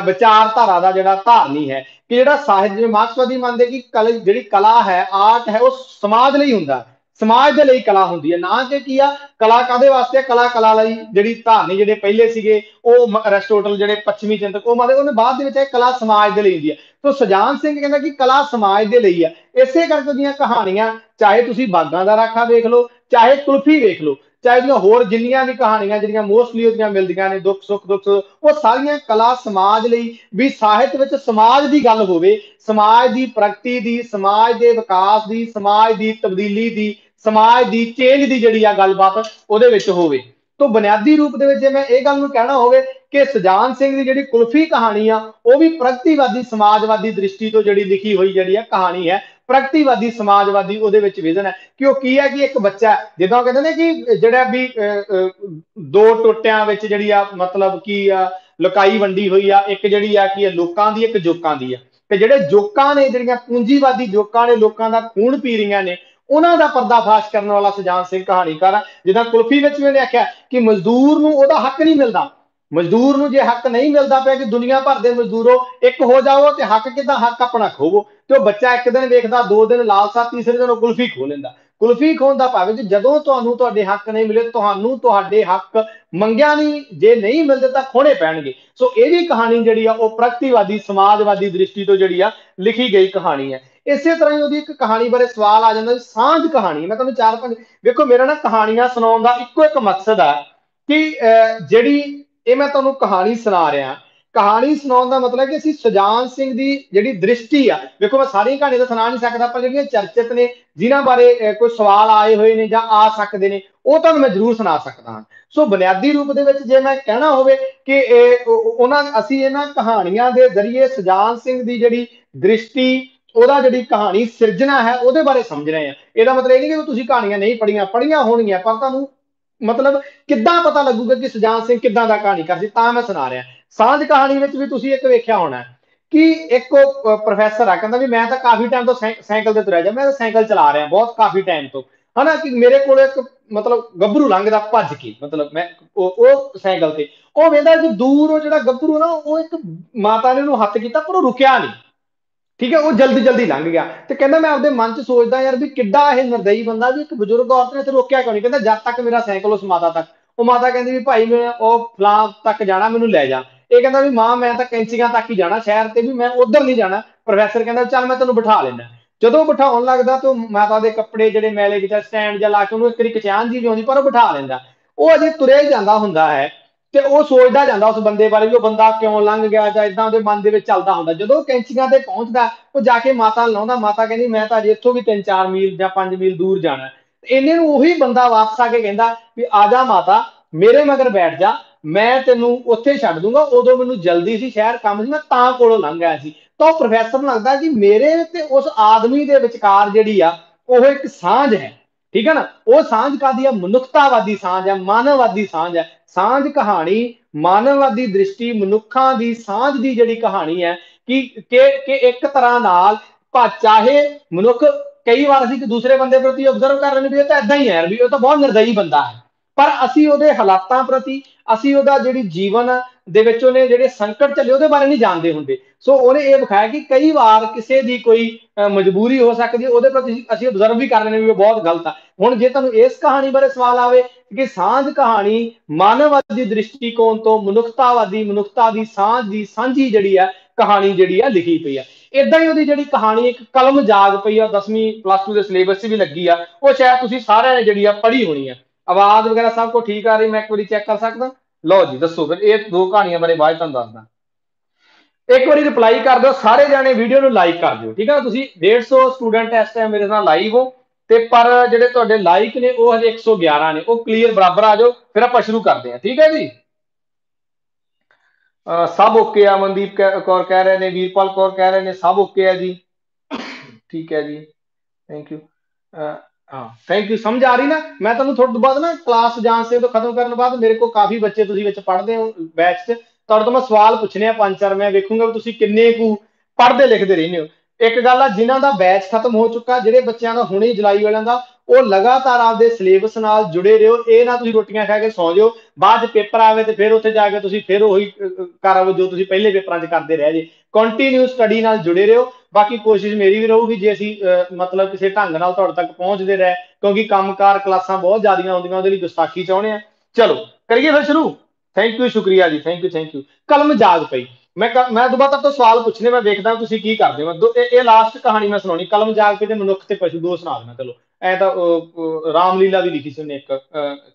ਵਿਚਾਰਧਾਰਾ ਦਾ ਜਿਹੜਾ ਧਾਰਨੀ ਹੈ ਕਿ ਜਿਹੜਾ ਸਾਹਿਤ ਜਿਵੇਂ ਮਾਰਕਸਵਾਦੀ ਮੰਨਦੇ ਕਿ ਜਿਹੜੀ ਕਲਾ ਹੈ, ਆਰਟ ਹੈ, ਉਹ ਸਮਾਜ ਲਈ ਹੁੰਦਾ। ਸਮਾਜ ਦੇ ਲਈ ਕਲਾ ਹੁੰਦੀ ਹੈ। ਨਾ ਕਿ ਕੀ ਆ? ਕਲਾ ਕਾਦੇ ਵਾਸਤੇ ਕਲਾ ਕਲਾ ਲਈ ਜਿਹੜੀ ਧਾਰਨੀ ਜਿਹੜੇ ਪਹਿਲੇ ਸੀਗੇ, ਉਹ ਅਰਿਸਟੋਟਲ ਜਿਹੜੇ ਪੱਛਮੀ ਚਿੰਤਕ, ਉਹ ਮੰਨਦੇ ਉਹਨੇ ਬਾਅਦ ਦੇ ਵਿੱਚ ਇਹ ਕਲਾ ਸਮਾਜ ਦੇ ਲਈ ਹੁੰਦੀ ਹੈ। ਤੋਂ ਸੁਜਾਨ ਸਿੰਘ ਕਹਿੰਦਾ ਕਿ ਕਲਾ ਸਮਾਜ ਦੇ ਲਈ ਆ। ਇਸੇ ਕਰਕੇ ਦੀਆਂ ਕਹਾਣੀਆਂ, ਚਾਹੇ ਤੁਸੀਂ ਬਾਗਾਂ ਦਾ ਰਾਖਾ ਵੇਖ ਲਓ, ਚਾਹੇ ਕੁਲਫੀ ਵੇਖ ਲਓ ਚਾਹੇ ਦੀਆਂ ਹੋਰ ਜਿੰਨੀਆਂ ਵੀ ਕਹਾਣੀਆਂ ਜਿਹੜੀਆਂ ਮੋਸਟਲੀ ਉਹਦੀਆਂ ਮਿਲਦੀਆਂ ਨੇ, ਦੁੱਖ, ਸੁੱਖ, ਦੁੱਖ, ਉਹ ਸਾਰੀਆਂ ਕਲਾ ਸਮਾਜ ਲਈ ਵੀ ਸਾਹਿਤ ਵਿੱਚ ਸਮਾਜ ਦੀ ਗੱਲ ਹੋਵੇ, ਸਮਾਜ ਦੀ ਪ੍ਰਗਤੀ ਦੀ, ਸਮਾਜ ਦੇ ਵਿਕਾਸ ਦੀ, ਸਮਾਜ ਦੀ ਤਬਦੀਲੀ ਦੀ, ਸਮਾਜ ਦੀ ਚੇਂਜ ਦੀ ਜਿਹੜੀ ਆ ਗੱਲਬਾਤ ਉਹਦੇ ਵਿੱਚ ਹੋਵੇ। ਤੋਂ ਬੁਨਿਆਦੀ ਰੂਪ ਦੇ ਵਿੱਚ ਜੇ ਮੈਂ ਇਹ ਗੱਲ ਨੂੰ ਕਹਿਣਾ ਹੋਵੇ ਕਿ ਸਜਾਨ ਸਿੰਘ ਦੀ ਜਿਹੜੀ ਕੁਲਫੀ ਕਹਾਣੀ ਆ, ਉਹ ਵੀ ਪ੍ਰਗਤੀਵਾਦੀ, ਸਮਾਜਵਾਦੀ ਦ੍ਰਿਸ਼ਟੀ ਤੋਂ ਜਿਹੜੀ ਲਿਖੀ ਹੋਈ ਜਿਹੜੀ ਆ ਕਹਾਣੀ ਹੈ ਪ੍ਰਗਤੀਵਾਦੀ, ਸਮਾਜਵਾਦੀ ਉਹਦੇ ਵਿੱਚ ਵਿਜ਼ਨ ਹੈ। ਕਿ ਉਹ ਕੀ ਹੈ ਕਿ ਇੱਕ ਬੱਚਾ ਜਿੱਦਾਂ ਕਹਿੰਦੇ ਨੇ ਕਿ ਜਿਹੜਾ ਵੀ ਦੋ ਟੋਟਿਆਂ ਵਿੱਚ ਜਿਹੜੀ ਆ, ਮਤਲਬ ਕੀ ਆ, ਲੁਕਾਈ ਵੰਡੀ ਹੋਈ ਆ, ਇੱਕ ਜਿਹੜੀ ਆ ਕੀ ਆ, ਲੋਕਾਂ ਦੀ, ਇੱਕ ਜੋਕਾਂ ਦੀ ਆ। ਤੇ ਜਿਹੜੇ ਜੋਕਾਂ ਨੇ, ਜਿਹੜੀਆਂ ਪੂੰਜੀਵਾਦੀ ਜੋਕਾਂ ਨੇ, ਲੋਕਾਂ ਦਾ ਖੂਨ ਪੀ ਰਹੀਆਂ ਨੇ, ਉਹਨਾਂ ਦਾ ਪਰਦਾਫਾਸ਼ ਕਰਨ ਵਾਲਾ ਸਜਾਨ ਸਿੰਘ ਕਹਾਣੀਕਾਰ ਜਿੱਦਾਂ ਕੁਲਫੀ ਵਿੱਚ ਵੀ ਉਹਨੇ ਆਖਿਆ ਕਿ ਮਜ਼ਦੂਰ ਨੂੰ ਉਹਦਾ ਹੱਕ ਨਹੀਂ ਮਿਲਦਾ। ਮਜ਼ਦੂਰ ਨੂੰ ਜੇ ਹੱਕ ਨਹੀਂ ਮਿਲਦਾ ਪਿਆ ਕਿ ਦੁਨੀਆ ਭਰ ਦੇ ਮਜ਼ਦੂਰੋ ਇੱਕ ਹੋ ਜਾਓ ਤੇ ਹੱਕ ਕਿਦਾਂ? ਹੱਕ ਆਪਣਾ ਖੋਵੋ। ਤੇ ਉਹ ਬੱਚਾ ਇੱਕ ਦਿਨ ਵੇਖਦਾ, ਦੋ ਦਿਨ ਲਾਲਸਾ, ਤੀਸਰੇ ਦਿਨ ਉਹ ਕੁਲਫੀ ਖੋ ਲੈਂਦਾ। ਕੁਲਫੀ ਖੋਣ ਦਾ ਭਾਵੇਂ ਜਦੋਂ ਤੁਹਾਨੂੰ ਤੁਹਾਡੇ ਹੱਕ ਨਹੀਂ ਮਿਲੇ, ਤੁਹਾਨੂੰ ਤੁਹਾਡੇ ਹੱਕ ਮੰਗਿਆ ਨਹੀਂ, ਜੇ ਨਹੀਂ ਮਿਲਦੇ ਤਾਂ ਖੋਣੇ ਪੈਣਗੇ। ਸੋ ਇਹ ਵੀ ਕਹਾਣੀ ਜਿਹੜੀ ਆ, ਉਹ ਪ੍ਰਗਤੀਵਾਦੀ, ਸਮਾਜਵਾਦੀ ਦ੍ਰਿਸ਼ਟੀ ਤੋਂ ਜਿਹੜੀ ਆ, ਲਿਖੀ ਗਈ ਕਹਾਣੀ ਹੈ। ਇਸੇ ਤਰ੍ਹਾਂ ਹੀ ਉਹਦੀ ਇੱਕ ਕਹਾਣੀ ਬਾਰੇ ਸਵਾਲ ਆ ਜਾਂਦਾ, ਸਾਂਝ ਕਹਾਣੀ। ਮੈਂ ਤੁਹਾਨੂੰ ਚਾਰ ਪੰਜ, ਵੇਖੋ, ਮੇਰਾ ਨਾ ਕਹਾਣੀਆਂ ਸੁਣਾਉਣ ਦਾ ਇੱਕੋ ਇੱਕ ਮਕਸਦ ਆ ਕਿ ਜਿਹੜੀ ਇਹ ਮੈਂ ਤੁਹਾਨੂੰ ਕਹਾਣੀ ਸੁਣਾ ਰਿਹਾ। ਕਹਾਣੀ ਸੁਣਾਉਣ ਦਾ ਮਤਲਬ ਕਿ ਅਸੀਂ ਸੁਜਾਨ ਸਿੰਘ ਦੀ ਜਿਹੜੀ ਦ੍ਰਿਸ਼ਟੀ ਆ, ਵੇਖੋ ਮੈਂ ਸਾਰੀਆਂ ਕਹਾਣੀਆਂ ਤਾਂ ਸੁਣਾ ਨਹੀਂ ਸਕਦਾ, ਪਰ ਜਿਹੜੀਆਂ ਚਰਚਿਤ ਨੇ, ਜਿਨ੍ਹਾਂ ਬਾਰੇ ਕੋਈ ਸਵਾਲ ਆਏ ਹੋਏ ਨੇ ਜਾਂ ਆ ਸਕਦੇ ਨੇ, ਉਹ ਤੁਹਾਨੂੰ ਮੈਂ ਜ਼ਰੂਰ ਸੁਣਾ ਸਕਦਾ ਹਾਂ। ਸੋ ਬੁਨਿਆਦੀ ਰੂਪ ਦੇ ਵਿੱਚ ਜੇ ਮੈਂ ਕਹਿਣਾ ਹੋਵੇ ਕਿ ਉਹਨਾਂ, ਅਸੀਂ ਇਹਨਾਂ ਕਹਾਣੀਆਂ ਦੇ ਜ਼ਰੀਏ ਸੁਜਾਨ ਸਿੰਘ ਦੀ ਜਿਹੜੀ ਦ੍ਰਿਸ਼ਟੀ, ਉਹਦਾ ਜਿਹੜੀ ਕਹਾਣੀ ਸਿਰਜਣਾ ਹੈ, ਉਹਦੇ ਬਾਰੇ ਸਮਝ ਰਹੇ ਆ ਇਹਦਾ ਮਤਲਬ ਇਹ ਨਹੀਂ ਕਿ ਤੁਸੀਂ ਕਹਾਣੀਆਂ ਨਹੀਂ ਪੜੀਆਂ ਪੜੀਆਂ ਹੋਣਗੀਆਂ, ਪਰ ਤੁਹਾਨੂੰ ਮਤਲਬ ਕਿੱਦਾਂ ਪਤਾ ਲੱਗੂਗਾ ਕਿ ਸੁਜਾਨ ਸਿੰਘ ਕਿੱਦਾਂ ਦਾ ਕਹਾਣੀਕਾਰ ਸੀ ਤਾਂ ਮੈਂ ਸੁਣਾ ਰਿਹਾ। ਸਾਂਝ ਕਹਾਣੀ ਵਿੱਚ ਵੀ ਤੁਸੀਂ ਇੱਕ ਵੇਖਿਆ ਹੋਣਾ ਕਿ ਇੱਕ ਪ੍ਰੋਫੈਸਰ ਆ, ਕਹਿੰਦਾ ਵੀ ਮੈਂ ਤਾਂ ਕਾਫੀ ਟਾਈਮ ਤੋਂ ਸਾਈਕਲ ਤੇ ਤੁਰਿਆ ਜਾ, ਮੈਂ ਤਾਂ ਸਾਈਕਲ ਚਲਾ ਰਿਹਾ, ਬਹੁਤ ਕਾਫੀ ਟਾਈਮ ਤੋਂ। ਹਨਾ ਕਿ ਮੇਰੇ ਕੋਲ ਇੱਕ ਮਤਲਬ ਗੱਭਰੂ ਲੰਘਦਾ ਭੱਜ ਕੇ, ਮਤਲਬ ਮੈਂ, ਉਹ ਉਹ ਸਾਈਕਲ ਤੇ। ਉਹ ਵੇਂਦਾ ਕਿ ਦੂਰ ਉਹ ਜਿਹੜਾ ਗੱਭਰੂ ਨਾ, ਉਹ ਇੱਕ ਮਾਤਾ ਨੇ ਉਹਨੂੰ ਹੱਥ ਕੀਤਾ, ਪਰ ਉਹ ਰੁਕਿਆ ਨਹੀਂ। ਠੀਕ ਹੈ, ਉਹ ਜਲਦੀ ਜਲਦੀ ਲੰਘ ਗਿਆ। ਤੇ ਕਹਿੰਦਾ, ਮੈਂ ਆਪਦੇ ਮਨ 'ਚ ਸੋਚਦਾ ਯਾਰ ਵੀ ਕਿੱਡਾ ਇਹ ਨਰਦਈ ਬੰਦਾ ਵੀ ਇੱਕ ਬਜ਼ੁਰਗ ਔਰਤ ਨੇ ਤੇ ਰੋਕਿਆ ਕਿਉਂ ਨਹੀਂ? ਕਹਿੰਦਾ, ਜਦ ਤੱਕ ਮੇਰਾ ਸਾਈਕਲ ਉਸ ਮਾਤਾ ਤੱਕ, ਉਹ ਮਾਤਾ ਕਹਿੰਦੀ ਵੀ, ਭਾਈ, ਮੈਂ ਉਹ ਫਲਾਂ ਤੱਕ ਜਾਣਾ, ਮੈਨੂੰ ਲੈ ਜਾ। ਇਹ ਕਹਿੰਦਾ ਵੀ, ਮਾਂ, ਮੈਂ ਤਾਂ ਕੈਂਚੀਆਂ ਤੱਕ ਹੀ ਜਾਣਾ, ਸ਼ਹਿਰ ਤੇ ਵੀ ਮੈਂ ਉਧਰ ਨਹੀਂ ਜਾਣਾ। ਪ੍ਰੋਫੈਸਰ ਕਹਿੰਦਾ, ਚੱਲ, ਮੈਂ ਤੈਨੂੰ ਬਿਠਾ ਲੈਣਾ ਜਦੋਂ ਬਿਠਾਉਣ ਲੱਗਦਾ ਤਾਂ ਮਾਤਾ ਦੇ ਕੱਪੜੇ ਜਿਹੜੇ ਮੈਲੇ ਕਿਤੇ ਸਟੈਂਡ ਜਾਂ ਲਾ ਕੇ ਉਹਨੂੰ ਇੱਕ ਵਾਰੀ ਕਚਾਨ ਜੀ ਆਉਂਦੀ, ਪਰ ਉਹ ਬਿਠਾ ਲੈਂਦਾ। ਉਹ ਅਜੇ ਤੁਰਿਆ ਹੀ ਜਾਂਦਾ ਹੁੰਦਾ ਹੈ। ਤੇ ਉਹ ਸੋਚਦਾ ਜਾਂਦਾ ਉਸ ਬੰਦੇ ਬਾਰੇ ਵੀ ਉਹ ਬੰਦਾ ਕਿਉਂ ਲੰਘ ਗਿਆ ਜਾਂ ਇਦਾਂ ਉਹਦੇ ਮਨ ਦੇ ਵਿੱਚ ਚੱਲਦਾ ਹੁੰਦਾ। ਜਦੋਂ ਕੈਂਚੀਆਂ ਤੇ ਪਹੁੰਚਦਾ, ਉਹ ਜਾ ਕੇ ਮਾਤਾ ਲਾਉਂਦਾ, ਮਾਤਾ ਕਹਿੰਦੀ, ਮੈਂ ਤਾਂ ਅਜੇ ਇੱਥੋਂ ਵੀ 3-4 ਮੀਲ ਜਾਂ 5 ਮੀਲ ਦੂਰ ਜਾਣਾ ਇਹਨੇ ਨੂੰ ਉਹੀ ਬੰਦਾ ਵਾਪਸ ਆ ਕੇ ਕਹਿੰਦਾ ਵੀ, ਆ ਜਾ ਮਾਤਾ, ਮੇਰੇ ਮਗਰ ਬੈਠ ਜਾ, ਮੈਂ ਤੈਨੂੰ ਉੱਥੇ ਛੱਡ ਦੂੰਗਾ, ਉਦੋਂ ਮੈਨੂੰ ਜਲਦੀ ਸੀ ਸ਼ਹਿਰ ਕੰਮ ਸੀ, ਮੈਂ ਤਾਂ ਕੋਲੋਂ ਲੰਘ ਆਇਆ ਸੀ। ਤਾਂ ਉਹ ਪ੍ਰੋਫੈਸਰ ਨੂੰ ਲੱਗਦਾ ਕਿ ਮੇਰੇ ਤੇ ਉਸ ਆਦਮੀ ਦੇ ਵਿਚਕਾਰ ਜਿਹੜੀ ਆ, ਉਹ ਇੱਕ ਸਾਂਝ ਹੈ। ਠੀਕ ਹੈ ਨਾ? ਉਹ ਸਾਂਝ ਕਾਦੀ ਆ? ਮਨੁੱਖਤਾਵਾਦੀ ਸਾਂਝ ਹੈ, ਮਾਨਵਵਾਦੀ ਸਾਂਝ ਹੈ। ਸਾਂਝ ਕਹਾਣੀ ਮਾਨਵਵਾਦੀ ਦ੍ਰਿਸ਼ਟੀ ਮਨੁੱਖਾਂ ਦੀ ਸਾਂਝ ਦੀ ਜਿਹੜੀ ਕਹਾਣੀ ਹੈ ਕਿ ਕਿ ਇੱਕ ਤਰ੍ਹਾਂ ਨਾਲ ਭਾ ਚਾਹੇ ਮਨੁੱਖ ਕਈ ਵਾਰ ਅਸੀਂ ਕਿ ਦੂਸਰੇ ਬੰਦੇ ਪ੍ਰਤੀ ਅਬਜ਼ਰਵ ਕਰ ਰਹੇ ਵੀ ਇਹ ਤਾਂ ਇਦਾਂ ਹੀ ਹੈ ਵੀ ਉਹ ਤਾਂ ਬਹੁਤ ਨਿਰਦਈ ਬੰਦਾ ਹੈ। ਪਰ ਅਸੀਂ ਉਹਦੇ ਹਾਲਾਤਾਂ ਪ੍ਰਤੀ, ਅਸੀਂ ਉਹਦਾ ਜਿਹੜੀ ਜੀਵਨ ਦੇ ਵਿੱਚ ਉਹਨੇ ਜਿਹੜੇ ਸੰਕਟ ਚੱਲੇ ਉਹਦੇ ਬਾਰੇ ਨਹੀਂ ਜਾਣਦੇ ਹੁੰਦੇ। ਸੋ ਉਹਨੇ ਇਹ ਵਿਖਾਇਆ ਕਿ ਕਈ ਵਾਰ ਕਿਸੇ ਦੀ ਕੋਈ ਮਜਬੂਰੀ ਹੋ ਸਕਦੀ ਹੈ, ਉਹਦੇ ਪ੍ਰਤੀ ਅਸੀਂ ਅਬਜ਼ਰਵ ਵੀ ਕਰ ਲੈਂਦੇ ਵੀ ਉਹ ਬਹੁਤ ਗਲਤ ਆ। ਹੁਣ ਜੇ ਤੁਹਾਨੂੰ ਇਸ ਕਹਾਣੀ ਬਾਰੇ ਸਵਾਲ ਆਵੇ ਕਿ ਸਾਂਝ ਕਹਾਣੀ ਮਾਨਵਵਾਦੀ ਦ੍ਰਿਸ਼ਟੀਕੋਣ ਤੋਂ ਮਨੁੱਖਤਾਵਾਦੀ ਮਨੁੱਖਤਾ ਦੀ ਸਾਂਝ ਦੀ ਸਾਂਝੀ ਜਿਹੜੀ ਆ, ਕਹਾਣੀ ਜਿਹੜੀ ਆ, ਲਿਖੀ ਪਈ ਆ। ਇਦਾਂ ਹੀ ਉਹਦੀ ਜਿਹੜੀ ਕਹਾਣੀ ਇੱਕ ਕਲਮ ਜਾਗ ਪਈ ਆ 10ਵੀਂ ਪਲੱਸ 2 ਦੇ ਸਿਲੇਬਸ 'ਚ ਵੀ ਲੱਗੀ ਆ। ਉਹ ਸ਼ਾਇਦ ਤੁਸੀਂ ਸਾਰਿਆਂ ਨੇ ਜਿਹੜੀ ਆ, ਪੜ੍ਹੀ ਹੋਣੀ ਆ। ਆਵਾਜ਼ ਵਗੈਰਾ ਸਭ ਕੁਝ ਠੀਕ ਆ ਰਹੀ? ਮੈਂ ਇੱਕ ਵਾਰੀ ਚੈੱਕ ਕਰ ਸਕਦਾ? ਲਓ ਜੀ, ਦੱਸੋ ਫਿਰ, ਇਹ ਦੋ ਕਹਾਣੀਆਂ ਬਾਰੇ ਬਾਅਦ ਤੁਹਾਨੂੰ ਦੱਸਦਾ। ਇੱਕ ਵਾਰੀ ਰਿਪਲਾਈ ਕਰ ਦਿਓ, ਸਾਰੇ ਜਾਣੇ ਵੀਡੀਓ ਨੂੰ ਲਾਈਕ ਕਰ ਦਿਓ, ਠੀਕ ਆ? ਤੁਸੀਂ 150 ਸਟੂਡੈਂਟ ਇਸ ਟਾਈਮ ਮੇਰੇ ਨਾਲ ਲਾਈਵ ਹੋ, ਤੇ ਪਰ ਜਿਹੜੇ ਤੁਹਾਡੇ ਲਾਈਕ ਨੇ, ਉਹ ਹਜੇ 111 ਨੇ, ਉਹ ਕਲੀਅਰ ਬਰਾਬਰ ਆ ਜਾਓ, ਫਿਰ ਆਪਾਂ ਸ਼ੁਰੂ ਕਰਦੇ ਹਾਂ, ਠੀਕ ਹੈ ਜੀ? ਸਭ ਓਕੇ ਆ, ਮਨਦੀਪ ਕੌਰ ਕਹਿ ਰਹੇ ਨੇ, ਵੀਰਪਾਲ ਕੌਰ ਕਹਿ ਰਹੇ ਨੇ, ਸਭ ਓਕੇ ਆ ਜੀ। ਠੀਕ ਹੈ ਜੀ ਥੈਂਕ ਯੂ ਹਾਂ ਥੈਂਕ ਯੂ ਸਮਝ ਆ ਰਹੀ ਨਾ? ਮੈਂ ਤੁਹਾਨੂੰ ਥੋੜਾ ਬਾਅਦ ਨਾ ਕਲਾਸ ਜਾਣ ਸੇ ਤੋਂ ਖਤਮ ਕਰਨ ਬਾਅਦ ਮੇਰੇ ਕੋਲ ਕਾਫੀ ਬੱਚੇ ਤੁਸੀਂ ਵਿੱਚ ਪੜ੍ਹਦੇ ਹੋ ਬੈਚ 'ਚ। ਤੁਹਾਡੇ ਤੋਂ ਮੈਂ ਸਵਾਲ ਪੁੱਛਣੇ ਆ ਪੰਜ ਚਾਰ, ਮੈਂ ਵੇਖੂੰਗਾ ਤੁਸੀਂ ਕਿੰਨੇ ਕੁ ਪੜ੍ਹਦੇ ਲਿਖਦੇ ਰਹਿੰਦੇ ਹੋ। ਇੱਕ ਗੱਲ ਆ, ਜਿਨ੍ਹਾਂ ਦਾ ਬੈਚ ਖਤਮ ਹੋ ਚੁੱਕਾ, ਜਿਹੜੇ ਬੱਚਿਆਂ ਦਾ ਹੁਣੇ ਜੁਲਾਈ ਵਾਲਿਆਂ ਦਾ ਉਹ ਲਗਾਤਾਰ ਆਪਦੇ ਸਿਲੇਬਸ ਨਾਲ ਜੁੜੇ ਰਹੋ। ਇਹ ਨਾ ਤੁਸੀਂ ਰੋਟੀਆਂ ਖਾ ਕੇ ਸੌਂ ਜਾਓ, ਬਾਅਦ ਚ ਪੇਪਰ ਆਵੇ ਤੇ ਫਿਰ ਉੱਥੇ ਜਾ ਕੇ ਤੁਸੀਂ ਫਿਰ ਉਹੀ ਕਰ ਜੋ ਤੁਸੀਂ ਪਹਿਲੇ ਪੇਪਰਾਂ 'ਚ ਕਰਦੇ ਰਹਿ ਜੇ। ਕੰਟੀਨਿਊ ਸਟੱਡੀ ਨਾਲ ਜੁੜੇ ਰਹੋ। ਬਾਕੀ ਕੋਸ਼ਿਸ਼ ਮੇਰੀ ਵੀ ਰਹੂਗੀ ਜੇ ਅਸੀਂ ਮਤਲਬ ਕਿਸੇ ਢੰਗ ਨਾਲ ਤੁਹਾਡੇ ਤੱਕ ਪਹੁੰਚਦੇ ਰਹੇ, ਕਿਉਂਕਿ ਕੰਮਕਾਰ ਕਲਾਸਾਂ ਬਹੁਤ ਜ਼ਿਆਦੀਆਂ ਹੁੰਦੀਆਂ, ਉਹਦੇ ਲਈ ਗੁਸਤਾਖੀ ਚਾਹੁੰਦੇ ਆ ਚਲੋ, ਕਰੀਏ ਫਿਰ ਸ਼ੁਰੂ। ਥੈਂਕ ਯੂ ਸ਼ੁਕਰੀਆ ਜੀ ਥੈਂਕ ਯੂ ਥੈਂਕ ਯੂ ਕਲਮ ਜਾਗ ਪਈ। ਮੈਂ ਮੈਂ ਦੁਬਾਰਾ ਤੋਂ ਸਵਾਲ ਪੁੱਛਨੇ, ਮੈਂ ਦੇਖਦਾ ਤੁਸੀਂ ਕੀ ਕਰਦੇ ਹੋ। ਇਹ ਲਾਸਟ ਕਹਾਣੀ ਮੈਂ ਸੁਣਾਉਣੀ। ਕਲਮ ਜਾਗ ਪਈ ਤੇ ਮਨੁੱਖ ਤੇ ਪਸ਼ੂ ਦੋ ਸੁਣਾ ਦੇਣਾ ਚਲੋ। ਐ ਤਾਂ ਰਾਮਲੀਲਾ ਵੀ ਲਿਖੀ ਸੀ ਉਹਨੇ ਇੱਕ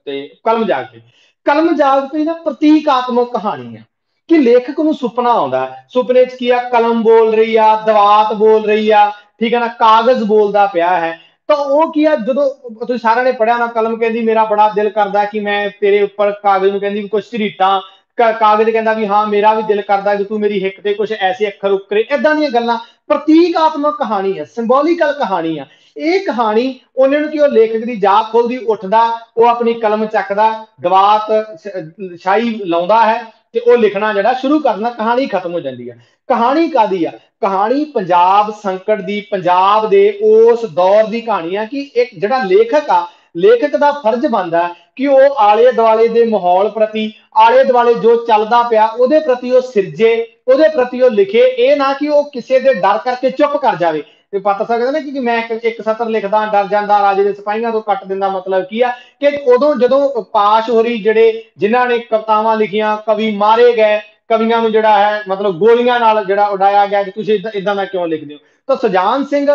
ਤੇ ਕਲਮ ਜਾਗ ਪਈ। ਕਲਮ ਜਾਗ ਪਈ ਨਾ ਪ੍ਰਤੀਕਾਤਮਕ ਕਹਾਣੀ ਹੈ। ਕਿ ਲੇਖਕ ਨੂੰ ਸੁਪਨਾ ਆਉਂਦਾ ਸੁਪਨੇ 'ਚ ਕੀ ਆ? ਕਲਮ ਬੋਲ ਰਹੀ ਆ, ਦਵਾਤ ਬੋਲ ਰਹੀ ਆ, ਠੀਕ ਹੈ ਨਾ? ਕਾਗਜ਼ ਬੋਲਦਾ ਪਿਆ ਹੈ। ਤਾਂ ਉਹ ਕੀ ਆ? ਜਦੋਂ ਤੁਸੀਂ ਸਾਰਿਆਂ ਨੇ ਪੜਿਆ ਨਾ, ਕਲਮ ਕਹਿੰਦੀ, ਮੇਰਾ ਬੜਾ ਦਿਲ ਕਰਦਾ ਕਿ ਮੈਂ ਤੇਰੇ ਉੱਪਰ ਕਾਗਜ਼ ਨੂੰ ਕਹਿੰਦੀ ਕੁਝ ਝਰੀਟਾਂ ਕਾਗਜ਼ ਕਹਿੰਦਾ ਵੀ ਹਾਂ, ਮੇਰਾ ਵੀ ਦਿਲ ਕਰਦਾ ਕਿ ਤੂੰ ਮੇਰੀ ਹਿੱਕ ਤੇ ਕੁਝ ਐਸੇ ਅੱਖਰ ਉਕਰੇ। ਇਦਾਂ ਦੀਆਂ ਗੱਲਾਂ। ਪ੍ਰਤੀਕਾਤਮਕ ਕਹਾਣੀ ਹੈ ਸਿੰਬੋਲਿਕਲ ਕਹਾਣੀ ਆ। ਇਹ ਕਹਾਣੀ, ਉਹਨਾਂ ਨੂੰ ਕਿ, ਉਹ ਲੇਖਕ ਦੀ ਜਾਗ ਖੋਲਦੀ, ਉੱਠਦਾ, ਉਹ ਆਪਣੀ ਕਲਮ ਚੱਕਦਾ, ਦਵਾਤ ਸ਼ਾਈ ਲਾਉਂਦਾ ਹੈ। ਤੇ ਉਹ ਲਿਖਣਾ ਜਿਹੜਾ ਸ਼ੁਰੂ ਕਰਨਾ ਕਹਾਣੀ ਖਤਮ ਹੋ ਜਾਂਦੀ ਹੈ ਕਹਾਣੀ ਕਾਦੀ ਆ? ਕਹਾਣੀ ਪੰਜਾਬ ਸੰਕਟ ਦੀ, ਪੰਜਾਬ ਦੇ ਉਸ ਦੌਰ ਦੀ ਕਹਾਣੀ ਆ ਕਿ ਇੱਕ ਜਿਹੜਾ ਲੇਖਕ ਆ, ਲੇਖਕ ਦਾ ਫਰਜ਼ ਬਣਦਾ ਕਿ ਉਹ ਆਲੇ ਦੁਆਲੇ ਦੇ ਮਾਹੌਲ ਪ੍ਰਤੀ ਆਲੇ ਦੁਆਲੇ ਜੋ ਚੱਲਦਾ ਪਿਆ, ਉਹਦੇ ਪ੍ਰਤੀ ਉਹ ਸਿਰਜੇ, ਉਹਦੇ ਪ੍ਰਤੀ ਉਹ ਲਿਖੇ, ਇਹ ਨਾ ਕਿ ਉਹ ਕਿਸੇ ਦੇ ਡਰ ਕਰਕੇ ਚੁੱਪ ਕਰ ਜਾਵੇ। ਤੇ ਪਤਾ ਸਕਦਾ ਨਾ ਕਿ ਮੈਂ ਇੱਕ ਸਤਰ ਲਿਖਦਾ, ਡਰ ਜਾਂਦਾ, ਰਾਜੇ ਦੇ ਸਿਪਾਹੀਆਂ ਤੋਂ ਕੱਟ ਦਿੰਦਾ ਮਤਲਬ ਕੀ ਆ? ਕਿ ਉਦੋਂ ਜਦੋਂ ਪਾਸ਼ ਹੋਰੀ ਜਿਹੜੇ ਜਿਨ੍ਹਾਂ ਨੇ ਕਵਤਾਵਾਂ ਲਿਖੀਆਂ, ਕਵੀ ਮਾਰੇ ਗਏ, ਕਵੀਆਂ ਨੂੰ ਜਿਹੜਾ ਹੈ, ਮਤਲਬ ਗੋਲੀਆਂ ਨਾਲ ਜਿਹੜਾ ਉਡਾਇਆ ਗਿਆ ਕਿ ਤੁਸੀਂ ਇਦਾਂ ਦਾ ਕਿਉਂ ਲਿਖਦੇ ਹੋ? ਤਾਂ ਸੁਜਾਨ ਸਿੰਘ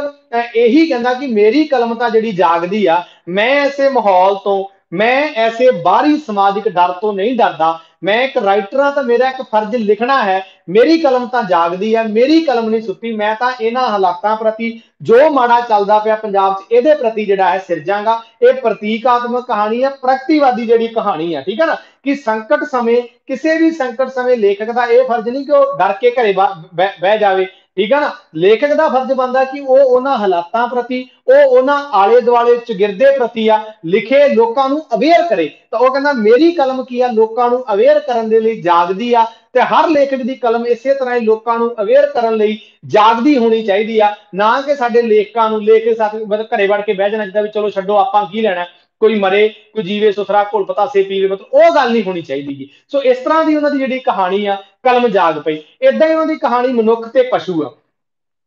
ਇਹੀ ਕਹਿੰਦਾ ਕਿ ਮੇਰੀ ਕਲਮ ਤਾਂ ਜਿਹੜੀ ਜਾਗਦੀ ਆ, ਮੈਂ ਐਸੇ ਮਾਹੌਲ ਤੋਂ, ਮੈਂ ਐਸੇ ਬਾਹਰੀ ਸਮਾਜਿਕ ਡਰ ਤੋਂ ਨਹੀਂ ਡਰਦਾ। ਮੈਂ ਇੱਕ ਰਾਈਟਰ ਆ ਤਾਂ ਮੇਰਾ ਇੱਕ ਫਰਜ਼ ਲਿਖਣਾ ਹੈ, ਮੇਰੀ ਕਲਮ ਤਾਂ ਜਾਗਦੀ ਹੈ, ਮੇਰੀ ਕਲਮ ਨਹੀਂ ਸੁੱਤੀ, ਮੈਂ ਤਾਂ ਇਹਨਾਂ ਹਾਲਾਤਾਂ ਪ੍ਰਤੀ ਜੋ ਮਾੜਾ ਚੱਲਦਾ ਪਿਆ ਪੰਜਾਬ 'ਚ, ਇਹਦੇ ਪ੍ਰਤੀ ਜਿਹੜਾ ਹੈ ਸਿਰਜਾਂਗਾ ਇਹ ਪ੍ਰਤੀਕਾਤਮਕ ਕਹਾਣੀ ਹੈ, ਪ੍ਰਗਤੀਵਾਦੀ ਜਿਹੜੀ ਕਹਾਣੀ ਹੈ, ਠੀਕ ਹੈ ਨਾ? ਕਿ ਸੰਕਟ ਸਮੇਂ, ਕਿਸੇ ਵੀ ਸੰਕਟ ਸਮੇਂ ਲੇਖਕ ਦਾ ਇਹ ਫਰਜ਼ ਨਹੀਂ ਕਿ ਉਹ ਡਰ ਕੇ ਘਰੇ ਬਹਿ ਜਾਵੇ। ਠੀਕ ਹੈ ਨਾ? ਲੇਖਕ ਦਾ ਫਰਜ਼ ਬਣਦਾ ਕਿ ਉਹ ਉਹਨਾਂ ਹਾਲਾਤਾਂ ਪ੍ਰਤੀ, ਉਹ ਉਹਨਾਂ ਆਲੇ ਦੁਆਲੇ ਚਗਿਰਦੇ ਪ੍ਰਤੀ ਆ, ਲਿਖੇ ਲੋਕਾਂ ਨੂੰ ਅਵੇਅਰ ਕਰੇ। ਤਾਂ ਉਹ ਕਹਿੰਦਾ, ਮੇਰੀ ਕਲਮ ਕੀ ਆ? ਲੋਕਾਂ ਨੂੰ ਅਵੇਅਰ ਕਰਨ ਦੇ ਲਈ ਜਾਗਦੀ ਆ ਤੇ ਹਰ ਲੇਖਕ ਦੀ ਕਲਮ ਇਸੇ ਤਰ੍ਹਾਂ ਹੀ ਲੋਕਾਂ ਨੂੰ ਅਵੇਅਰ ਕਰਨ ਲਈ ਜਾਗਦੀ ਹੋਣੀ ਚਾਹੀਦੀ ਆ। ਨਾ ਕਿ ਸਾਡੇ ਲੇਖਕਾਂ ਨੂੰ ਲੇਖ ਸਾਥ ਮਤਲਬ ਘਰੇ ਵੜ ਕੇ ਬਹਿ ਜਾਣਾ, ਜਿੱਦਾਂ ਵੀ, ਚਲੋ ਛੱਡੋ, ਆਪਾਂ ਕੀ ਲੈਣਾ? ਕੋਈ ਮਰੇ, ਕੋਈ ਜੀਵੇ, ਸੁਥਰਾ, ਘੁਲ ਪਤਾਸੇ ਪੀਵੇ ਮਤਲਬ ਉਹ ਗੱਲ ਨਹੀਂ ਹੋਣੀ ਚਾਹੀਦੀ ਜੀ ਸੋ ਇਸ ਤਰ੍ਹਾਂ ਦੀ ਉਹਨਾਂ ਦੀ ਜਿਹੜੀ ਕਹਾਣੀ ਆ, ਕਲਮ ਜਾਗ ਪਈ। ਇਦਾਂ ਹੀ ਉਹਨਾਂ ਦੀ ਕਹਾਣੀ ਮਨੁੱਖ ਤੇ ਪਸ਼ੂ ਆ।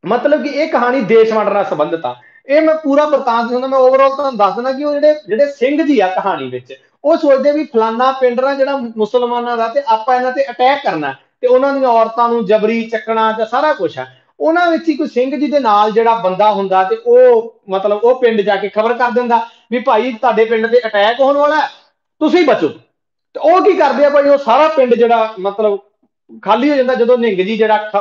ਮਤਲਬ ਕਿ ਇਹ ਕਹਾਣੀ ਦੇਸ਼ ਵੰਡ ਨਾਲ ਸੰਬੰਧਿਤ ਆ। ਇਹ ਮੈਂ ਪੂਰਾ ਵਰਤਾਂਤ ਹੁੰਦਾ ਮੈਂ ਓਵਰਆਲ ਤੁਹਾਨੂੰ ਦੱਸ ਦਿੰਦਾ ਕਿ ਉਹ ਜਿਹੜੇ ਜਿਹੜੇ ਸਿੰਘ ਜੀ ਆ ਕਹਾਣੀ ਵਿੱਚ, ਉਹ ਸੋਚਦੇ ਵੀ ਫਲਾਨਾ ਪਿੰਡ ਦਾ ਜਿਹੜਾ ਮੁਸਲਮਾਨਾਂ ਦਾ ਤੇ ਆਪਾਂ ਇਹਨਾਂ ਤੇ ਅਟੈਕ ਕਰਨਾ ਤੇ ਉਹਨਾਂ ਦੀਆਂ ਔਰਤਾਂ ਨੂੰ ਜਬਰੀ ਚੱਕਣਾ ਤੇ ਸਾਰਾ ਕੁਝ ਆ ਉਹਨਾਂ ਵਿੱਚ ਹੀ ਕੋਈ ਸਿੰਘ ਜੀ ਦੇ ਨਾਲ ਜਿਹੜਾ ਬੰਦਾ ਹੁੰਦਾ ਤੇ ਉਹ ਮਤਲਬ ਉਹ ਪਿੰਡ ਜਾ ਕੇ ਖਬਰ ਕਰ ਦਿੰਦਾ ਵੀ ਭਾਈ ਤੁਹਾਡੇ ਪਿੰਡ ਤੇ ਅਟੈਕ ਹੋਣ ਵਾਲਾ ਤੁਸੀਂ ਬਚੋ। ਤੇ ਉਹ ਕੀ ਕਰਦੇ ਆ ਭਾਈ, ਉਹ ਸਾਰਾ ਪਿੰਡ ਜਿਹੜਾ ਮਤਲਬ ਖਾਲੀ ਹੋ ਜਾਂਦਾ ਜਦੋਂ ਨਿੰਗ ਜੀ ਜਿਹੜਾ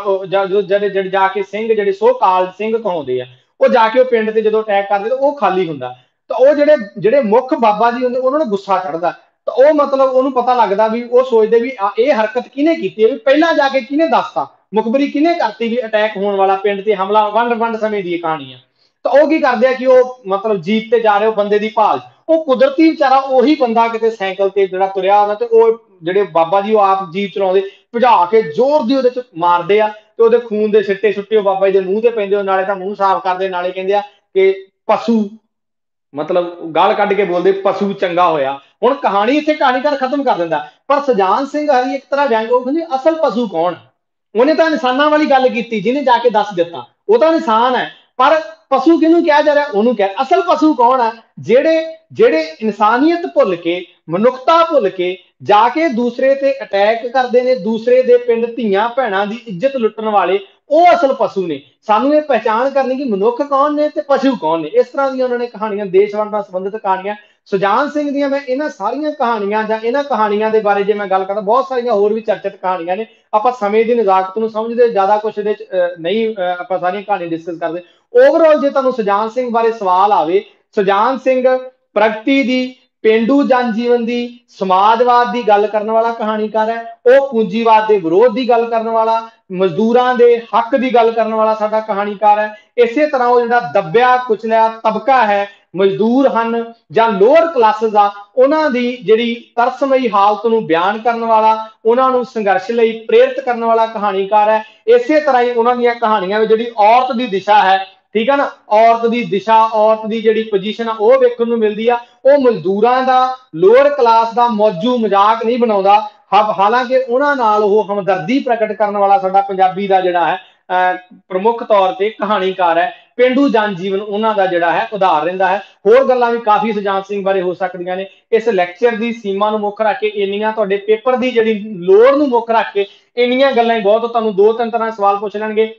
ਜਿਹੜੇ ਜਾ ਕੇ ਸਿੰਘ ਜਿਹੜੇ ਸੋ ਕਾਲ ਸਿੰਘ ਕਹਾਉਂਦੇ ਆ, ਉਹ ਜਾ ਕੇ ਉਹ ਪਿੰਡ ਤੇ ਜਦੋਂ ਅਟੈਕ ਕਰਦੇ ਤਾਂ ਉਹ ਖਾਲੀ ਹੁੰਦਾ। ਤਾਂ ਉਹ ਜਿਹੜੇ ਜਿਹੜੇ ਮੁੱਖ ਬਾਬਾ ਜੀ ਹੁੰਦੇ, ਉਹਨਾਂ ਨੂੰ ਗੁੱਸਾ ਚੜਦਾ ਤਾਂ ਉਹ ਮਤਲਬ ਉਹਨੂੰ ਪਤਾ ਲੱਗਦਾ ਵੀ ਉਹ ਸੋਚਦੇ ਵੀ ਇਹ ਹਰਕਤ ਕਿਹਨੇ ਕੀਤੀ ਹੈ? ਵੀ ਪਹਿਲਾਂ ਜਾ ਕੇ ਕਿਹਨੇ ਦੱਸਤਾ? ਮੁਖਬਰੀ ਕਿਹਨੇ ਕਰਤੀ ਵੀ ਅਟੈਕ ਹੋਣ ਵਾਲਾ ਪਿੰਡ ਤੇ ਹਮਲਾ, ਵੰਡ ਵੰਡ ਸਮੇਂ ਦੀ ਕਹਾਣੀ ਆ ਤਾਂ ਉਹ ਕੀ ਕਰਦੇ ਆ ਕਿ ਉਹ ਮਤਲਬ ਜੀਪ ਤੇ ਜਾ ਰਹੇ ਉਹ ਬੰਦੇ ਦੀ ਭਾਲ। ਉਹ ਕੁਦਰਤੀ ਵਿਚਾਰਾ ਉਹੀ ਬੰਦਾ ਕਿਤੇ ਸਾਈਕਲ ਤੇ ਜਿਹੜਾ ਤੁਰਿਆ ਹੁੰਦਾ ਤੇ ਉਹ ਜਿਹੜੇ ਬਾਬਾ ਜੀ ਉਹ ਆਪ ਜੀਪ ਚਲਾਉਂਦੇ, ਭਜਾ ਕੇ ਜ਼ੋਰ ਦੀ ਉਹਦੇ ਚ ਮਾਰਦੇ ਆ ਤੇ ਉਹਦੇ ਖੂਨ ਦੇ ਸਿੱਟੇ ਸੁੱਟੇ ਉਹ ਬਾਬਾ ਜੀ ਦੇ ਮੂੰਹ ਤੇ ਪੈਂਦੇ ਉਹ ਨਾਲੇ ਤਾਂ ਮੂੰਹ ਸਾਫ਼ ਕਰਦੇ, ਨਾਲੇ ਕਹਿੰਦੇ ਆ ਕਿ ਪਸ਼ੂ, ਮਤਲਬ ਗਾਲ ਕੱਢ ਕੇ ਬੋਲਦੇ, ਪਸ਼ੂ ਚੰਗਾ ਹੋਇਆ। ਹੁਣ ਕਹਾਣੀ ਇੱਥੇ ਕਹਾਣੀਕਾਰ ਖਤਮ ਕਰ ਦਿੰਦਾ। ਪਰ ਸਜਾਨ ਸਿੰਘ ਹਰੀ ਇੱਕ ਤਰ੍ਹਾਂ ਵਿਅੰਗ ਉਹ ਕਹਿੰਦੇ ਅਸਲ ਪਸ਼ੂ ਕੌਣ? ਉਹਨੇ ਤਾਂ ਇਨਸਾਨਾਂ ਵਾਲੀ ਗੱਲ ਕੀਤੀ, ਜਿਹਨੇ ਜਾ ਕੇ ਦੱਸ ਦਿੱਤਾ। ਉਹ ਤਾਂ ਇਨਸਾਨ ਹੈ, ਪਰ ਪਸ਼ੂ ਕਿਹਨੂੰ ਕਿਹਾ ਜਾ ਰਿਹਾ? ਉਹਨੂੰ ਕਿਹਾ। ਅਸਲ ਪਸ਼ੂ ਕੌਣ ਹੈ? ਜਿਹੜੇ ਜਿਹੜੇ ਇਨਸਾਨੀਅਤ ਭੁੱਲ ਕੇ, ਮਨੁੱਖਤਾ ਭੁੱਲ ਕੇ ਜਾ ਕੇ ਦੂਸਰੇ ਤੇ ਅਟੈਕ ਕਰਦੇ ਨੇ, ਦੂਸਰੇ ਦੇ ਪਿੰਡ ਧੀਆਂ ਭੈਣਾਂ ਦੀ ਇੱਜ਼ਤ ਲੁੱਟਣ ਵਾਲੇ, ਉਹ ਅਸਲ ਪਸ਼ੂ ਨੇ। ਸਾਨੂੰ ਇਹ ਪਛਾਣ ਕਰਨੀ ਕਿ ਮਨੁੱਖ ਕੌਣ ਨੇ ਤੇ ਪਸ਼ੂ ਕੌਣ ਨੇ। ਇਸ ਤਰ੍ਹਾਂ ਦੀਆਂ ਉਹਨਾਂ ਨੇ ਕਹਾਣੀਆਂ, ਦੇਸ਼ ਦੇਸ਼ਵੰਦ ਨਾਲ ਸੰਬੰਧਿਤ ਕਹਾਣੀਆਂ ਸੁਜਾਨ ਸਿੰਘ ਦੀਆਂ ਮੈਂ ਇਹਨਾਂ ਸਾਰੀਆਂ ਕਹਾਣੀਆਂ ਜਾਂ ਇਹਨਾਂ ਕਹਾਣੀਆਂ ਦੇ ਬਾਰੇ ਜੇ ਮੈਂ ਗੱਲ ਕਰਾਂ ਬਹੁਤ ਸਾਰੀਆਂ ਹੋਰ ਵੀ ਚਰਚਿਤ ਕਹਾਣੀਆਂ ਨੇ। ਆਪਾਂ ਸਮੇਂ ਦੀ ਨਜ਼ਾਕਤ ਨੂੰ ਸਮਝਦੇ, ਜ਼ਿਆਦਾ ਕੁਝ ਇਹਦੇ ਨਹੀਂ ਆਪਾਂ ਸਾਰੀਆਂ ਕਹਾਣੀਆਂ ਡਿਸਕਸ ਕਰਦੇ। ਓਵਰਆਲ ਜੇ ਤੁਹਾਨੂੰ ਸੁਜਾਨ ਸਿੰਘ ਬਾਰੇ ਸਵਾਲ ਆਵੇ, ਸੁਜਾਨ ਸਿੰਘ ਪ੍ਰਗਤੀ ਦੀ ਪਿੰਡੂ ਜਨ ਜੀਵਨ ਦੀ, ਸਮਾਜਵਾਦ ਦੀ ਗੱਲ ਕਰਨ ਵਾਲਾ ਕਹਾਣੀਕਾਰ ਹੈ, ਉਹ ਪੂੰਜੀਵਾਦ ਦੇ ਵਿਰੋਧ ਦੀ ਗੱਲ ਕਰਨ ਵਾਲਾ, ਮਜ਼ਦੂਰਾਂ ਦੇ ਹੱਕ ਦੀ ਗੱਲ ਕਰਨ ਵਾਲਾ ਸਾਡਾ ਕਹਾਣੀਕਾਰ ਹੈ। ਇਸੇ ਤਰ੍ਹਾਂ ਉਹ ਜਿਹੜਾ ਦੱਬਿਆ, ਕੁਚਲਿਆ ਤਬਕਾ ਹੈ, ਮਜ਼ਦੂਰ ਹਨ ਜਾਂ ਲੋਅਰ ਕਲਾਸਿਸ ਆ, ਉਹਨਾਂ ਦੀ ਜਿਹੜੀ ਤਰਸਮਈ ਹਾਲਤ ਨੂੰ ਬਿਆਨ ਕਰਨ ਵਾਲਾ, ਉਹਨਾਂ ਨੂੰ ਸੰਘਰਸ਼ ਲਈ ਪ੍ਰੇਰਿਤ ਕਰਨ ਵਾਲਾ ਕਹਾਣੀਕਾਰ ਹੈ। ਇਸੇ ਤਰ੍ਹਾਂ ਹੀ ਉਹਨਾਂ ਦੀਆਂ ਕਹਾਣੀਆਂ ਵਿੱਚ ਜਿਹੜੀ ਔਰਤ ਦੀ ਦਿਸ਼ਾ ਹੈ ਠੀਕ ਹੈ ਨਾ? ਔਰਤ ਦੀ ਦਿਸ਼ਾ, ਔਰਤ ਦੀ ਜਿਹੜੀ ਪੋਜੀਸ਼ਨ ਆ, ਉਹ ਵੇਖਣ ਨੂੰ ਮਿਲਦੀ ਆ। ਉਹ ਮਜ਼ਦੂਰਾਂ ਦਾ ਲੋਅਰ ਕਲਾਸ ਦਾ ਮੌਜੂ ਮਜ਼ਾਕ ਨਹੀਂ ਬਣਾਉਂਦਾ। ਹਾਲਾਂਕਿ ਉਹਨਾਂ ਨਾਲ ਉਹ ਹਮਦਰਦੀ ਪ੍ਰਗਟ ਕਰਨ ਵਾਲਾ ਸਾਡਾ ਪੰਜਾਬੀ ਦਾ ਜਿਹੜਾ ਹੈ ਪ੍ਰਮੁੱਖ ਤੌਰ ਤੇ ਕਹਾਣੀਕਾਰ ਹੈ। ਪਿੰਡੂ ਜਨ ਜੀਵਨ ਉਹਨਾਂ ਦਾ ਜਿਹੜਾ ਹੈ, ਉਧਾਰ ਰਹਿੰਦਾ ਹੈ। ਹੋਰ ਗੱਲਾਂ ਵੀ ਕਾਫੀ ਸੁਜਾਨਤ ਸਿੰਘ ਬਾਰੇ ਹੋ ਸਕਦੀਆਂ ਨੇ। ਇਸ ਲੈਕਚਰ ਦੀ ਸੀਮਾ ਨੂੰ ਮੁੱਖ ਰੱਖ ਕੇ ਇੰਨੀਆਂ ਤੁਹਾਡੇ ਪੇਪਰ ਦੀ ਜਿਹੜੀ ਲੋੜ ਨੂੰ ਮੁੱਖ ਰੱਖ ਕੇ ਇੰਨੀਆਂ ਗੱਲਾਂ ਹੀ ਬਹੁਤ ਤੁਹਾਨੂੰ ਦੋ ਤਿੰਨ ਤਰ੍ਹਾਂ ਸਵਾਲ ਪੁੱਛ ਲੈਣਗੇ।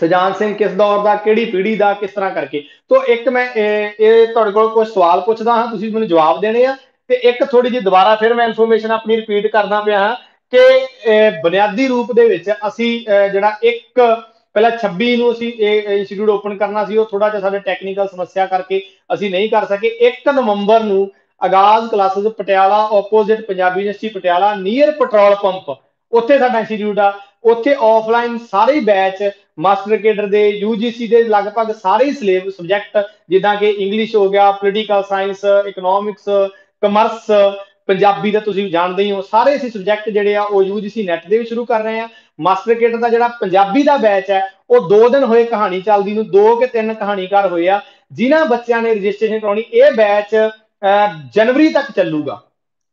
ਸਜਾਨ ਸਿੰਘ ਕਿਸ ਦੌਰ ਦਾ, ਕਿਹੜੀ ਪੀੜ੍ਹੀ ਦਾ, ਕਿਸ ਤਰ੍ਹਾਂ ਕਰਕੇ? ਤੋਂ ਇੱਕ ਮੈਂ, ਇਹ ਤੁਹਾਡੇ ਕੋਲ ਕੁਝ ਸਵਾਲ ਪੁੱਛਦਾ ਹਾਂ, ਤੁਸੀਂ ਮੈਨੂੰ ਜਵਾਬ ਦੇਣੇ ਆ, ਤੇ ਇੱਕ ਥੋੜੀ ਜਿਹੀ ਦੁਬਾਰਾ ਫਿਰ ਮੈਂ ਇਨਫੋਰਮੇਸ਼ਨ ਆਪਣੀ ਰਿਪੀਟ ਕਰਦਾ ਪਿਆ ਹਾਂ ਕਿ ਬੁਨਿਆਦੀ ਰੂਪ ਦੇ ਵਿੱਚ ਅਸੀਂ ਜਿਹੜਾ ਇੱਕ, ਪਹਿਲਾਂ 26 ਨੂੰ ਅਸੀਂ ਇਹ ਇੰਸਟੀਚਿਊਟ ਓਪਨ ਕਰਨਾ ਸੀ, ਉਹ ਥੋੜਾ ਜਿਹਾ ਸਾਡੇ ਟੈਕਨੀਕਲ ਸਮੱਸਿਆ ਕਰਕੇ ਅਸੀਂ ਨਹੀਂ ਕਰ ਸਕੇ। 1 ਨਵੰਬਰ ਨੂੰ Aagaz classes Patiala opposite Punjabi university Patiala near petrol pump ਉੱਥੇ ਸਾਡਾ ਇੰਸਟੀਚਿਊਟ ਆ। ਉੱਥੇ ਆਫਲਾਈਨ ਸਾਰੇ ਬੈਚ ਮਾਸਟਰ ਕੇਡਰ ਦੇ ਯੂਜੀਸੀ ਦੇ ਲਗਭਗ ਸਾਰੇ ਸਿਲੇਬ ਸਬਜੈਕਟ ਜਿੱਦਾਂ ਕਿ ਇੰਗਲਿਸ਼ ਹੋ ਗਿਆ political science economics commerce Punjabi ਦਾ ਤੁਸੀਂ ਜਾਣਦੇ ਹੀ ਹੋ, ਸਾਰੇ ਅਸੀਂ ਸਬਜੈਕਟ ਜਿਹੜੇ ਆ ਉਹ ਯੂਜੀਸੀ ਨੈਟ ਦੇ ਵੀ ਸ਼ੁਰੂ ਕਰ ਰਹੇ ਆ। ਮਾਸਟਰ ਕੇਡਰ ਦਾ ਜਿਹੜਾ ਪੰਜਾਬੀ ਦਾ ਬੈਚ ਹੈ, ਉਹ 2 ਦਿਨ ਹੋਏ ਕਹਾਣੀ ਚੱਲਦੀ ਨੂੰ 2 ਕਿ 3 ਕਹਾਣੀਕਾਰ ਹੋਏ ਆ, ਜਿਨ੍ਹਾਂ ਬੱਚਿਆਂ ਨੇ ਰਜਿਸਟ੍ਰੇਸ਼ਨ ਕਰਾਉਣੀ, ਇਹ ਬੈਚ ਜਨਵਰੀ ਤੱਕ ਚੱਲੂਗਾ।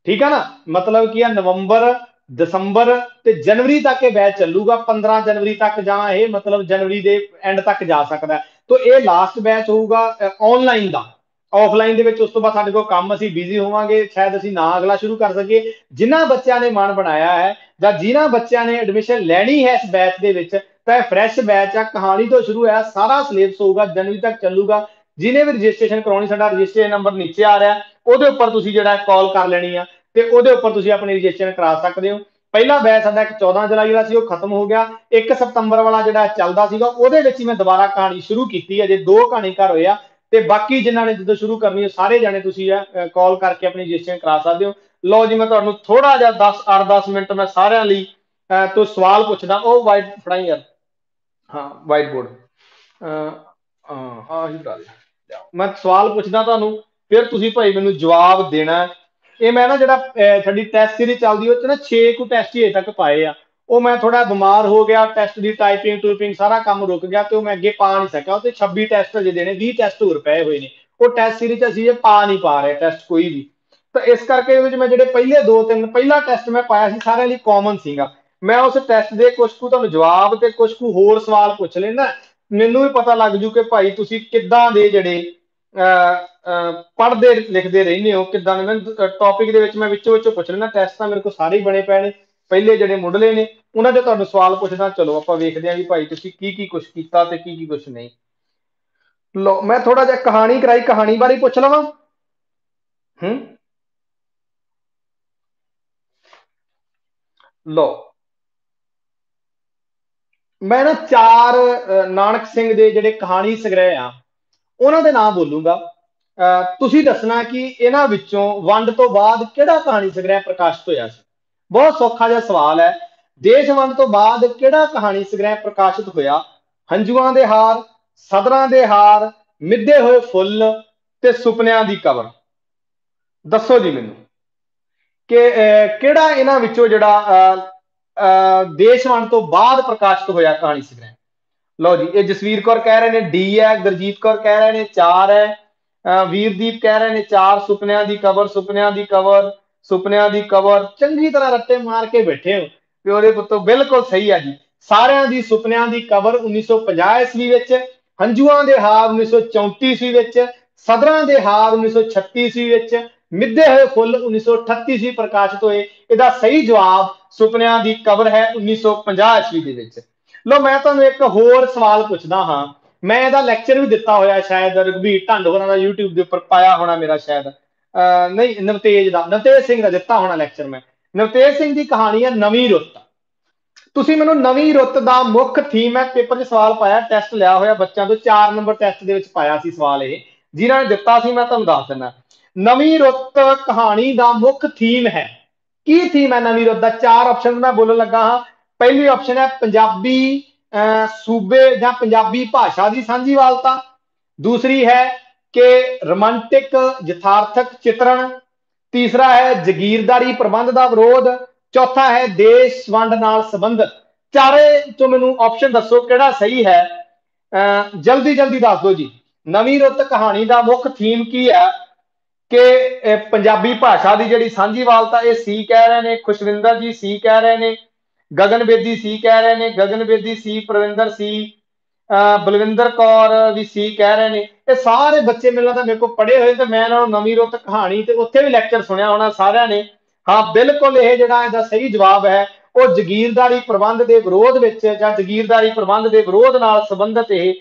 ਠੀਕ ਆ ਨਾ? ਮਤਲਬ ਕੀ ਆ, ਨਵੰਬਰ ਦਸੰਬਰ ਤੇ ਜਨਵਰੀ ਤੱਕ ਇਹ ਬੈਚ ਚੱਲੂਗਾ 15 ਜਨਵਰੀ ਤੱਕ ਜਾਂ ਇਹ ਮਤਲਬ ਜਨਵਰੀ ਦੇ ਐਂਡ ਤੱਕ ਜਾ ਸਕਦਾ ਤੋਂ ਇਹ ਲਾਸਟ ਬੈਚ ਹੋਊਗਾ ਆਨਲਾਈਨ ਦਾ। ਆਫਲਾਈਨ ਦੇ ਵਿੱਚ ਉਸ ਤੋਂ ਬਾਅਦ ਸਾਡੇ ਕੋਲ ਕੰਮ ਅਸੀਂ ਬਿਜ਼ੀ ਹੋਵਾਂਗੇ, ਸ਼ਾਇਦ ਅਸੀਂ ਨਾ ਅਗਲਾ ਸ਼ੁਰੂ ਕਰ ਸਕੀਏ। ਜਿਨ੍ਹਾਂ ਬੱਚਿਆਂ ਨੇ ਮਨ ਬਣਾਇਆ ਹੈ ਜਾਂ ਜਿਨ੍ਹਾਂ ਬੱਚਿਆਂ ਨੇ ਐਡਮਿਸ਼ਨ ਲੈਣੀ ਹੈ ਇਸ ਬੈਚ ਦੇ ਵਿੱਚ, ਤਾਂ ਇਹ ਫਰੈਸ਼ ਬੈਚ ਆ। ਕਹਾਣੀ ਤੋਂ ਸ਼ੁਰੂ ਹੈ ਸਾਰਾ ਸਿਲੇਬਸ ਹੋਊਗਾ, ਜਨਵਰੀ ਤੱਕ ਚੱਲੂਗਾ। ਜਿਨੇ ਵੀ ਰਜਿਸਟ੍ਰੇਸ਼ਨ ਕਰਾਉਣੀ, ਸਾਡਾ ਰਜਿਸਟ੍ਰੇਸ਼ਨ ਨੰਬਰ ਨੀਚੇ ਆ ਰਿਹਾ, ਉਹਦੇ ਉੱਪਰ ਤੁਸੀਂ ਜਿਹੜਾ ਕਾਲ ਕਰ ਲੈਣੀ ਆ। ਤੇ ਉਹਦੇ ਉੱਪਰ ਤੁਸੀਂ ਆਪਣੀ ਰਜਿਸਟ੍ਰੇਸ਼ਨ ਕਰਾ ਸਕਦੇ ਹੋ। ਪਹਿਲਾ ਬੈਚ ਸਾਡਾ ਇੱਕ 14 ਜੁਲਾਈ ਦਾ ਸੀ, ਉਹ ਖਤਮ ਹੋ ਗਿਆ। 1 ਸਤੰਬਰ ਵਾਲਾ ਜਿਹੜਾ ਚੱਲਦਾ ਸੀਗਾ, ਉਹਦੇ ਵਿੱਚ ਹੀ ਮੈਂ ਦੁਬਾਰਾ ਕਹਾਣੀ ਸ਼ੁਰੂ ਕੀਤੀ ਹੈ, ਜੇ ਦੋ ਕਹਾਣੀ ਘਰ ਆ, ਤੇ ਬਾਕੀ ਜਿਨ੍ਹਾਂ ਨੇ ਜਦੋਂ ਸ਼ੁਰੂ ਕਰਨੀ ਹੈ, ਸਾਰੇ ਜਾਣੇ ਤੁਸੀਂ ਕਾਲ ਕਰਕੇ ਆਪਣੀ ਰਜਿਸਟ੍ਰੇਸ਼ਨ ਕਰਾ ਸਕਦੇ ਹੋ। ਲਓ ਜੀ, ਮੈਂ ਤੁਹਾਨੂੰ ਥੋੜਾ ਜਿਹਾ 10 8-10 ਮਿੰਟ ਮੈਂ ਸਾਰਿਆਂ ਲਈ ਤੋਂ ਸਵਾਲ ਪੁੱਛਦਾ। ਉਹ ਵਾਈਟ ਫੜਾਈ ਯਾਰ। ਹਾਂ ਵਾਈਟ ਬੋਰਡ ਹਾਂ ਹਾਂ, ਹੀ ਬੜਾ ਮੈਂ ਸਵਾਲ ਪੁੱਛਦਾ ਤੁਹਾਨੂੰ, ਫਿਰ ਤੁਸੀਂ ਭਾਈ ਮੈਨੂੰ ਜਵਾਬ ਦੇਣਾ ਇਹ ਮੈਂ ਨਾ ਜਿਹੜਾ ਸਾਡੀ ਟੈਸਟ ਸੀਰੀਜ਼ ਚੱਲਦੀ ਉਹ ਚ ਨਾ 6 ਕੁ ਟੈਸਟ ਹੀ ਤੱਕ ਪਾਏ ਆ। ਉਹ ਮੈਂ ਥੋੜਾ ਬਿਮਾਰ ਹੋ ਗਿਆ ਟੈਸਟ ਦੀ ਟਾਈਪਿੰਗ ਟੂਪਿੰਗ ਸਾਰਾ ਕੰਮ ਰੁਕ ਗਿਆ ਤੇ ਉਹ ਮੈਂ ਅੱਗੇ ਪਾ ਨਹੀਂ ਸਕਿਆ। ਉਹ ਤੇ 26 ਟੈਸਟ ਅਜੇ ਦੇਣੇ 20 ਟੈਸਟ ਹੋਰ ਪਏ ਹੋਏ ਨੇ। ਉਹ ਟੈਸਟ ਸੀਰੀਜ਼ ਅਸੀਂ ਇਹ ਪਾ ਨਹੀਂ ਪਾ ਰਹੇ ਟੈਸਟ ਕੋਈ ਵੀ। ਤਾਂ ਇਸ ਕਰਕੇ ਇਹਦੇ ਵਿੱਚ ਮੈਂ ਜਿਹੜੇ ਪਹਿਲੇ ਦੋ ਤਿੰਨ, ਪਹਿਲਾ ਟੈਸਟ ਮੈਂ ਪਾਇਆ ਸੀ, ਸਾਰਿਆਂ ਲਈ ਕਾਮਨ ਸੀਗਾ। ਮੈਂ ਉਸ ਟੈਸਟ ਦੇ ਕੁਝ ਕੁ ਤੁਹਾਨੂੰ ਜਵਾਬ ਤੇ ਕੁਝ ਕੁ ਹੋਰ ਸਵਾਲ ਪੁੱਛ ਲੈਣਾ ਮੈਨੂੰ ਵੀ ਪਤਾ ਲੱਗ ਜੂ ਕਿ ਭਾਈ ਤੁਸੀਂ ਕਿੱਦਾਂ ਦੇ ਜਿਹੜੇ ਪੜ੍ਹਦੇ ਲਿਖਦੇ ਰਹਿੰਦੇ ਹੋ, ਕਿੱਦਾਂ ਦੇ ਟੌਪਿਕ ਦੇ ਵਿੱਚ ਮੈਂ ਵਿੱਚੋਂ ਵਿੱਚੋਂ ਪੁੱਛ ਲੈਣਾ ਟੈਸਟ ਤਾਂ ਮੇਰੇ ਕੋਲ ਸਾਰੇ ਹੀ ਬਣੇ ਪਏ ਨੇ, ਪਹਿਲੇ ਜਿਹੜੇ ਮੁੱਢਲੇ ਨੇ, ਉਹਨਾਂ ਦੇ ਤੁਹਾਨੂੰ ਸਵਾਲ ਪੁੱਛਦਾ, ਚਲੋ ਆਪਾਂ ਵੇਖਦੇ ਆਂ ਵੀ ਭਾਈ ਤੁਸੀਂ ਕੀ ਕੀ ਕੁਝ ਕੀਤਾ ਤੇ ਕੀ ਕੀ ਕੁਝ ਨਹੀਂ। ਲੋ ਮੈਂ ਥੋੜਾ ਜਿਹਾ ਕਹਾਣੀ ਕਰਾਈ, ਕਹਾਣੀ ਬਾਰੇ ਪੁੱਛ ਲਵਾਂ। ਹੂੰ? ਲੋ ਮੈਂ ਨਾ ਚਾਰ ਨਾਨਕ ਸਿੰਘ ਦੇ ਜਿਹੜੇ ਕਹਾਣੀ ਸੰਗ੍ਰਹਿ ਆ ਉਹਨਾਂ ਦੇ ਨਾਮ ਬੋਲੂੰਗਾ। ਤੁਸੀਂ ਦੱਸਣਾ ਕਿ ਇਹਨਾਂ ਵਿੱਚੋਂ ਵੰਡ ਤੋਂ ਬਾਅਦ ਕਿਹੜਾ ਕਹਾਣੀ ਸੰਗ੍ਰਹਿ ਪ੍ਰਕਾਸ਼ਿਤ ਹੋਇਆ ਸੀ? ਬਹੁਤ ਸੌਖਾ ਜਿਹਾ ਸਵਾਲ ਹੈ। ਦੇਸ਼ ਵੰਡ ਤੋਂ ਬਾਅਦ ਕਿਹੜਾ ਕਹਾਣੀ ਸੰਗ੍ਰਹਿ ਪ੍ਰਕਾਸ਼ਿਤ ਹੋਇਆ? ਹੰਝੂਆਂ ਦੇ ਹਾਰ, ਸਦਰਾਂ ਦੇ ਹਾਰ, ਮਿੱਧੇ ਹੋਏ ਫੁੱਲ ਤੇ ਸੁਪਨਿਆਂ ਦੀ ਕਬਰ। ਦੱਸੋ ਜੀ ਮੈਨੂੰ ਕਿ ਕਿਹੜਾ ਇਹਨਾਂ ਵਿੱਚੋਂ ਜਿਹੜਾ ਦੇਸ਼ ਵੰਡ ਤੋਂ ਬਾਅਦ ਪ੍ਰਕਾਸ਼ਿਤ ਹੋਇਆ ਕਹਾਣੀ ਸੰਗ੍ਰਹਿ ਲਓ ਜੀ, ਇਹ ਜਸਵੀਰ ਕੌਰ ਕਹਿ ਰਹੇ ਨੇ, ਡੀ ਹੈ, ਗੁਰਜੀਤ ਕੌਰ ਕਹਿ ਰਹੇ ਨੇ 4 ਹੈ। ਵੀਰਦੀਪ ਕਹਿ ਰਹੇ ਨੇ 4 ਸੁਪਨਿਆਂ ਦੀ ਕਵਰ ਸੁਪਨਿਆਂ ਦੀ ਕਵਰ ਸੁਪਨਿਆਂ ਦੀ ਕਵਰ ਚੰਗੀ ਤਰ੍ਹਾਂ ਰੱਟੇ ਮਾਰ ਕੇ ਬੈਠੇ ਹੋ। ਪਿਓ ਦੇ ਪੁੱਤੋ ਬਿਲਕੁਲ ਸਹੀ ਹੈ ਜੀ। ਸਾਰਿਆਂ ਦੀ ਸੁਪਨਿਆਂ ਦੀ ਕਬਰ 1950 ਈਸਵੀ ਵਿੱਚ, ਹੰਝੂਆਂ ਦੇ ਹਾਰ 1934 ਈਸਵੀ ਵਿੱਚ, ਸਦਰਾਂ ਦੇ ਹਾਰ 1936 ਈਸਵੀ ਵਿੱਚ, ਮਿੱਧੇ ਹੋਏ ਫੁੱਲ 1938 ਈਸਵੀ ਪ੍ਰਕਾਸ਼ਿਤ ਹੋਏ। ਇਹਦਾ ਸਹੀ ਜਵਾਬ ਸੁਪਨਿਆਂ ਦੀ ਕਵਰ ਹੈ 1950 ਈਸਵੀ ਦੇ ਵਿੱਚ। ਲੋ ਮੈਂ ਤੁਹਾਨੂੰ ਇੱਕ ਹੋਰ ਸਵਾਲ ਪੁੱਛਦਾ ਹਾਂ। ਮੈਂ ਇਹਦਾ ਲੈਕਚਰ ਵੀ ਦਿੱਤਾ ਹੋਇਆ ਸ਼ਾਇਦ ਰਗਵੀਰ ਢੰਡ ਹੋਰਾਂ ਦਾ YouTube ਦੇ ਉੱਪਰ ਪਾਇਆ ਹੋਣਾ ਮੇਰਾ ਸ਼ਾਇਦ। ਨਹੀਂ, ਨਵਤੇਜ ਦਾ, ਨਵਤੇਜ ਸਿੰਘ ਦਾ ਦਿੱਤਾ ਹੋਣਾ ਲੈਕਚਰ ਮੈਂ। ਨਵਤੇਜ ਸਿੰਘ ਦੀ ਕਹਾਣੀ ਹੈ ਨਵੀਂ ਰੁੱਤ। ਤੁਸੀਂ ਮੈਨੂੰ ਨਵੀਂ ਰੁੱਤ ਦਾ ਮੁੱਖ ਥੀਮ ਹੈ, ਪੇਪਰ 'ਚ ਸਵਾਲ ਪਾਇਆ ਟੈਸਟ ਲਿਆ ਹੋਇਆ ਬੱਚਿਆਂ ਤੋਂ 4 ਨੰਬਰ ਟੈਸਟ ਦੇ ਵਿੱਚ ਪਾਇਆ ਸੀ ਸਵਾਲ ਇਹ, ਜਿਨ੍ਹਾਂ ਨੇ ਦਿੱਤਾ ਸੀ, ਮੈਂ ਤੁਹਾਨੂੰ ਦੱਸ ਦਿੰਦਾ। ਨਵੀਂ ਰੁੱਤ ਕਹਾਣੀ ਦਾ ਮੁੱਖ ਥੀਮ ਹੈ। ਕੀ ਥੀਮ ਹੈ ਨਵੀਂ ਰੁੱਤ ਦਾ? ਚਾਰ ਆਪਸ਼ਨ ਮੈਂ ਬੋਲਣ ਲੱਗਾ ਹਾਂ। ਪਹਿਲੀ ਆਪਸ਼ਨ ਹੈ ਪੰਜਾਬੀ ਸੂਬੇ ਜਾਂ ਪੰਜਾਬੀ ਭਾਸ਼ਾ ਦੀ ਸਾਂਝੀਵਾਲਤਾ। ਦੂਸਰੀ ਹੈ ਕਿ ਰੋਮਾਂਟਿਕ, ਯਥਾਰਥਕ ਚਿਤਰਣ। ਤੀਸਰਾ ਹੈ ਜ਼ਗੀਰਦਾਰੀ ਪ੍ਰਬੰਧ ਦਾ ਵਿਰੋਧ। ਚੌਥਾ ਹੈ ਦੇਸ਼ ਵੰਡ ਨਾਲ ਸੰਬੰਧਿਤ। ਚਾਰੇ ਤੋਂ ਮੈਨੂੰ ਆਪਸ਼ਨ ਦੱਸੋ ਕਿਹੜਾ ਸਹੀ ਹੈ। ਜਲਦੀ ਜਲਦੀ ਦੱਸ ਦਿਓ ਜੀ। ਨਵੀਂ ਰੁੱਤ ਕਹਾਣੀ ਦਾ ਮੁੱਖ ਥੀਮ ਕੀ ਹੈ? ਕਿ ਪੰਜਾਬੀ ਭਾਸ਼ਾ ਦੀ ਜਿਹੜੀ ਸਾਂਝੀਵਾਲਤਾ, ਇਹ ਸੀ ਕਹਿ ਰਹੇ ਨੇ, ਖੁਸ਼ਵਿੰਦਰ ਜੀ ਸੀ ਕਹਿ ਰਹੇ ਨੇ। ਗਗਨ ਬੇਦੀ ਸੀ ਕਹਿ ਰਹੇ ਨੇ, ਗਗਨ ਬੇਦੀ ਸੀ, ਪ੍ਰਵਿੰਦਰ ਸੀ ਬਲਵਿੰਦਰ ਕੌਰ ਵੀ ਸੀ ਕਹਿ ਰਹੇ ਨੇ। ਇਹ ਸਾਰੇ ਬੱਚੇ ਮਿਲਣਾ ਤਾਂ ਮੇਰੇ ਕੋਲ ਪੜੇ ਹੋਏ ਤੇ ਮੈਂ ਇਹਨਾਂ ਨੂੰ ਨਵੀਂ ਰੁੱਤ ਕਹਾਣੀ ਤੇ ਉੱਥੇ ਵੀ ਲੈਕਚਰ ਸੁਣਿਆ ਹੋਣਾ ਸਾਰਿਆਂ ਨੇ। ਹਾਂ, ਬਿਲਕੁਲ ਇਹ ਜਿਹੜਾ ਇਹਦਾ ਸਹੀ ਜਵਾਬ ਹੈ, ਉਹ ਜ਼ਗੀਰਦਾਰੀ ਪ੍ਰਬੰਧ ਦੇ ਵਿਰੋਧ ਵਿੱਚ ਜਾਂ ਜ਼ਗੀਰਦਾਰੀ ਪ੍ਰਬੰਧ ਦੇ ਵਿਰੋਧ ਨਾਲ ਸੰਬੰਧਿਤ ਇਹ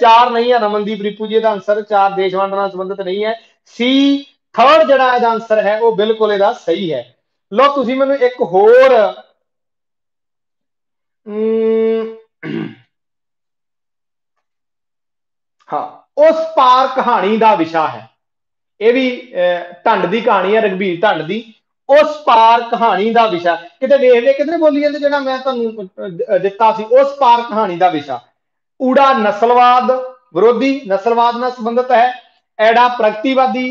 ਚਾਰ ਨਹੀਂ ਹੈ, ਰਮਨਦੀਪ ਰਿਪੂ ਜੀ ਦਾ ਆਨਸਰ ਚਾਰ ਦੇਸ਼ ਵੰਡ ਨਾਲ ਸੰਬੰਧਿਤ ਨਹੀਂ ਹੈ। ਸੀ ਥਰਡ ਜਿਹੜਾ ਇਹਦਾ ਆਨਸਰ ਹੈ, ਉਹ ਬਿਲਕੁਲ ਇਹਦਾ ਸਹੀ ਹੈ। ਲੋ ਤੁਸੀਂ ਮੈਨੂੰ ਇੱਕ ਹੋਰ ਹਾਂ ਉਸ ਪਾਰ ਕਹਾਣੀ ਦਾ ਵਿਸ਼ਾ ਹੈ। ਇਹ ਵੀ ਢੰਡ ਦੀ ਕਹਾਣੀ ਹੈ ਰਗਬੀਰ ਢੰਡ ਦੀ। ਉਸ ਪਾਰ ਕਹਾਣੀ ਦਾ ਵਿਸ਼ਾ ਕਿਤੇ ਵੇਖ ਲੈ ਕਿਤੇ ਬੋਲੀ ਜਾਂਦੇ, ਜਿਹੜਾ ਮੈਂ ਤੁਹਾਨੂੰ ਦਿੱਤਾ ਸੀ। ਉਸ ਪਾਰ ਕਹਾਣੀ ਦਾ ਵਿਸ਼ਾ ਊੜਾ ਨਸਲਵਾਦ ਵਿਰੋਧੀ ਨਸਲਵਾਦ ਨਾਲ ਸੰਬੰਧਿਤ ਹੈ। ਐੜਾ ਪ੍ਰਗਤੀਵਾਦੀ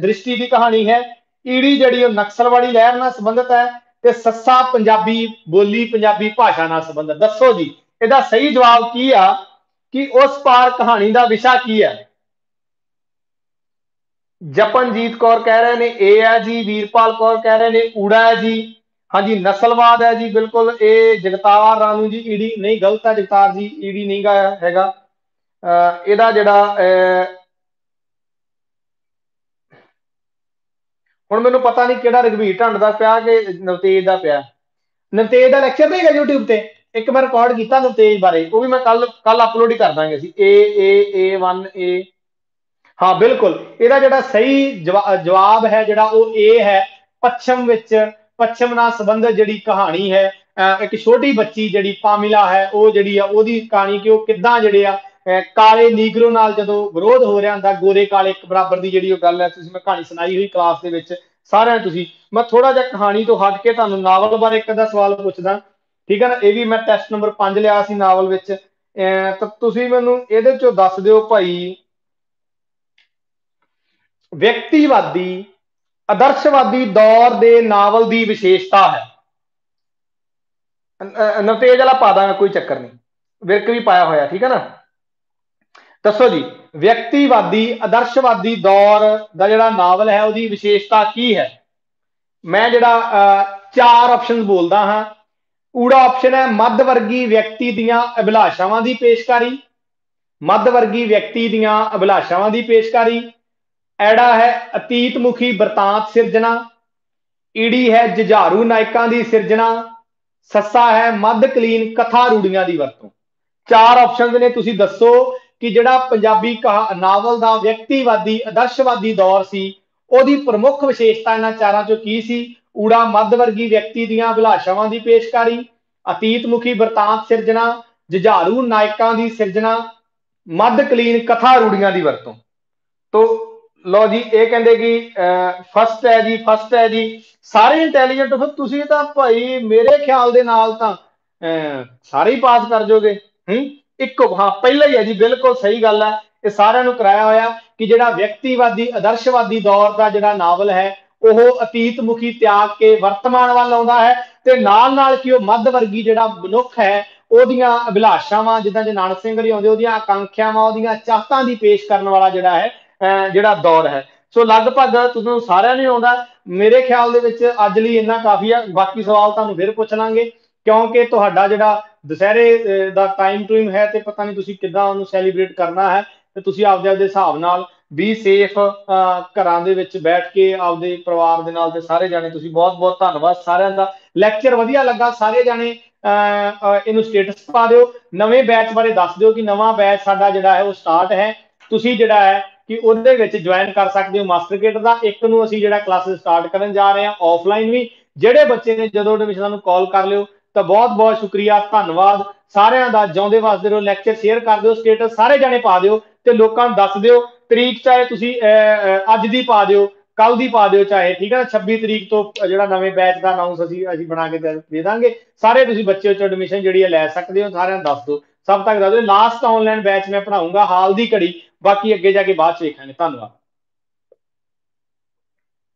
ਦ੍ਰਿਸ਼ਟੀ ਦੀ ਕਹਾਣੀ ਹੈ। ਈੜੀ ਜਿਹੜੀ ਉਹ ਨਕਸਲਵਾੜੀ ਲਹਿਰ ਨਾਲ ਸੰਬੰਧਿਤ ਹੈ। ਤੇ ਸੱਸਾ ਪੰਜਾਬੀ ਬੋਲੀ ਪੰਜਾਬੀ ਭਾਸ਼ਾ ਨਾਲ ਸੰਬੰਧਿਤ। ਦੱਸੋ ਜੀ, ਇਹਦਾ ਸਹੀ ਜਵਾਬ ਕੀ ਆ? ਕਿ ਉਸ ਪਾਰ ਕਹਾਣੀ ਦਾ ਵਿਸ਼ਾ ਕੀ ਹੈ ਜਪਨਜੀਤ ਕੌਰ ਕਹਿ ਰਹੇ ਨੇ ਏ ਹੈ ਜੀ, ਵੀਰਪਾਲ ਕੌਰ ਕਹਿ ਰਹੇ ਨੇ, ਊੜਾ ਹੈ ਜੀ। ਹਾਂਜੀ, ਨਸਲਵਾਦ ਹੈ ਜੀ, ਬਿਲਕੁਲ। ਇਹ ਜਗਤਾਰ ਰਾਨੂ ਜੀ ਈੜੀ ਨਹੀਂ, ਗਲਤ ਹੈ ਜਗਤਾਰ ਜੀ ਈੜੀ ਨਹੀਂ ਗਾ ਹੈਗਾ। ਇਹਦਾ ਜਿਹੜਾ ਹੁਣ ਮੈਨੂੰ ਪਤਾ ਨਹੀਂ ਕਿਹੜਾ ਰਗਵੀਰ ਢੰਡ ਦਾ ਪਿਆ ਕਿ ਨਵਤੇਜ ਦਾ ਪਿਆ। ਨਵਤੇਜ ਦਾ ਲੈਕਚਰ ਨਹੀਂ ਹੈਗਾ YouTube ਤੇ। ਇੱਕ ਮੈਂ ਰਿਕਾਰਡ ਕੀਤਾ ਨਵਤੇਜ ਬਾਰੇ। ਉਹ ਵੀ ਮੈਂ ਕੱਲ ਕੱਲ ਅਪਲੋਡ ਹੀ ਕਰ ਦਾਂਗੇ ਅਸੀਂ। A A A1 A ਹਾਂ, ਬਿਲਕੁਲ। ਇਹਦਾ ਜਿਹੜਾ ਸਹੀ ਜਵਾਬ ਹੈ, ਜਿਹੜਾ ਉਹ A ਹੈ, ਪੱਛਮ ਵਿੱਚ, ਪੱਛਮ ਨਾਲ ਸੰਬੰਧਿਤ ਜਿਹੜੀ ਕਹਾਣੀ ਹੈ ਇੱਕ ਛੋਟੀ ਬੱਚੀ ਜਿਹੜੀ ਪਾਮਿਲਾ ਹੈ, ਉਹ ਜਿਹੜੀ ਆ, ਉਹਦੀ ਕਹਾਣੀ ਕਿ ਉਹ ਕਿੱਦਾਂ ਜਿਹੜੇ ਆ ਕਾਲੇ ਨੀਗਰੋ ਨਾਲ ਜਦੋਂ ਵਿਰੋਧ ਹੋ ਰਿਹਾ ਹੁੰਦਾ, ਗੋਰੇ ਕਾਲੇ ਇੱਕ ਬਰਾਬਰ ਦੀ ਜਿਹੜੀ ਉਹ ਗੱਲ ਹੈ, ਤੁਸੀਂ ਮੈਂ ਕਹਾਣੀ ਸੁਣਾਈ ਹੋਈ ਕਲਾਸ ਦੇ ਵਿੱਚ, ਸਾਰਿਆਂ ਤੁਸੀਂ। ਮੈਂ ਥੋੜਾ ਜਿਹਾ ਕਹਾਣੀ ਤੋਂ ਹਟ ਕੇ ਤੁਹਾਨੂੰ ਨਾਵਲ ਬਾਰੇ ਇੱਕ ਦਾ ਸਵਾਲ ਪੁੱਛਦਾ। ਠੀਕ ਹੈ ਨਾ? ਇਹ ਵੀ ਮੈਂ ਟੈਸਟ ਨੰਬਰ 5 ਲਿਆ ਸੀ ਨਾਵਲ ਵਿੱਚ। ਤਾਂ ਤੁਸੀਂ ਮੈਨੂੰ ਇਹਦੇ ਚੋਂ ਦੱਸ ਦਿਓ ਭਾਈ। ਵਿਅਕਤੀਵਾਦੀ, ਆਦਰਸ਼ਵਾਦੀ ਦੌਰ ਦੇ ਨਾਵਲ ਦੀ ਵਿਸ਼ੇਸ਼ਤਾ ਹੈ। ਨਤੇਜ ਵਾਲਾ ਪਾ ਦਾਂਗਾ, ਕੋਈ ਚੱਕਰ ਨਹੀਂ। ਵਿਰਕ ਵੀ ਪਾਇਆ ਹੋਇਆ, ਠੀਕ ਹੈ ਨਾ? ਦੱਸੋ ਜੀ, ਵਿਅਕਤੀਵਾਦੀ, ਆਦਰਸ਼ਵਾਦੀ ਦੌਰ ਦਾ ਜਿਹੜਾ ਨਾਵਲ ਹੈ, ਉਹਦੀ ਵਿਸ਼ੇਸ਼ਤਾ ਕੀ ਹੈ? ਮੈਂ ਜਿਹੜਾ ਚਾਰ ਆਪਸ਼ਨਸ ਬੋਲਦਾ ਹਾਂ। ਊੜਾ ਆਪਸ਼ਨ ਹੈ ਮੱਧ ਵਰਗੀ ਵਿਅਕਤੀ ਦੀਆਂ ਅਭਿਲਾਸ਼ਾਵਾਂ ਦੀ ਪੇਸ਼ਕਾਰੀ। ਮੱਧ ਵਰਗੀ ਵਿਅਕਤੀ ਦੀਆਂ ਅਭਿਲਾਸ਼ਾਵਾਂ ਦੀ ਪੇਸ਼ਕਾਰੀ। ਐੜਾ ਹੈ ਅਤੀਤ ਮੁਖੀ ਵਰਤਾਂਤ ਸਿਰਜਣਾ। ਈੜੀ ਹੈ ਜੁਝਾਰੂ ਨਾਇਕਾਂ ਦੀ ਸਿਰਜਣਾ। ਸੱਸਾ ਹੈ ਮੱਧ ਕਲੀਨ ਕਥਾ ਰੂੜੀਆਂ ਦੀ ਵਰਤੋਂ। ਚਾਰ ਆਪਸ਼ਨਸ ਨੇ, ਤੁਸੀਂ ਦੱਸੋ ਕਿ ਜਿਹੜਾ ਪੰਜਾਬੀ ਕਹਾ ਨਾਵਲ ਦਾ ਵਿਅਕਤੀਵਾਦੀ, ਆਦਰਸ਼ਵਾਦੀ ਦੌਰ ਸੀ, ਉਹਦੀ ਪ੍ਰਮੁੱਖ ਵਿਸ਼ੇਸ਼ਤਾ ਇਹਨਾਂ ਚਾਰਾਂ ਚੋਂ ਕੀ ਸੀ? ਊੜਾ ਮੱਧ ਵਰਗੀ ਵਿਅਕਤੀ ਦੀਆਂ ਅਭਿਲਾਸ਼ਾਵਾਂ ਦੀ ਪੇਸ਼ਕਾਰੀ, ਅਤੀਤ ਮੁਖੀ ਵਰਤਾਂਤ ਸਿਰਜਣਾ, ਜੁਝਾਰੂ ਨਾਇਕਾਂ ਦੀ ਸਿਰਜਣਾ, ਮੱਧ ਕਲੀਨ ਕਥਾ ਰੂੜੀਆਂ ਦੀ ਵਰਤੋਂ। ਤੋਂ ਲੋ ਜੀ, ਇਹ ਕਹਿੰਦੇ ਕਿ ਫਸਟ ਹੈ ਜੀ ਫਸਟ ਹੈ ਜੀ। ਸਾਰੇ ਇੰਟੈਲੀਜੈਂਟ ਫਿਰ ਤੁਸੀਂ ਤਾਂ ਭਾਈ ਮੇਰੇ ਖਿਆਲ ਦੇ ਨਾਲ ਤਾਂ ਸਾਰੇ ਹੀ ਪਾਸ ਕਰ ਜੋਗੇ, ਹੂੰ? ਇੱਕੋ ਹਾਂ, ਪਹਿਲਾਂ ਹੀ ਹੈ ਜੀ, ਬਿਲਕੁਲ ਸਹੀ ਗੱਲ ਹੈ। ਇਹ ਸਾਰਿਆਂ ਨੂੰ ਕਰਾਇਆ ਹੋਇਆ ਕਿ ਜਿਹੜਾ ਵਿਅਕਤੀਵਾਦੀ, ਆਦਰਸ਼ਵਾਦੀ ਦੌਰ ਦਾ ਜਿਹੜਾ ਨਾਵਲ ਹੈ, ਉਹ ਅਤੀਤ ਮੁਖੀ ਤਿਆਗ ਕੇ ਵਰਤਮਾਨ ਵੱਲ ਆਉਂਦਾ ਹੈ ਤੇ ਨਾਲ ਨਾਲ ਕਿ ਉਹ ਮੱਧ ਵਰਗੀ ਜਿਹੜਾ ਮਨੁੱਖ ਹੈ, ਉਹਦੀਆਂ ਅਭਿਲਾਸ਼ਾਵਾਂ, ਜਿੱਦਾਂ ਜੇ ਨਾਨਕ ਸਿੰਘ ਜੀ ਆਉਂਦੇ, ਉਹਦੀਆਂ ਆਕਾਂਖਿਆਵਾਂ, ਉਹਦੀਆਂ ਚਾਹਤਾਂ ਦੀ ਪੇਸ਼ ਕਰਨ ਵਾਲਾ ਜਿਹੜਾ ਹੈ ਜਿਹੜਾ ਦੌਰ ਹੈ। ਸੋ ਲਗਭਗ ਤੁਹਾਨੂੰ ਸਾਰਿਆਂ ਨੂੰ ਆਉਂਦਾ। ਮੇਰੇ ਖਿਆਲ ਦੇ ਵਿੱਚ ਅੱਜ ਲਈ ਇੰਨਾ ਕਾਫੀ ਆ ਬਾਕੀ ਸਵਾਲ ਤੁਹਾਨੂੰ ਫਿਰ ਪੁੱਛ ਲਾਂਗੇ, ਕਿਉਂਕਿ ਤੁਹਾਡਾ ਜਿਹੜਾ ਦੁਸਹਿਰੇ ਦਾ ਟਾਈਮ ਟੂਮ ਹੈ ਤੇ ਪਤਾ ਨਹੀਂ ਤੁਸੀਂ ਕਿੱਦਾਂ ਉਹਨੂੰ ਸੈਲੀਬ੍ਰੇਟ ਕਰਨਾ ਹੈ ਤੇ ਤੁਸੀਂ ਆਪਦੇ ਆਪਦੇ ਹਿਸਾਬ ਨਾਲ ਵੀ ਸੇਫ ਘਰਾਂ ਦੇ ਵਿੱਚ ਬੈਠ ਕੇ ਆਪਦੇ ਪਰਿਵਾਰ ਦੇ ਨਾਲ ਤੇ ਸਾਰੇ ਜਾਣੇ ਤੁਸੀਂ ਬਹੁਤ ਬਹੁਤ ਧੰਨਵਾਦ ਸਾਰਿਆਂ ਦਾ। ਲੈਕਚਰ ਵਧੀਆ ਲੱਗਾ, ਸਾਰੇ ਜਾਣੇ ਇਹਨੂੰ ਸਟੇਟਸ ਪਾ ਦਿਓ। ਨਵੇਂ ਬੈਚ ਬਾਰੇ ਦੱਸ ਦਿਓ ਕਿ ਨਵਾਂ ਬੈਚ ਸਾਡਾ ਜਿਹੜਾ ਹੈ ਉਹ ਸਟਾਰਟ ਹੈ। ਤੁਸੀਂ ਜਿਹੜਾ ਹੈ ਕਿ ਉਹਦੇ ਵਿੱਚ ਜੁਆਇਨ ਕਰ ਸਕਦੇ ਹੋ ਮਾਸਟਰ ਕਿਟ ਦਾ। ਇੱਕ ਨੂੰ ਅਸੀਂ ਜਿਹੜਾ ਕਲਾਸਿਸ ਸਟਾਰਟ ਕਰਨ ਜਾ ਰਹੇ ਹਾਂ ਆਫਲਾਈਨ ਵੀ। ਜਿਹੜੇ ਬੱਚੇ ਨੇ ਜਦੋਂ ਐਡਮਿਸ਼ਨ ਸਾਨੂੰ ਕਾਲ ਕਰ ਲਿਓ ਤਾਂ ਬਹੁਤ ਬਹੁਤ ਸ਼ੁਕਰੀਆ, ਧੰਨਵਾਦ। ਸਾਰਿਆਂ ਦਾ ਜਿਉਂਦੇ ਵਾਸਤੇ ਰਹੋ ਲੈਕਚਰ ਸ਼ੇਅਰ ਕਰ ਦਿਓ ਸਟੇਟਸ ਸਾਰੇ ਜਾਣੇ ਪਾ ਦਿਓ ਤੇ ਲੋਕਾਂ ਨੂੰ ਦੱਸ ਦਿਓ, ਤਰੀਕ ਚਾਹੇ ਤੁਸੀਂ ਅੱਜ ਦੀ ਪਾ ਦਿਓ ਕੱਲ ਦੀ ਪਾ ਦਿਓ ਚਾਹੇ, ਠੀਕ ਹੈ ਨਾ? 26 ਤਰੀਕ ਤੋਂ ਜਿਹੜਾ ਨਵੇਂ ਬੈਚ ਦਾ ਅਨਾਉਂਸ ਅਸੀਂ ਅਸੀਂ ਬਣਾ ਕੇ ਦੇ ਦਾਂਗੇ। ਸਾਰੇ ਤੁਸੀਂ ਬੱਚੇ ਉੱਚ ਐਡਮਿਸ਼ਨ ਜਿਹੜੀ ਹੈ ਲੈ ਸਕਦੇ ਹੋ, ਸਾਰਿਆਂ ਨੂੰ ਦੱਸ ਦਿਓ। ਸਭ ਤੱਕ ਦੱਸ ਦਿਓ ਲਾਸਟ ਆਨਲਾਈਨ ਬੈਚ ਮੈਂ ਪੜਾਉਂਗਾ ਹਾਲ ਦੀ ਘੜੀ, ਬਾਕੀ ਅੱਗੇ ਜਾ ਕੇ ਬਾਅਦ ਚ ਵੇਖਾਂਗੇ। ਧੰਨਵਾਦ।